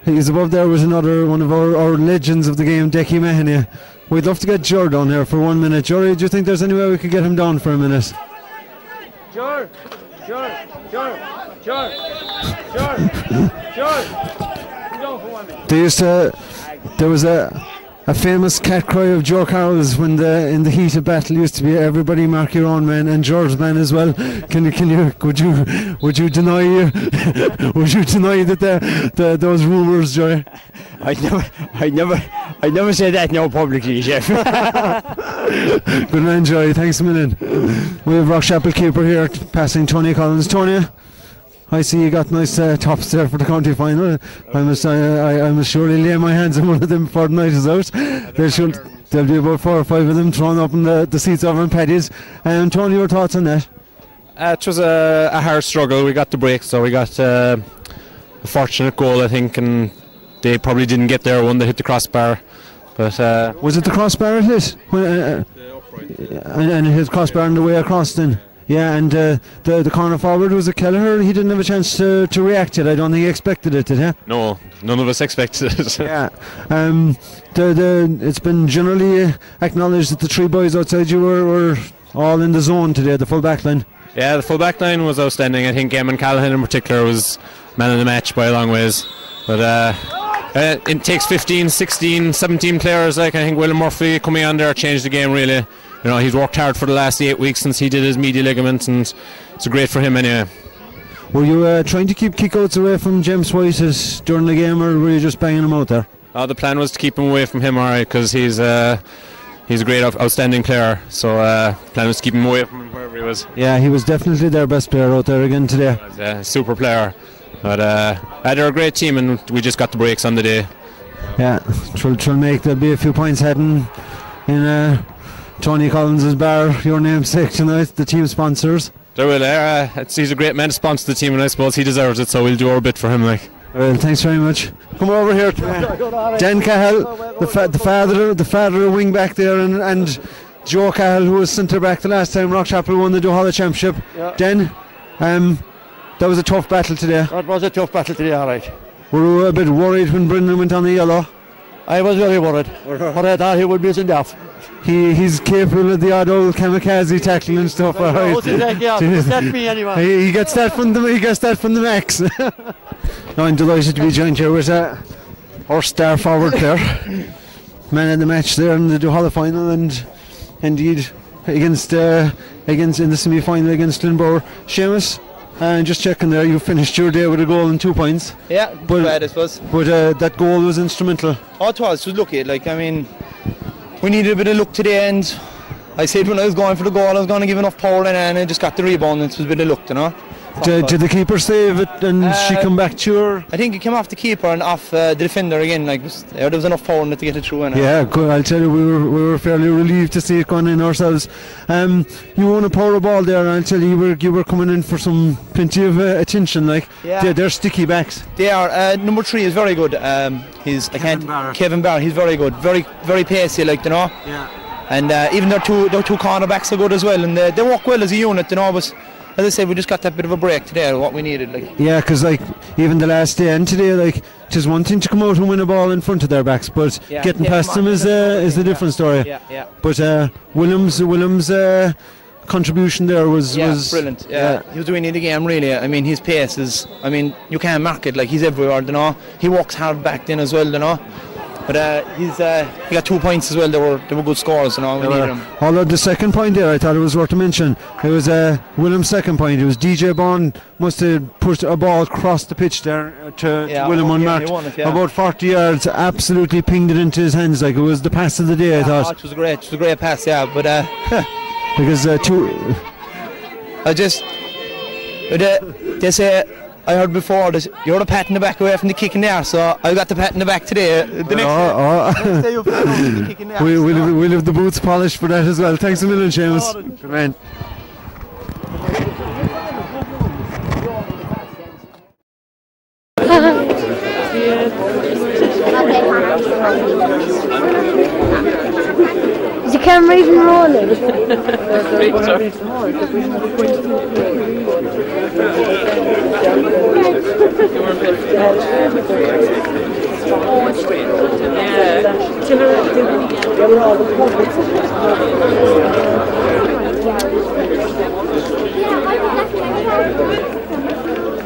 he's above there with another one of our, our legends of the game, Decky Mahoney. We'd love to get Jor down here for one minute. Jory, do you think there's any way we could get him down for a minute? Jor, Jor, Jor, Jor, Jor, Jor. Come down for one minute. They used to. There was a a famous cat cry of Joe Carroll's when the in the heat of battle used to be everybody mark your own man and George's man as well. Can you can you would you would you deny would you deny that the, the those rumours, Joy? I never I never I never say that now publicly, Jeff. Good man, Joy. Thanks a million. We have Rockchapel keeper here passing Tony Collins. Tony. I see you got nice uh, tops there for the county final. I must, I, I, I must surely lay my hands on one of them before the night is out. There should, there'll be about four or five of them thrown up in the, the seats over in Paddy's. Um, Tony, your thoughts on that? Uh, it was a, a, hard struggle. We got the break, so we got uh, a fortunate goal, I think, and they probably didn't get there when they hit the crossbar. But uh, was it the crossbar it hit? When, uh, and, and it hit crossbar on the way across then. Yeah, and uh, the the corner forward was a Kelleher. He didn't have a chance to, to react to it. I don't think he expected it, did he? No, none of us expected it. yeah, um, the the it's been generally acknowledged that the three boys outside you were, were all in the zone today. The full back line. Yeah, the full back line was outstanding. I think Eamon Callahan in particular was man of the match by a long ways. But uh, uh, it takes 15, 16, 17 players. Like I think William Murphy coming on there changed the game really you know he's worked hard for the last eight weeks since he did his medial ligaments, and it's great for him anyway. Were you uh, trying to keep kickouts away from James White during the game, or were you just banging him out there? Uh, the plan was to keep him away from him, alright, because he's uh, he's a great, outstanding player. So uh, plan was to keep him away from him wherever he was. Yeah, he was definitely their best player out there again today. Was, uh, super player, but uh, they're a great team, and we just got the breaks on the day. Yeah, try will make there'll be a few points heading in. Uh, Tony Collins' is bar, your namesake tonight, the team sponsors. There will, uh, he's a great man to sponsor the team, and I suppose he deserves it, so we'll do our bit for him. Like. Well, thanks very much. Come over here, uh, Den Cahill, the, fa- the father, the father of wing back there, and, and Joe Cahill, who was centre back the last time Rockchapel won the Duhallow Championship. Yeah. Den, um, that was a tough battle today. That was a tough battle today, all right. We were you a bit worried when Brendan went on the yellow? I was very worried, but I thought he would be sent off he he's capable of the odd old kamikaze tackling and stuff. Well, right. that, yeah, that's me anyway. He, he, gets that from the he gets that from the max. no, I'm delighted to be joined here with uh, our star forward player, man of the match there in the Duhallow final, and indeed against uh, against in the semi final against Glenborough. Seamus. And uh, just checking there, you finished your day with a goal and two points. Yeah, but, bad, I suppose. But uh, that goal was instrumental. Oh, it was. It like I mean, we needed a bit of luck today and I said when I was going for the goal I was going to give enough power in and I just got the rebound and it was a bit of luck you know Did, did the keeper save it and she Uh, come back to her? I think it came off the keeper and off uh, the defender again. Like was- yeah, there was enough power in it to get it through. And, uh, Yeah, good. I'll tell you, we were we were fairly relieved to see it going in ourselves. Um, you won a power ball there, and I'll tell you, you were you were coming in for some plenty of uh, attention. Like Yeah. they're, they're sticky backs. They are. Uh, number three is very good. Um, he's I can't. Kevin Barr. He's very good. Very very pacey. Like you know. Yeah. And uh, even their two their two cornerbacks are good as well, and uh, they work well as a unit. You know, but as I said, we just got that bit of a break today. What we needed. Like. Yeah, because like even the last day and today, like just one thing to come out and win a ball in front of their backs, but Yeah. getting Yeah, past them is uh, is a different story. Yeah, yeah. But uh, Williams Williams' uh, contribution there was Yeah, was brilliant. Yeah. he was winning the game really. I mean, his pace is. I mean, you can't mark it. Like he's everywhere. You know, he walks hard back then as well. You know, but uh, he's uh, he got two points as well. They were they were good scores. You know, we needed them. Although the second point there, I thought it was worth to mention. It was uh, William's second point. It was DJ Bond must have pushed a ball across the pitch there uh, to, Yeah, to William yeah, unmarked. it, yeah. About 40 yards, absolutely pinged it into his hands like it was the pass of the day. I Oh, thought it was a great, it was a great pass. Yeah, but uh, because uh, two. I just but, uh, they say I heard before that you're the pat in the back away from the kick in there, so I got the pat in the back today. The next, Oh, oh. next day you'll find the kick in there. we, we'll, have, we'll have the boots polished for that as well. Thanks a million, Seamus. Good man. Is the camera even rolling? Ik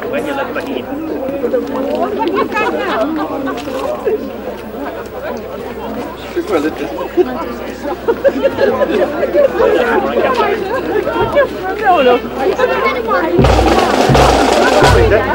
When you look behind. Stuk wel het. No, no. Memories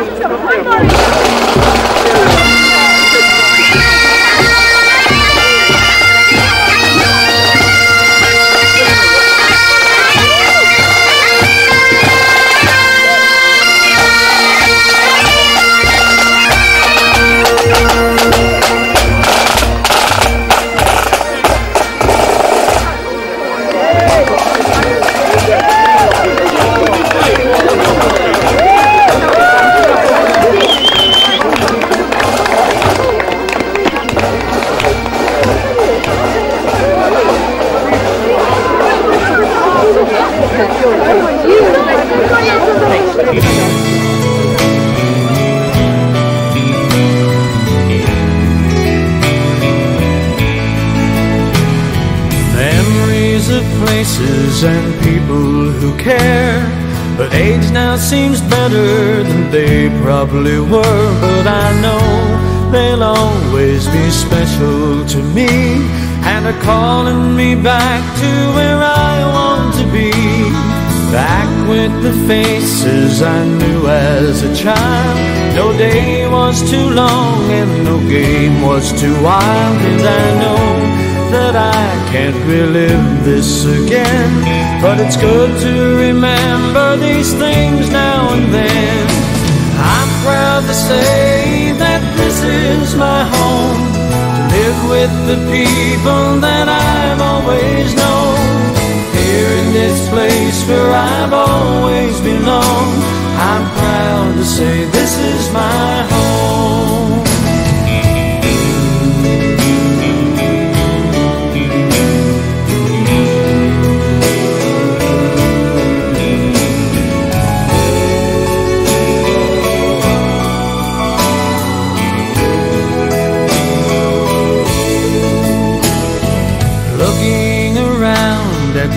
Age now seems better than they probably were. But I know they'll always be special to me. And are calling me back to where I want to be. Back with the faces I knew as a child. No day was too long and no game was too wild. And I know that I can't relive this again. But it's good to remember these things now and then. I'm proud to say that this is my home. To live with the people that I've always known. Here in this place where I've always belonged. I'm proud to say this is my home.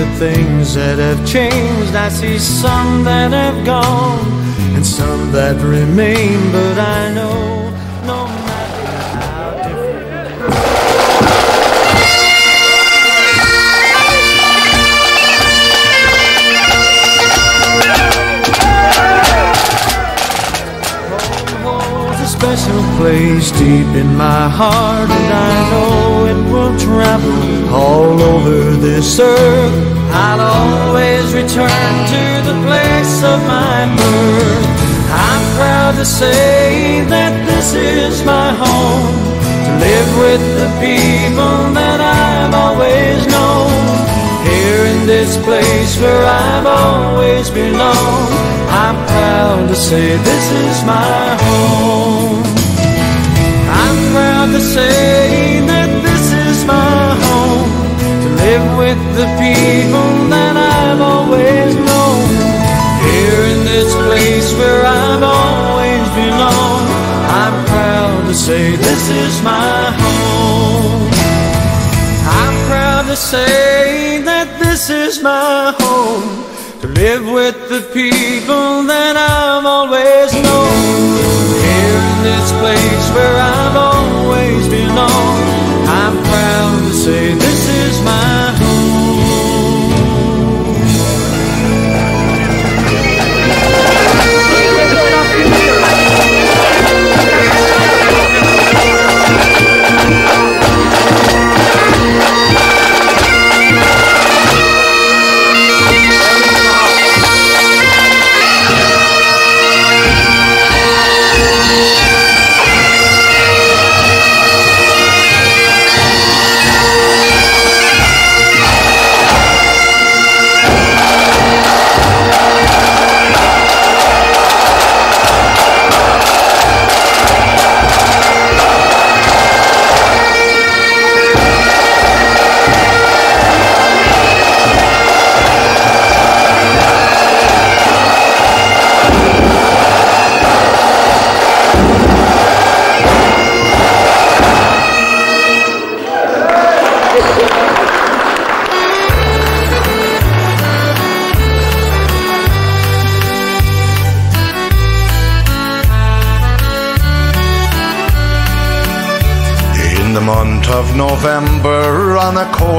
The things that have changed, I see some that have gone and some that remain. But I know special place deep in my heart, and I know it will travel all over this earth. I'll always return to the place of my birth. I'm proud to say that this is my home, to live with the people that I've always known. Here in this place where I've always belonged, I'm proud to say this is my home. I'm proud to say that this is my home, to live with the people that I've always known. Here in this place where I've always belonged, I'm proud to say this is my home. I'm proud to say that this is my home, to live with the people that I've always known. Here in this place where I've always belonged, I'm proud to say this is my In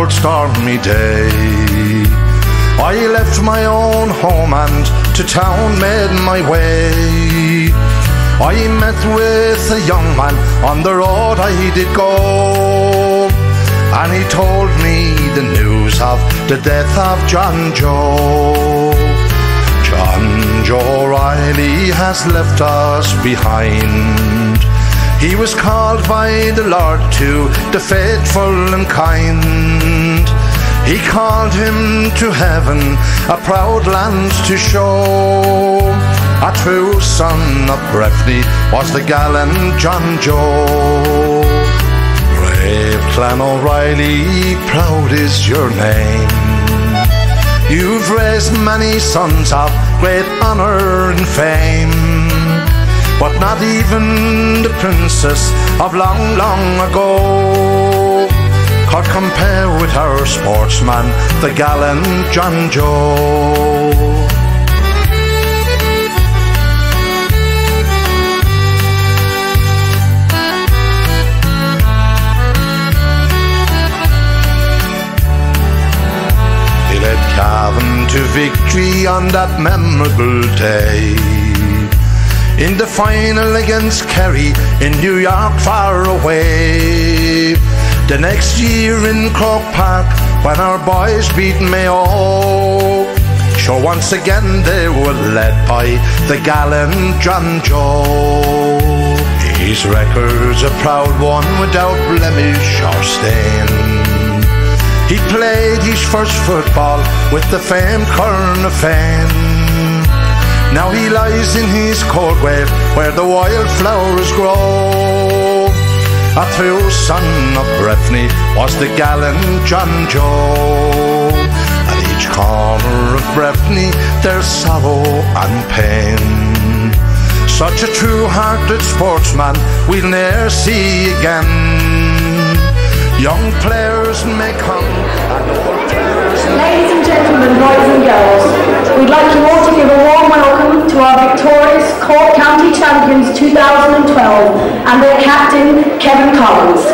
cold, stormy day, I left my own home and to town made my way. I met with a young man on the road I did go, and he told me the news of the death of John Joe. John Joe Riley has left us behind. He was called by the Lord to the faithful and kind. He called him to heaven, a proud land to show. A true son of Breffni was the gallant John Joe. Brave Clan O'Reilly, proud is your name. You've raised many sons of great honour and fame. But not even the princess of long, long ago could compare with our sportsman, the gallant John Joe. He led Cavan to victory on that memorable day. In the final against Kerry in New York, far away. The next year in Croke Park, when our boys beat Mayo. Sure, once again they were led by the gallant John Joe. His record's a proud one without blemish or stain. He played his first football with the famed Corn of Fame. Now he lies in his cold grave where the wildflowers grow. A true son of Breffni was the gallant John Joe. At each corner of Breffni there's sorrow and pain. Such a true-hearted sportsman we'll ne'er see again. Young players may come and old players Ladies and gentlemen, boys and girls, we'd like you all to give a warm welcome to our victorious Cork County Champions 2012 and their captain, Kevin Collins.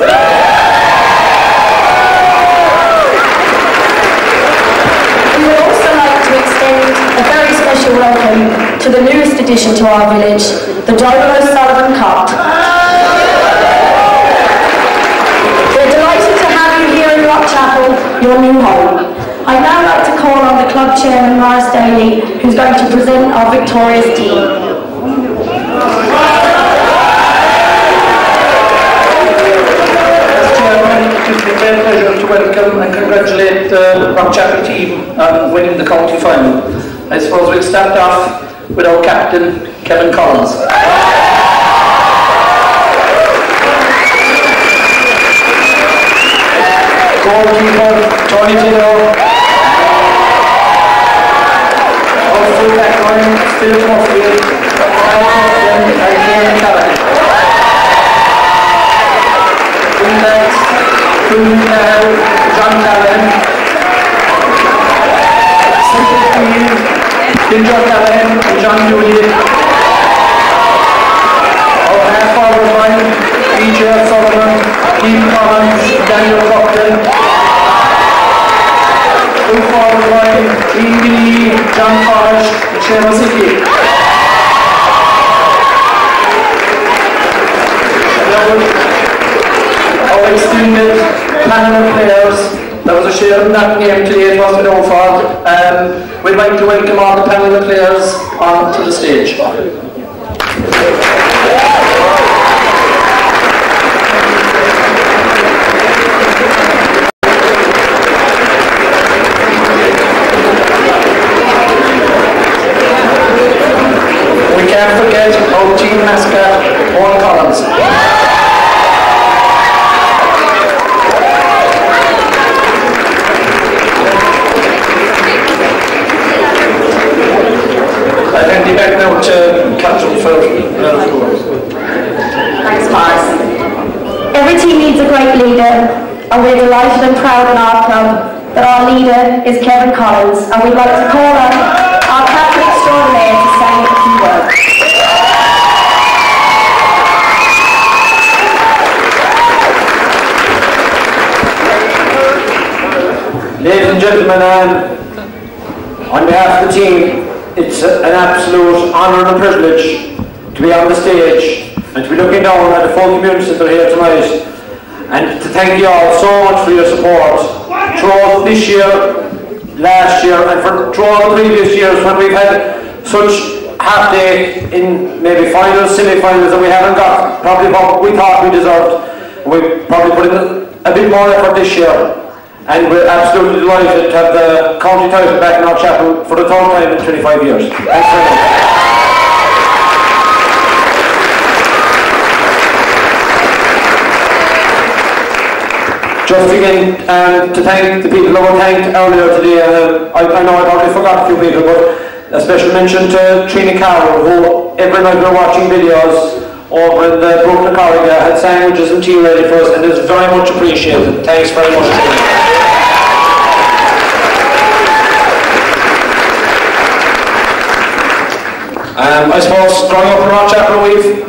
We would also like to extend a very special welcome to the newest addition to our village, the Donald O'Sullivan Cup. Chapel, your new home. I'd now like to call on the club chairman, Maurice Daly, who's going to present our victorious team. It's been a pleasure to welcome and congratulate uh, the Rock Rockchapel team on winning the county final. I suppose we'll start off with our captain, Kevin Collins. Goalkeeper, Tito. Our full back Philip Murphy, Kyle Austin, and and John Doody. Our half forward line, BJ Sullivan, Keith Collins, Daniel Buckton. Full forward line, Dean John Forge, and Hickey. our extended panel of players. There was a share in that game today, it wasn't our. Um, we'd like to welcome all the panel of players onto the stage. We can't forget our team mascot, Owen Collins. I hand you back now to Catherine for another floor. Thanks, Mars. Every team needs a great leader, and we're delighted and proud in our club that our leader is Kevin Collins, and we'd like to call on our captain extraordinaire to say a few words. Ladies and gentlemen, um, on behalf of the team, it's an absolute honour and a privilege to be on the stage and to be looking down at the full community that are here tonight and to thank you all so much for your support throughout this year, last year and for throughout previous years when we've had such half day in maybe finals, semi-finals that we haven't got probably what we thought we deserved. We probably put in a bit more effort this year and we're absolutely delighted to have the county title back in Rockchapel for the third time in 25 years. Thanks very much. Just again, um, to thank the people that were thanked earlier today. Uh, I, I know I've already forgot a few people, but a special mention to Trina Carroll, who every night we're watching videos over in the Brooklyn Corrigan, had sandwiches and tea ready for us, and it's very much appreciated. Thanks very much. Um, I suppose growing up in Rockchapel, we've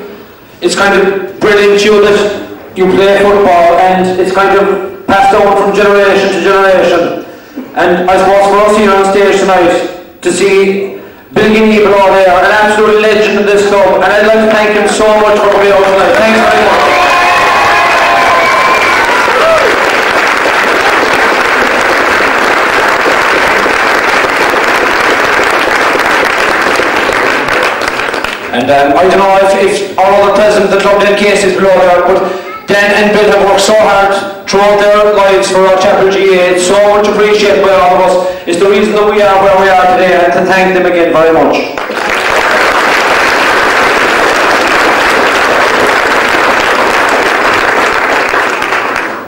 it's kind of brilliant you that you play football and it's kind of passed on from generation to generation. And I suppose for us here on stage tonight to see Bill Gneeble over there, an absolute legend in this club, and I'd like to thank him so much for coming out tonight. Thanks very much. And um, I don't know if, if all the presidents of Dublin cases below there, but Dan and Bill have worked so hard throughout their lives for our Chapel GAA. It's so much appreciated by all of us. It's the reason that we are where we are today, and to thank them again very much.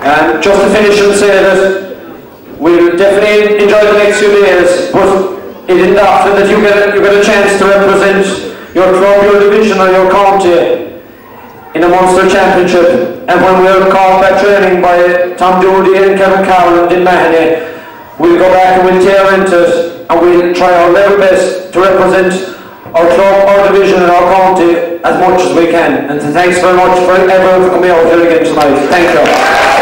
And just to finish and say that we'll definitely enjoy the next few days, but it isn't often that you get a, you get a chance to represent your club, your division or your county in the Munster Championship. And when we're called back training by Tom Doody and Kevin and Din Mahoney, we'll go back and we'll tear into it and we'll try our level best to represent our club, our division and our county as much as we can. And so thanks very much for everyone for coming out here again tonight. Thank you.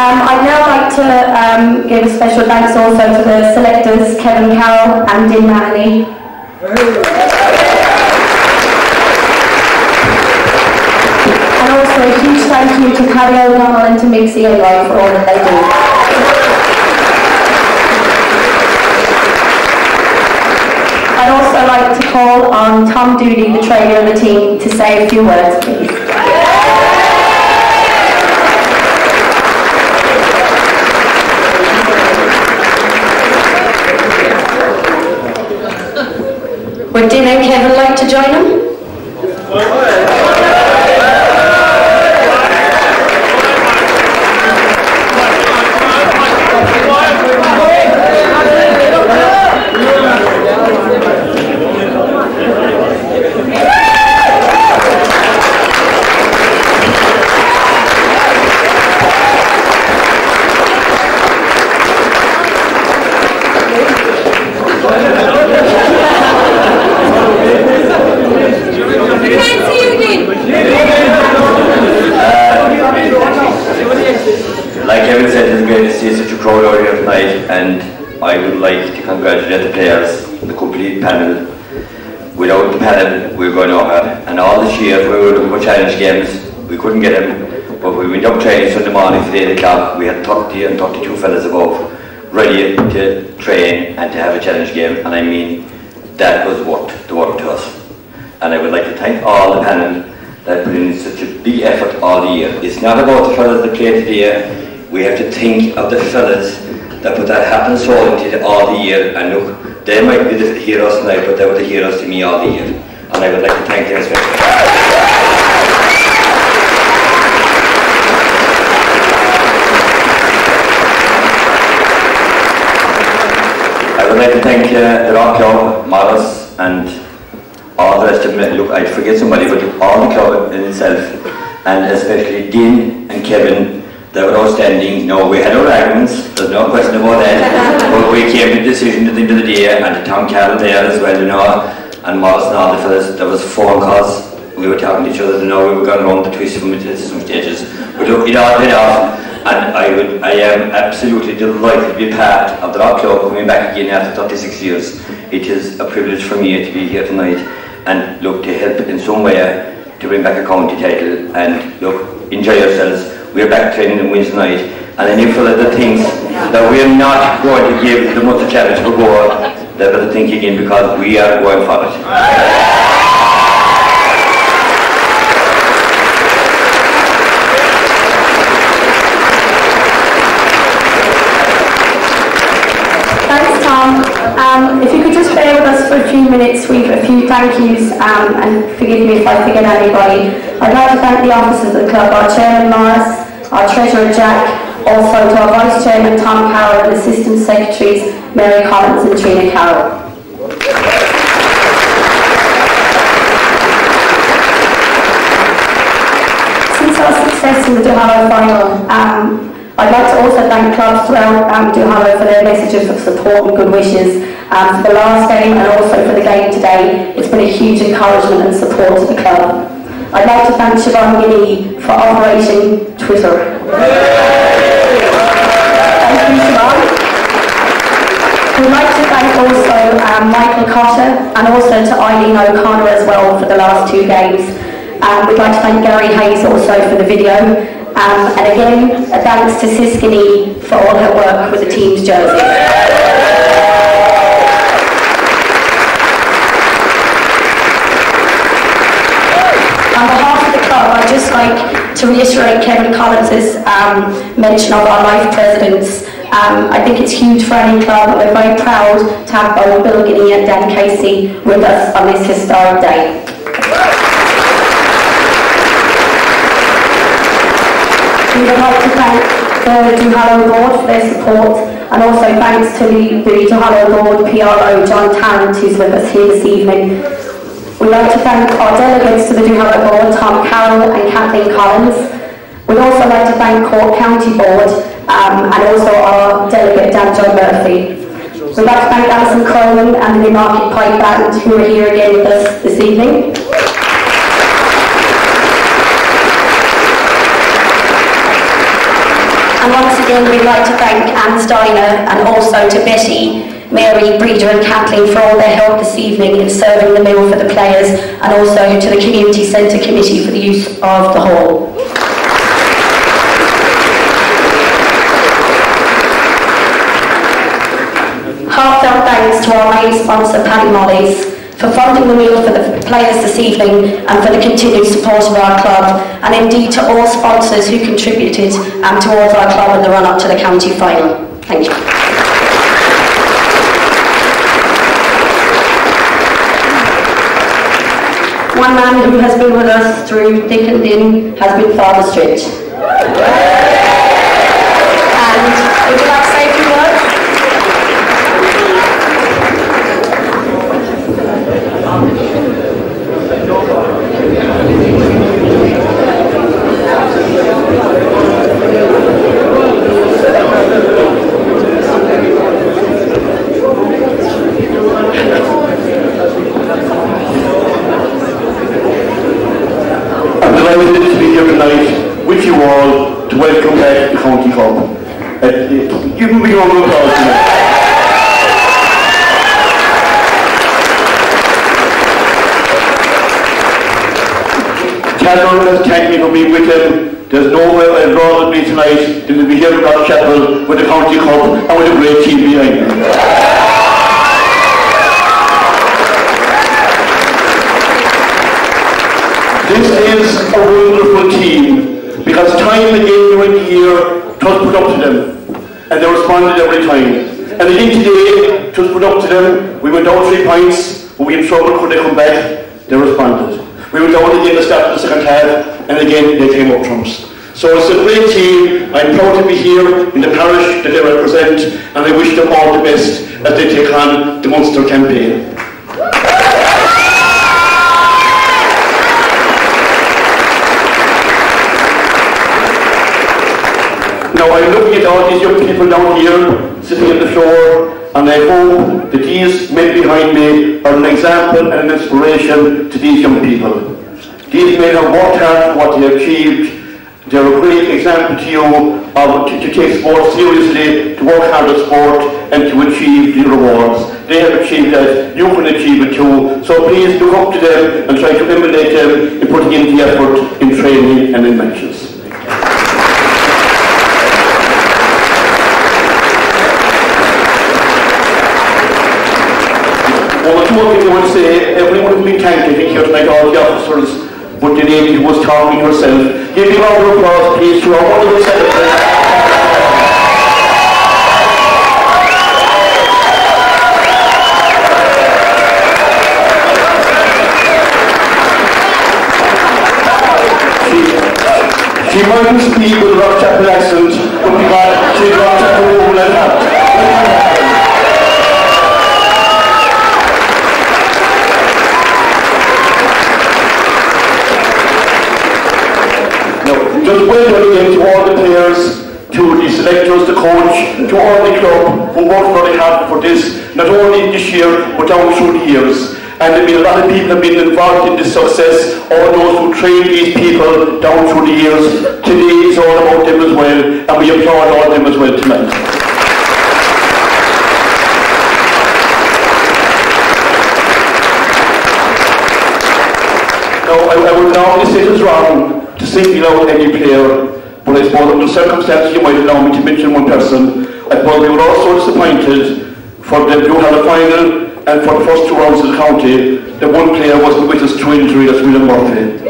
Um, I'd now like to um, give a special thanks also to the selectors, Kevin Carroll and Din Mahoney. And also a huge thank you to Paddy O'Donnell and to Mixie Aloy for all that they do. I'd also like to call on Tom Doody, the trainer of the team, to say a few words, please. Would and Kevin like to join him? Like Kevin said, it's great to see such a crowd out here tonight, and I would like to congratulate the players, the complete panel. Without the panel, we're going nowhere. And all this year, we were looking for games, we couldn't get them. But we went up training Sunday morning for 8 o'clock. We had 30 and 32 fellas above, ready to train and to have a challenge game. And I mean, that was worth the work to us. And I would like to thank all the panel that put in such a big effort all the year. It's not about the fellas that play today. We have to think of the fellas that put that heart and soul into it all the year. And look, they might be the heroes tonight, but they were the heroes to me all the year. And I would like to thank them especially. I would like to thank uh, the Rock Club, Morris, and all the rest of them. Look, I'd forget somebody, but all the club in itself, and especially Dean and Kevin, they were outstanding. No, we had our arguments, there's no question about that. but we came to a decision at the end of the day, and Tom Carroll there as well, you know, and Morris and all the fellas. There was phone calls. We were talking to each other, you know, we were going around the twist at some stages. But look, it all paid off, and I would, I am absolutely delighted to be part of the Rock Club coming back again after 36 years. It is a privilege for me to be here tonight and look to help in some way to bring back a county title and look, enjoy yourselves. We're back training on Wednesday night and any fella that thinks that we're not going to give the Munster Challenge a go, they better think again because we are going for it. Thanks, Tom. Um, if you could just bear with us for a few minutes, we've a few thank yous, um, and forgive me if I forget anybody. I'd like to thank the officers of the club, our chairman Morris, our treasurer Jack, also to our vice chairman Tom Carroll and assistant secretaries Mary Collins and Trina Carroll. Since our success in the Duhallow final, um, I'd like to also thank clubs throughout um, Duhallow for their messages of support and good wishes um, for the last game and also for the game today. It's been a huge encouragement and support to the club. I'd like to thank Siobhan Guinea for Operation Twitter. Thank you, Siobhan. We'd like to thank also um, Michael Cotter and also to Eileen O'Connor as well for the last two games. Um, we'd like to thank Gary Hayes also for the video. Um, and again, thanks to Siskiny for all her work with the team's jersey. On behalf of the club, I'd just like to reiterate Kevin Collins's um, mention of our life presidents. Um, I think it's huge for any club, and we're very proud to have both Bill Guinea and Dan Casey with us on this historic day. We would like to thank the Duhallow Board for their support and also thanks to the, the Duhallow Board PRO John Tarrant who's with us here this evening. We'd like to thank our delegates to the Duhallow Board, Tom Carroll and Kathleen Collins. We'd also like to thank Cork County Board um, and also our delegate Dan John Murphy. We'd like to thank Alison Cronin and the Newmarket Pipe Band who are here again with us this evening. And once again, we'd like to thank Anne Steiner and also to Betty Mary, Breeder and Kathleen for all their help this evening in serving the meal for the players and also to the Community Centre Committee for the use of the hall. Heartfelt thanks to our main sponsor, Paddy Molly's, for funding the meal for the players this evening and for the continued support of our club, and indeed to all sponsors who contributed um, towards our club in the run-up to the county final. Thank you. One man who has been with us through thick and thin has been Father Stritch. And would you like to say a few words? I'm delighted to be here tonight with you all to welcome back the County Cup. Uh, give them a big round of applause. tonight. Being with him. There's nowhere I'd rather be tonight than to be here Rockchapel with the County Cup and with a great team behind me. This is a wonderful team because time and again during the year was put up to them and they responded every time. And again today it was put up to them. We went down three points, but we in trouble. Could they come back? They responded. We went down again the start of the second half, and again they came up trumps. So it's a great team. I'm proud to be here in the parish that they represent, and I wish them all the best as they take on the Munster campaign. Now I'm looking at all these young people down here, sitting on the floor, and I hope that these men behind me are an example and an inspiration to these young people. These men have worked hard for what they achieved. They're a great example to you of to, to take sport seriously, to work hard at sport, and to achieve the rewards. They have achieved that, you can achieve it too. So please look up to them and try to emulate them in putting in the effort in training and in matches. Well, two I want to say, everyone who's been thanked, I think here tonight, all the officers, but the lady who was talking herself. Give a round of applause, please, to our wonderful secretary. She, she might speak with Rockchapel accent, but because she's Rockchapel woman at heart. Just well done again to all the players, to the selectors, the coach, to all the club who worked very hard for this, not only this year, but down through the years. And I mean, a lot of people have been involved in this success, all those who trained these people down through the years. Today is all about them as well, and we applaud all of them as well tonight. Now, I, I would normally say it is wrong to single out any player, but I suppose under circumstances you might allow me to mention one person. Suppose we were also disappointed for the Blue final and for the first two rounds of the county the one player wasn't with us to injury, that's William Murphy.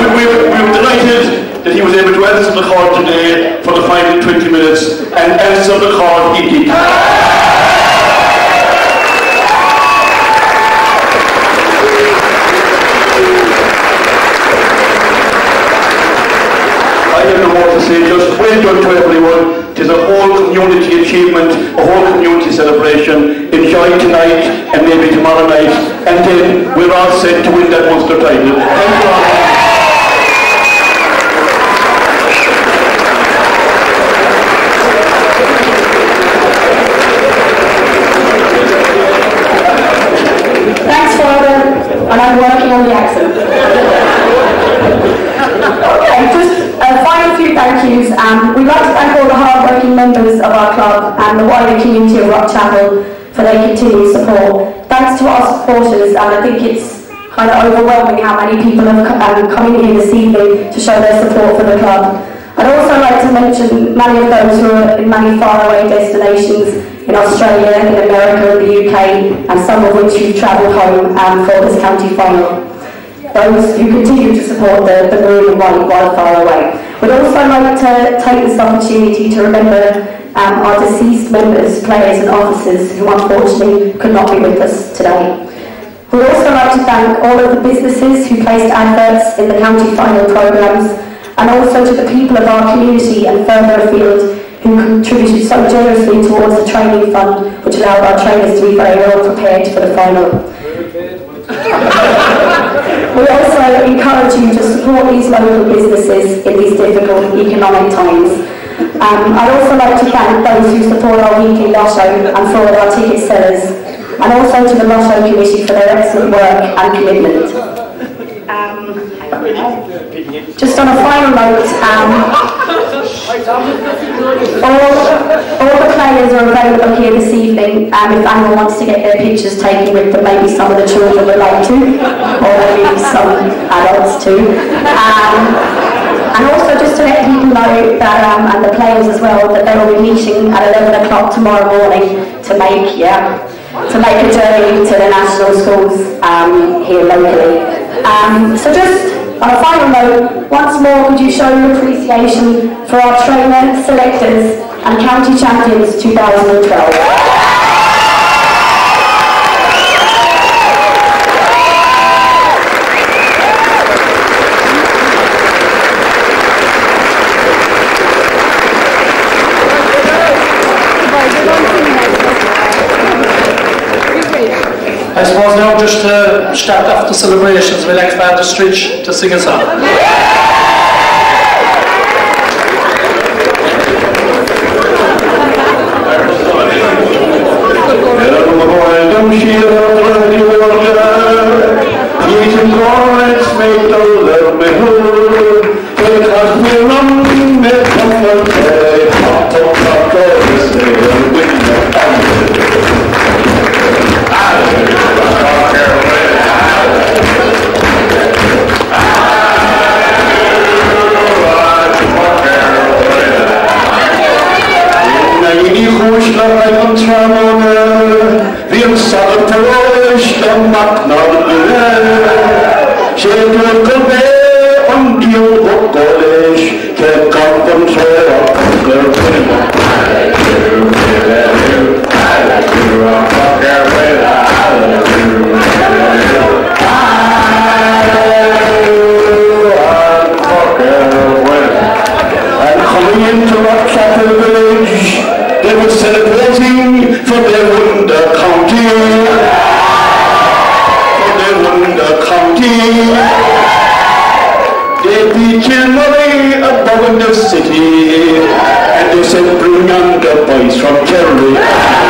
we, we, we were delighted that he was able to answer the call today for the final 20 minutes and answer the call he did. I have no more to say, just well done to everyone. It is a whole community achievement, a whole community celebration. Enjoy tonight and then we're all set to win that Munster title. Thank you all. and I'm working on the accent. okay, just a final few thank yous. Um, we'd like to thank all the hard-working members of our club and the wider community of Rockchapel for their continued support. Thanks to our supporters, and I think it's kind of overwhelming how many people have co- um, come in here this evening to show their support for the club. I'd also like to mention many of those who are in many faraway destinations in Australia, in America, in the UK, and some of which who've travelled home um, for this county final. Those who continue to support the, the maroon and white while far away. We'd also like to take this opportunity to remember um, our deceased members, players and officers who unfortunately could not be with us today. To thank all of the businesses who placed adverts in the county final programmes and also to the people of our community and further afield who contributed so generously towards the training fund which allowed our trainers to be very well prepared for the final. We also encourage you to support these local businesses in these difficult economic times. Um, I'd also like to thank those who support our weekly lotto and for our ticket sellers, and also to the Lotto Committee for their excellent work and commitment. Um, just on a final note, um, all, all the players are available here this evening um, if anyone wants to get their pictures taken with them, maybe some of the children would like to, or maybe some adults too. Um, and also just to let people know that, um, and the players as well, that they will be meeting at 11 o'clock tomorrow morning to make, yeah, to make a journey to the national schools um, here locally. Um, so just on a final note, once more could you show your appreciation for our trainer, selectors and county champions 2012. I suppose now just to start off the celebrations, we'd like Father Stritch to sing a song. January above in the city, and they said, bring on the boys from Kerry.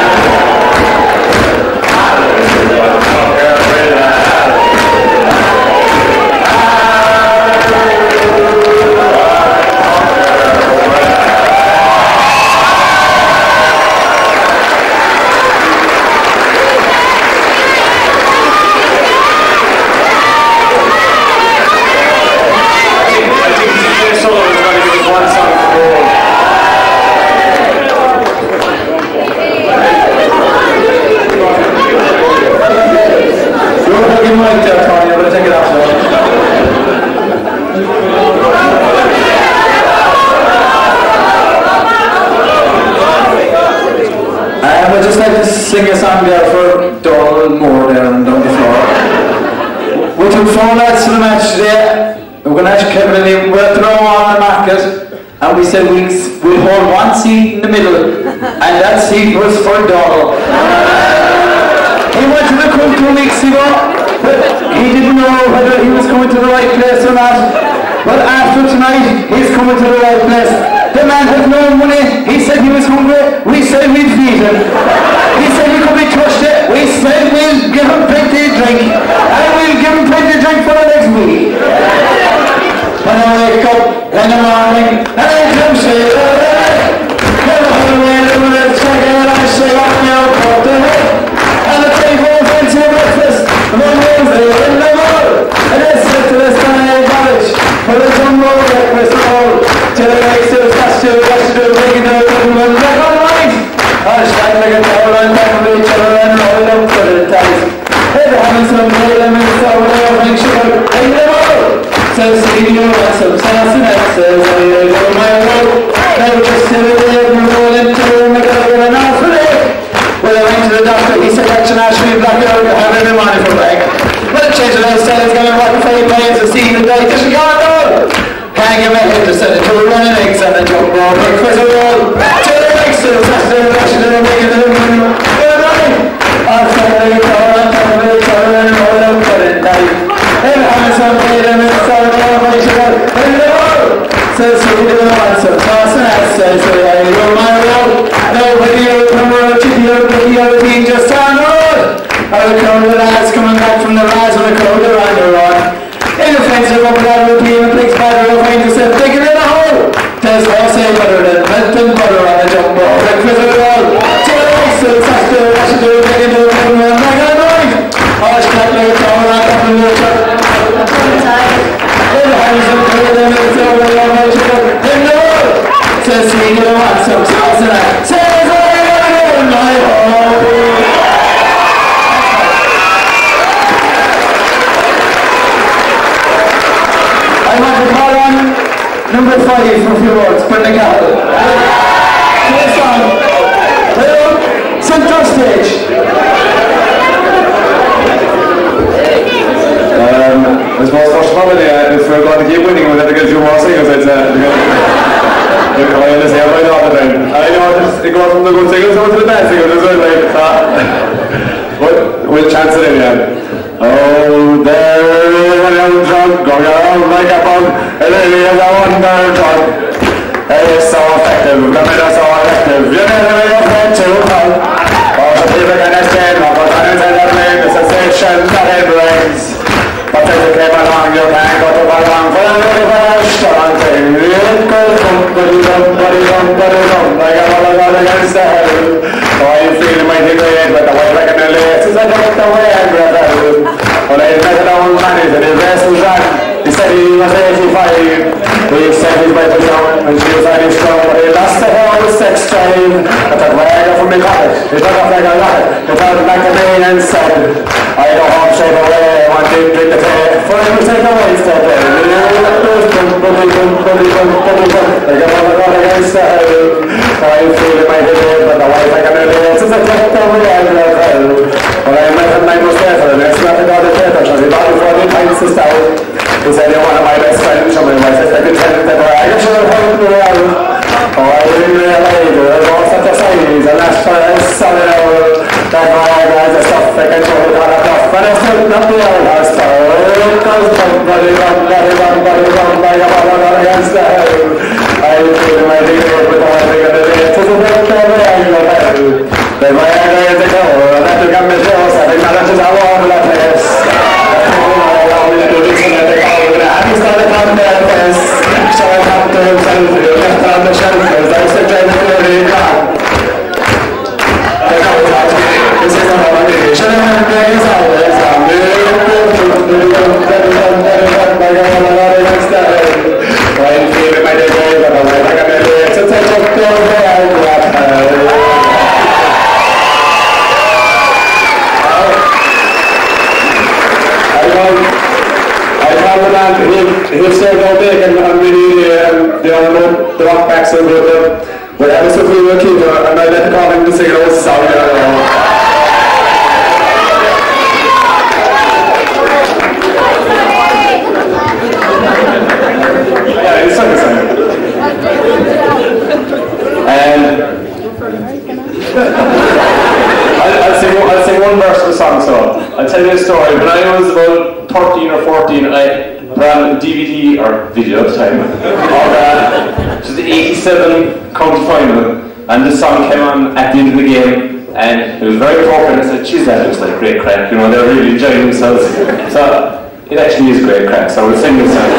great crack, you know, they're really enjoying themselves. So it actually is great crack, so we'll sing this song.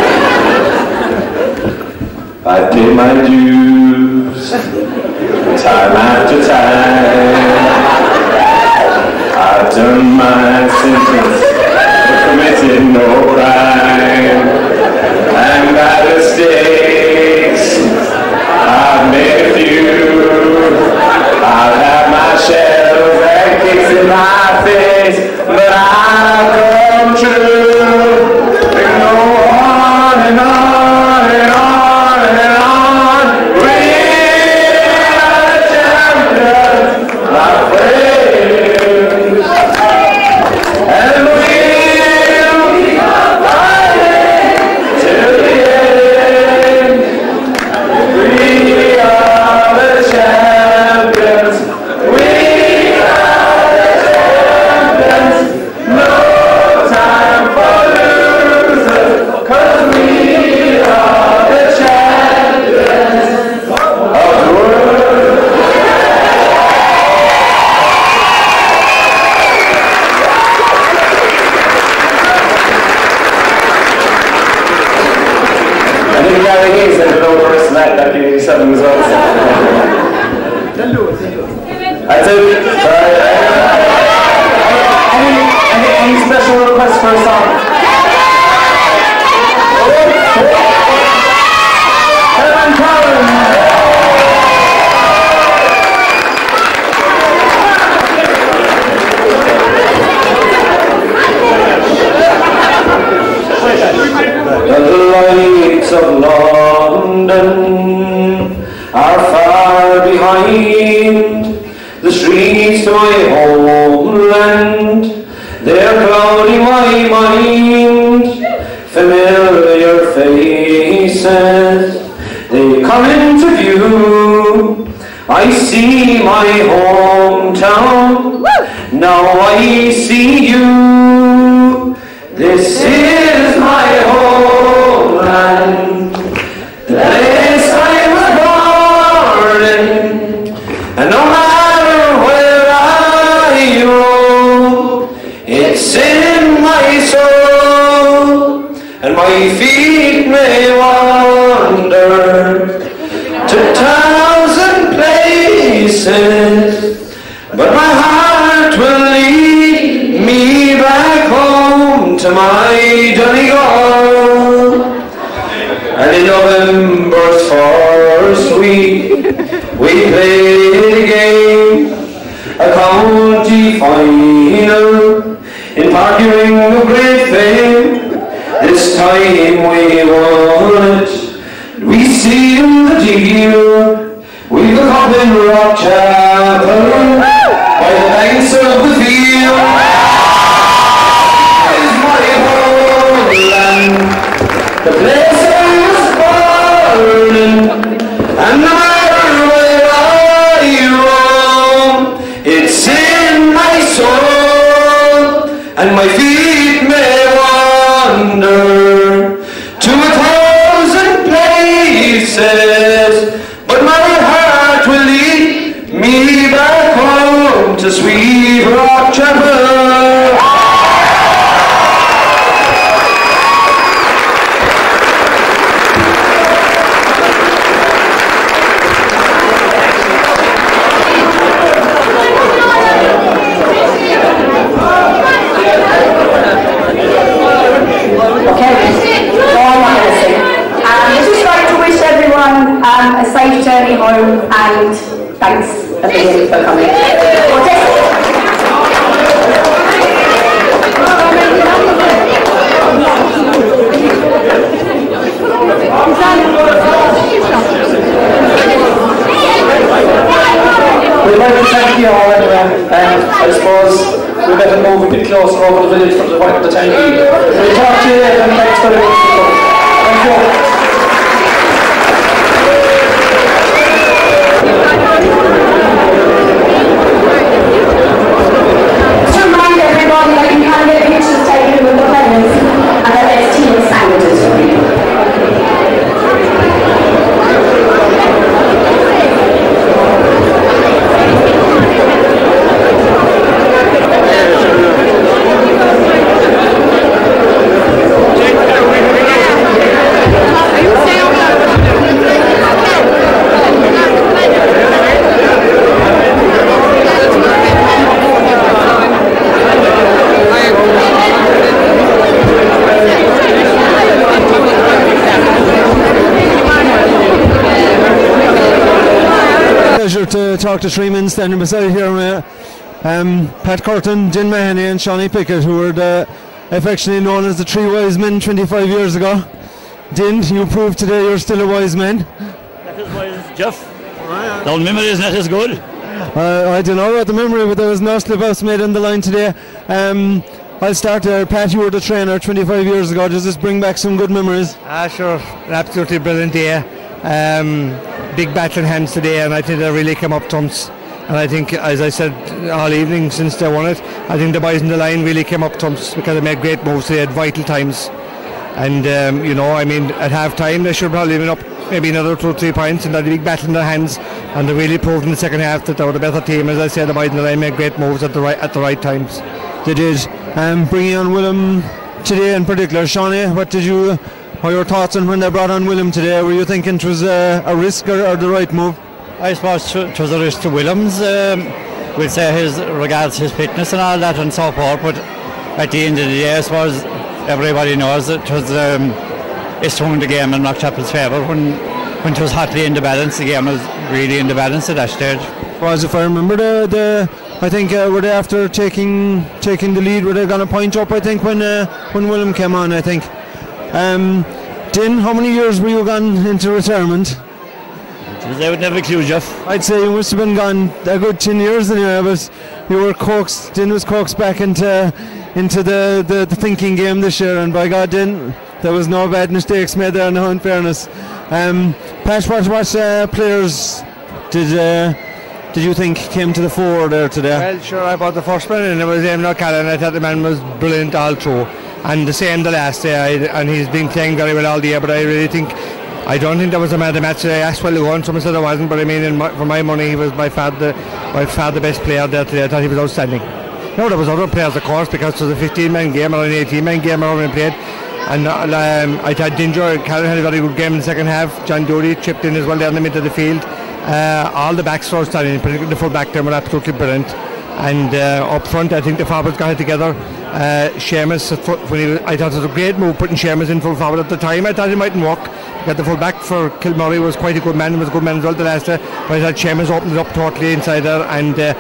I pay my dues time after time. I've done my sentence for committing no crime. And by the stakes, I've made a few, I'll have my share my face, but I come true. Go on and on. We've a for coming. We'd like to thank you all anyway, and I suppose we better move a bit closer over the village from the, for the time being. We'll talk to you and thanks very much for coming. Thank you. Just to remind everybody that you can get pictures taken with the players and that there's tea and sandwiches for you. Pleasure to talk to three men standing beside here. uh, Um, Bat Curtin, Jim Mahoney, and Shawnee Pickett, who were the, affectionately known as the three wise men 25 years ago. Din, you proved today you're still a wise man. That is wise, Jeff. The old memory is not as good. Uh, I don't know about the memory, but there was no slip ups made on the line today. Um, I'll start there. Pat, you were the trainer 25 years ago. Does this bring back some good memories? Ah, sure. Absolutely brilliant day. Um, big battle in hands today, and I think they really came up trumps. And I think, as I said all evening since they won it, I think the boys in the line really came up trumps because they made great moves. They had vital times. And, um, you know, I mean, at half time, they should probably have been up maybe another two or three points and had a big battle in their hands. And they really proved in the second half that they were the better team. As I said, the boys in the line made great moves at the right, at the right times. They did. Um, bringing on William today in particular. Shawnee, what did you What are your thoughts on when they brought on William today? Were you thinking it was a, a risk or, or the right move? I suppose it was a risk to William's. Um, we'll say his regards his fitness and all that and so forth. But at the end of the day, I suppose everybody knows that it was um, it swung the game in Rockchapel's favour when when it was hotly in the balance. The game was really in the balance at that stage. Was if I remember the, the I think uh, were they after taking taking the lead? Were they going to point up? I think when uh, when William came on, I think. Um, Din, how many years were you gone into retirement? I would never clue, Jeff. I'd say you must have been gone a good 10 years anyway, but you were coaxed, Din was coaxed back into into the, the, the thinking game this year, and by God, Din, there was no bad mistakes made there, no, in fairness. Um, Pat, what, what uh, players did uh, did you think came to the fore there today? Well, sure, I bought the first one, and it was Eamon O'Callaghan. I thought the man was brilliant all through. And the same the last day, I, and he's been playing very well all the year, but I really think I don't think there was a man of the match today. Ashwell Lugon, someone said there wasn't, but I mean, my, for my money, he was by far the by far the best player there today. I thought he was outstanding. No, there was other players, of course, because it was a 15-man game or an 18-man game when played. And uh, um, I thought Dinger Callan had a very good game in the second half. John Doody chipped in as well down the middle of the field. Uh, all the backs were outstanding, particularly the full back there were absolutely brilliant. And uh, up front, I think the forwards got it together. Uh, Seamus, when he I thought it was a great move putting Seamus in full forward at the time. I thought he mightn't work. Because the full back for Kilmurray was quite a good man, was a good man as well the last day. But I thought Seamus opened it up totally inside there and uh,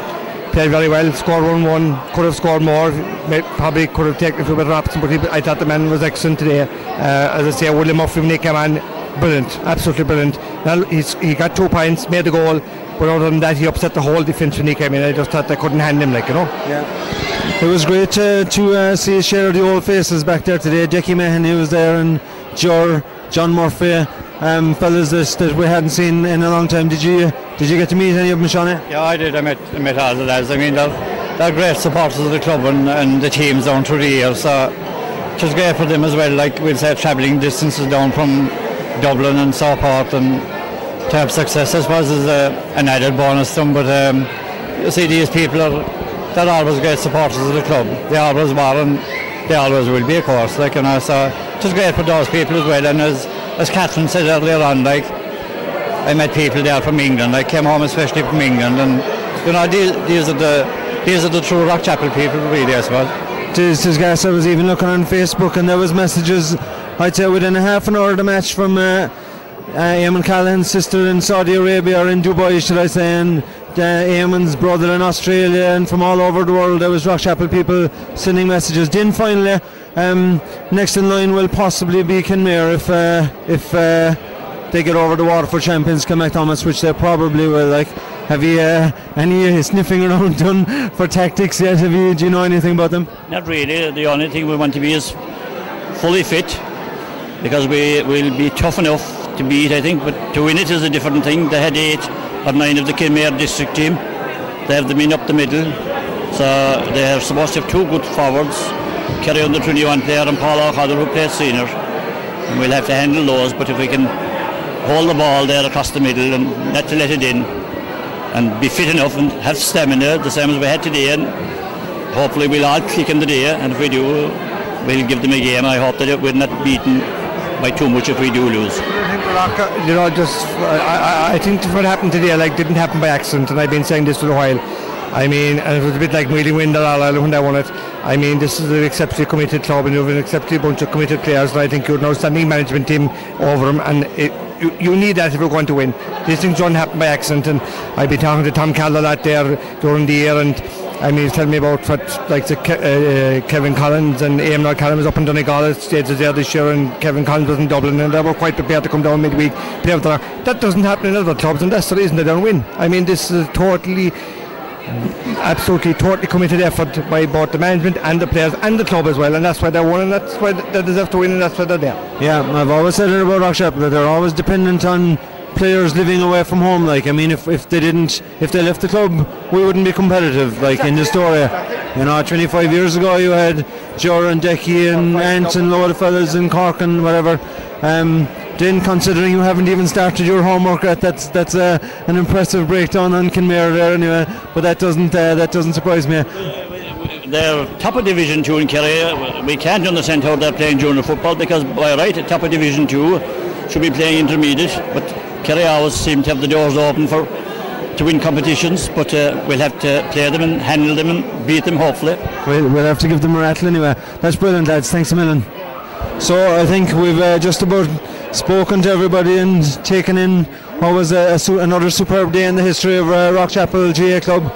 played very well. Scored 1 1, could have scored more, may, probably could have taken a few better options, but he, I thought the man was excellent today. Uh, as I say, William Murphy, he came on, brilliant, absolutely brilliant. Now he got two points, made the goal, but other than that, he upset the whole defence when he came in. I just thought they couldn't hand him, like, you know. Yeah. It was great uh, to uh, see a share of the old faces back there today. Jackie Mahoney was there and Jor, John Murphy, um, fellas that, that we hadn't seen in a long time. Did you did you get to meet any of them, Shawnee? Yeah, I did. I met, I met all the lads. I mean, they're, they're great supporters of the club and, and the teams down through the years. So it was great for them as well. Like we'll say, travelling distances down from Dublin and Southport and to have success, I suppose, is a, an added bonus to them. But um, you see, these people are they're always great supporters of the club. They always were and they always will be, of course. Like you know, so just great for those people as well. And as as Catherine said earlier on, like I met people there from England. I came home especially from England, and you know, these, these are the these are the true Rockchapel people, really, I suppose. This is guys. I was even looking on Facebook, and there was messages. I'd say within a half an hour of the match from uh, uh, Eamon Callahan's sister in Saudi Arabia or in Dubai, should I say, and uh, Eamon's brother in Australia, and from all over the world. There was Rockchapel people sending messages. Then finally, um, next in line will possibly be Kenmare if uh, if uh, they get over the Waterford champions, Kilmacthomas, which they probably will. Like, have you uh, any sniffing around done for tactics yet? Have you? Do you know anything about them? Not really. The only thing we want to be is fully fit because we will be tough enough to beat, I think, but to win it is a different thing. They had eight or nine of the Kenmare district team. They have them in up the middle. So they are supposed to have two good forwards, Kerry under 21 player and Paul O'Connor who plays senior. And we'll have to handle those, but if we can hold the ball there across the middle and not to let it in and be fit enough and have stamina, the same as we had today, and hopefully we'll all click in the day, and if we do, we'll give them a game. I hope that we're not beaten by too much if we do lose. You know, just I, I, think what happened today like didn't happen by accident, and I've been saying this for a while. I mean, and it was a bit like Wheeling Windle when I won it. I mean, this is an exceptionally committed club, and you have an exceptionally bunch of committed players, and I think you're an outstanding management team over them, and it, you, you need that if you're going to win. These things don't happen by accident, and I've been talking to Tom Calla that there during the year, and I mean, he's telling me about what like the Ke- uh, Kevin Collins and Eamon O'Callaghan was up in Donegal stages there this year, and Kevin Collins was in Dublin, and they were quite prepared to come down midweek. Play with that doesn't happen in other clubs, and that's the reason they don't win. I mean, this is totally, absolutely, totally committed effort by both the management and the players and the club as well, and that's why they won, and that's why they deserve to win, and that's why they're there. Yeah, I've always said it about Rockchapel that they're always dependent on players living away from home. Like, I mean, if, if they didn't, if they left the club, we wouldn't be competitive. Like in story, you know, 25 years ago, you had Jor and Decky and Ant and a lot of fellas in Cork and whatever. Um, then, considering you haven't even started your homework that's that's an impressive breakdown on Kenmare there anyway. But that doesn't uh, that doesn't surprise me. they're top of Division Two in Kerry. We can't understand how they're playing junior football because by right top of Division Two should be playing intermediate, but Kerry always seem to have the doors open for to win competitions. But uh, we'll have to play them and handle them and beat them hopefully. We'll, we'll have to give them a rattle anyway. That's brilliant, lads. Thanks a million. So I think we've uh, just about spoken to everybody and taken in what was a, a another superb day in the history of uh, Rockchapel GAA Club.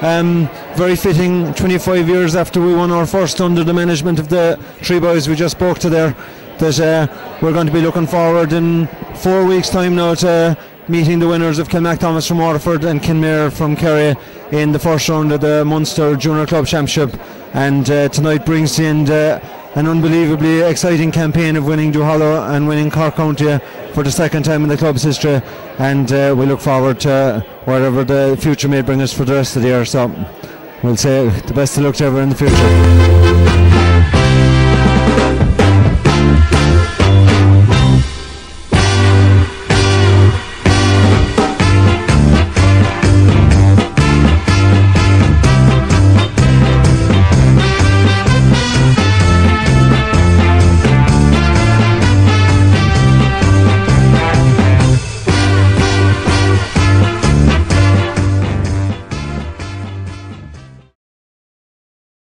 Um, very fitting 25 years after we won our first under the management of the three boys we just spoke to there that uh, we're going to be looking forward in four weeks time now to meeting the winners of Kilmacthomas from Waterford and Kenmare from Kerry in the first round of the Munster Junior Club Championship. And uh, tonight brings to end uh, an unbelievably exciting campaign of winning Duhallow and winning Cork County for the second time in the club's history. And uh, we look forward to whatever the future may bring us for the rest of the year. So we'll say the best of luck to everyone in the future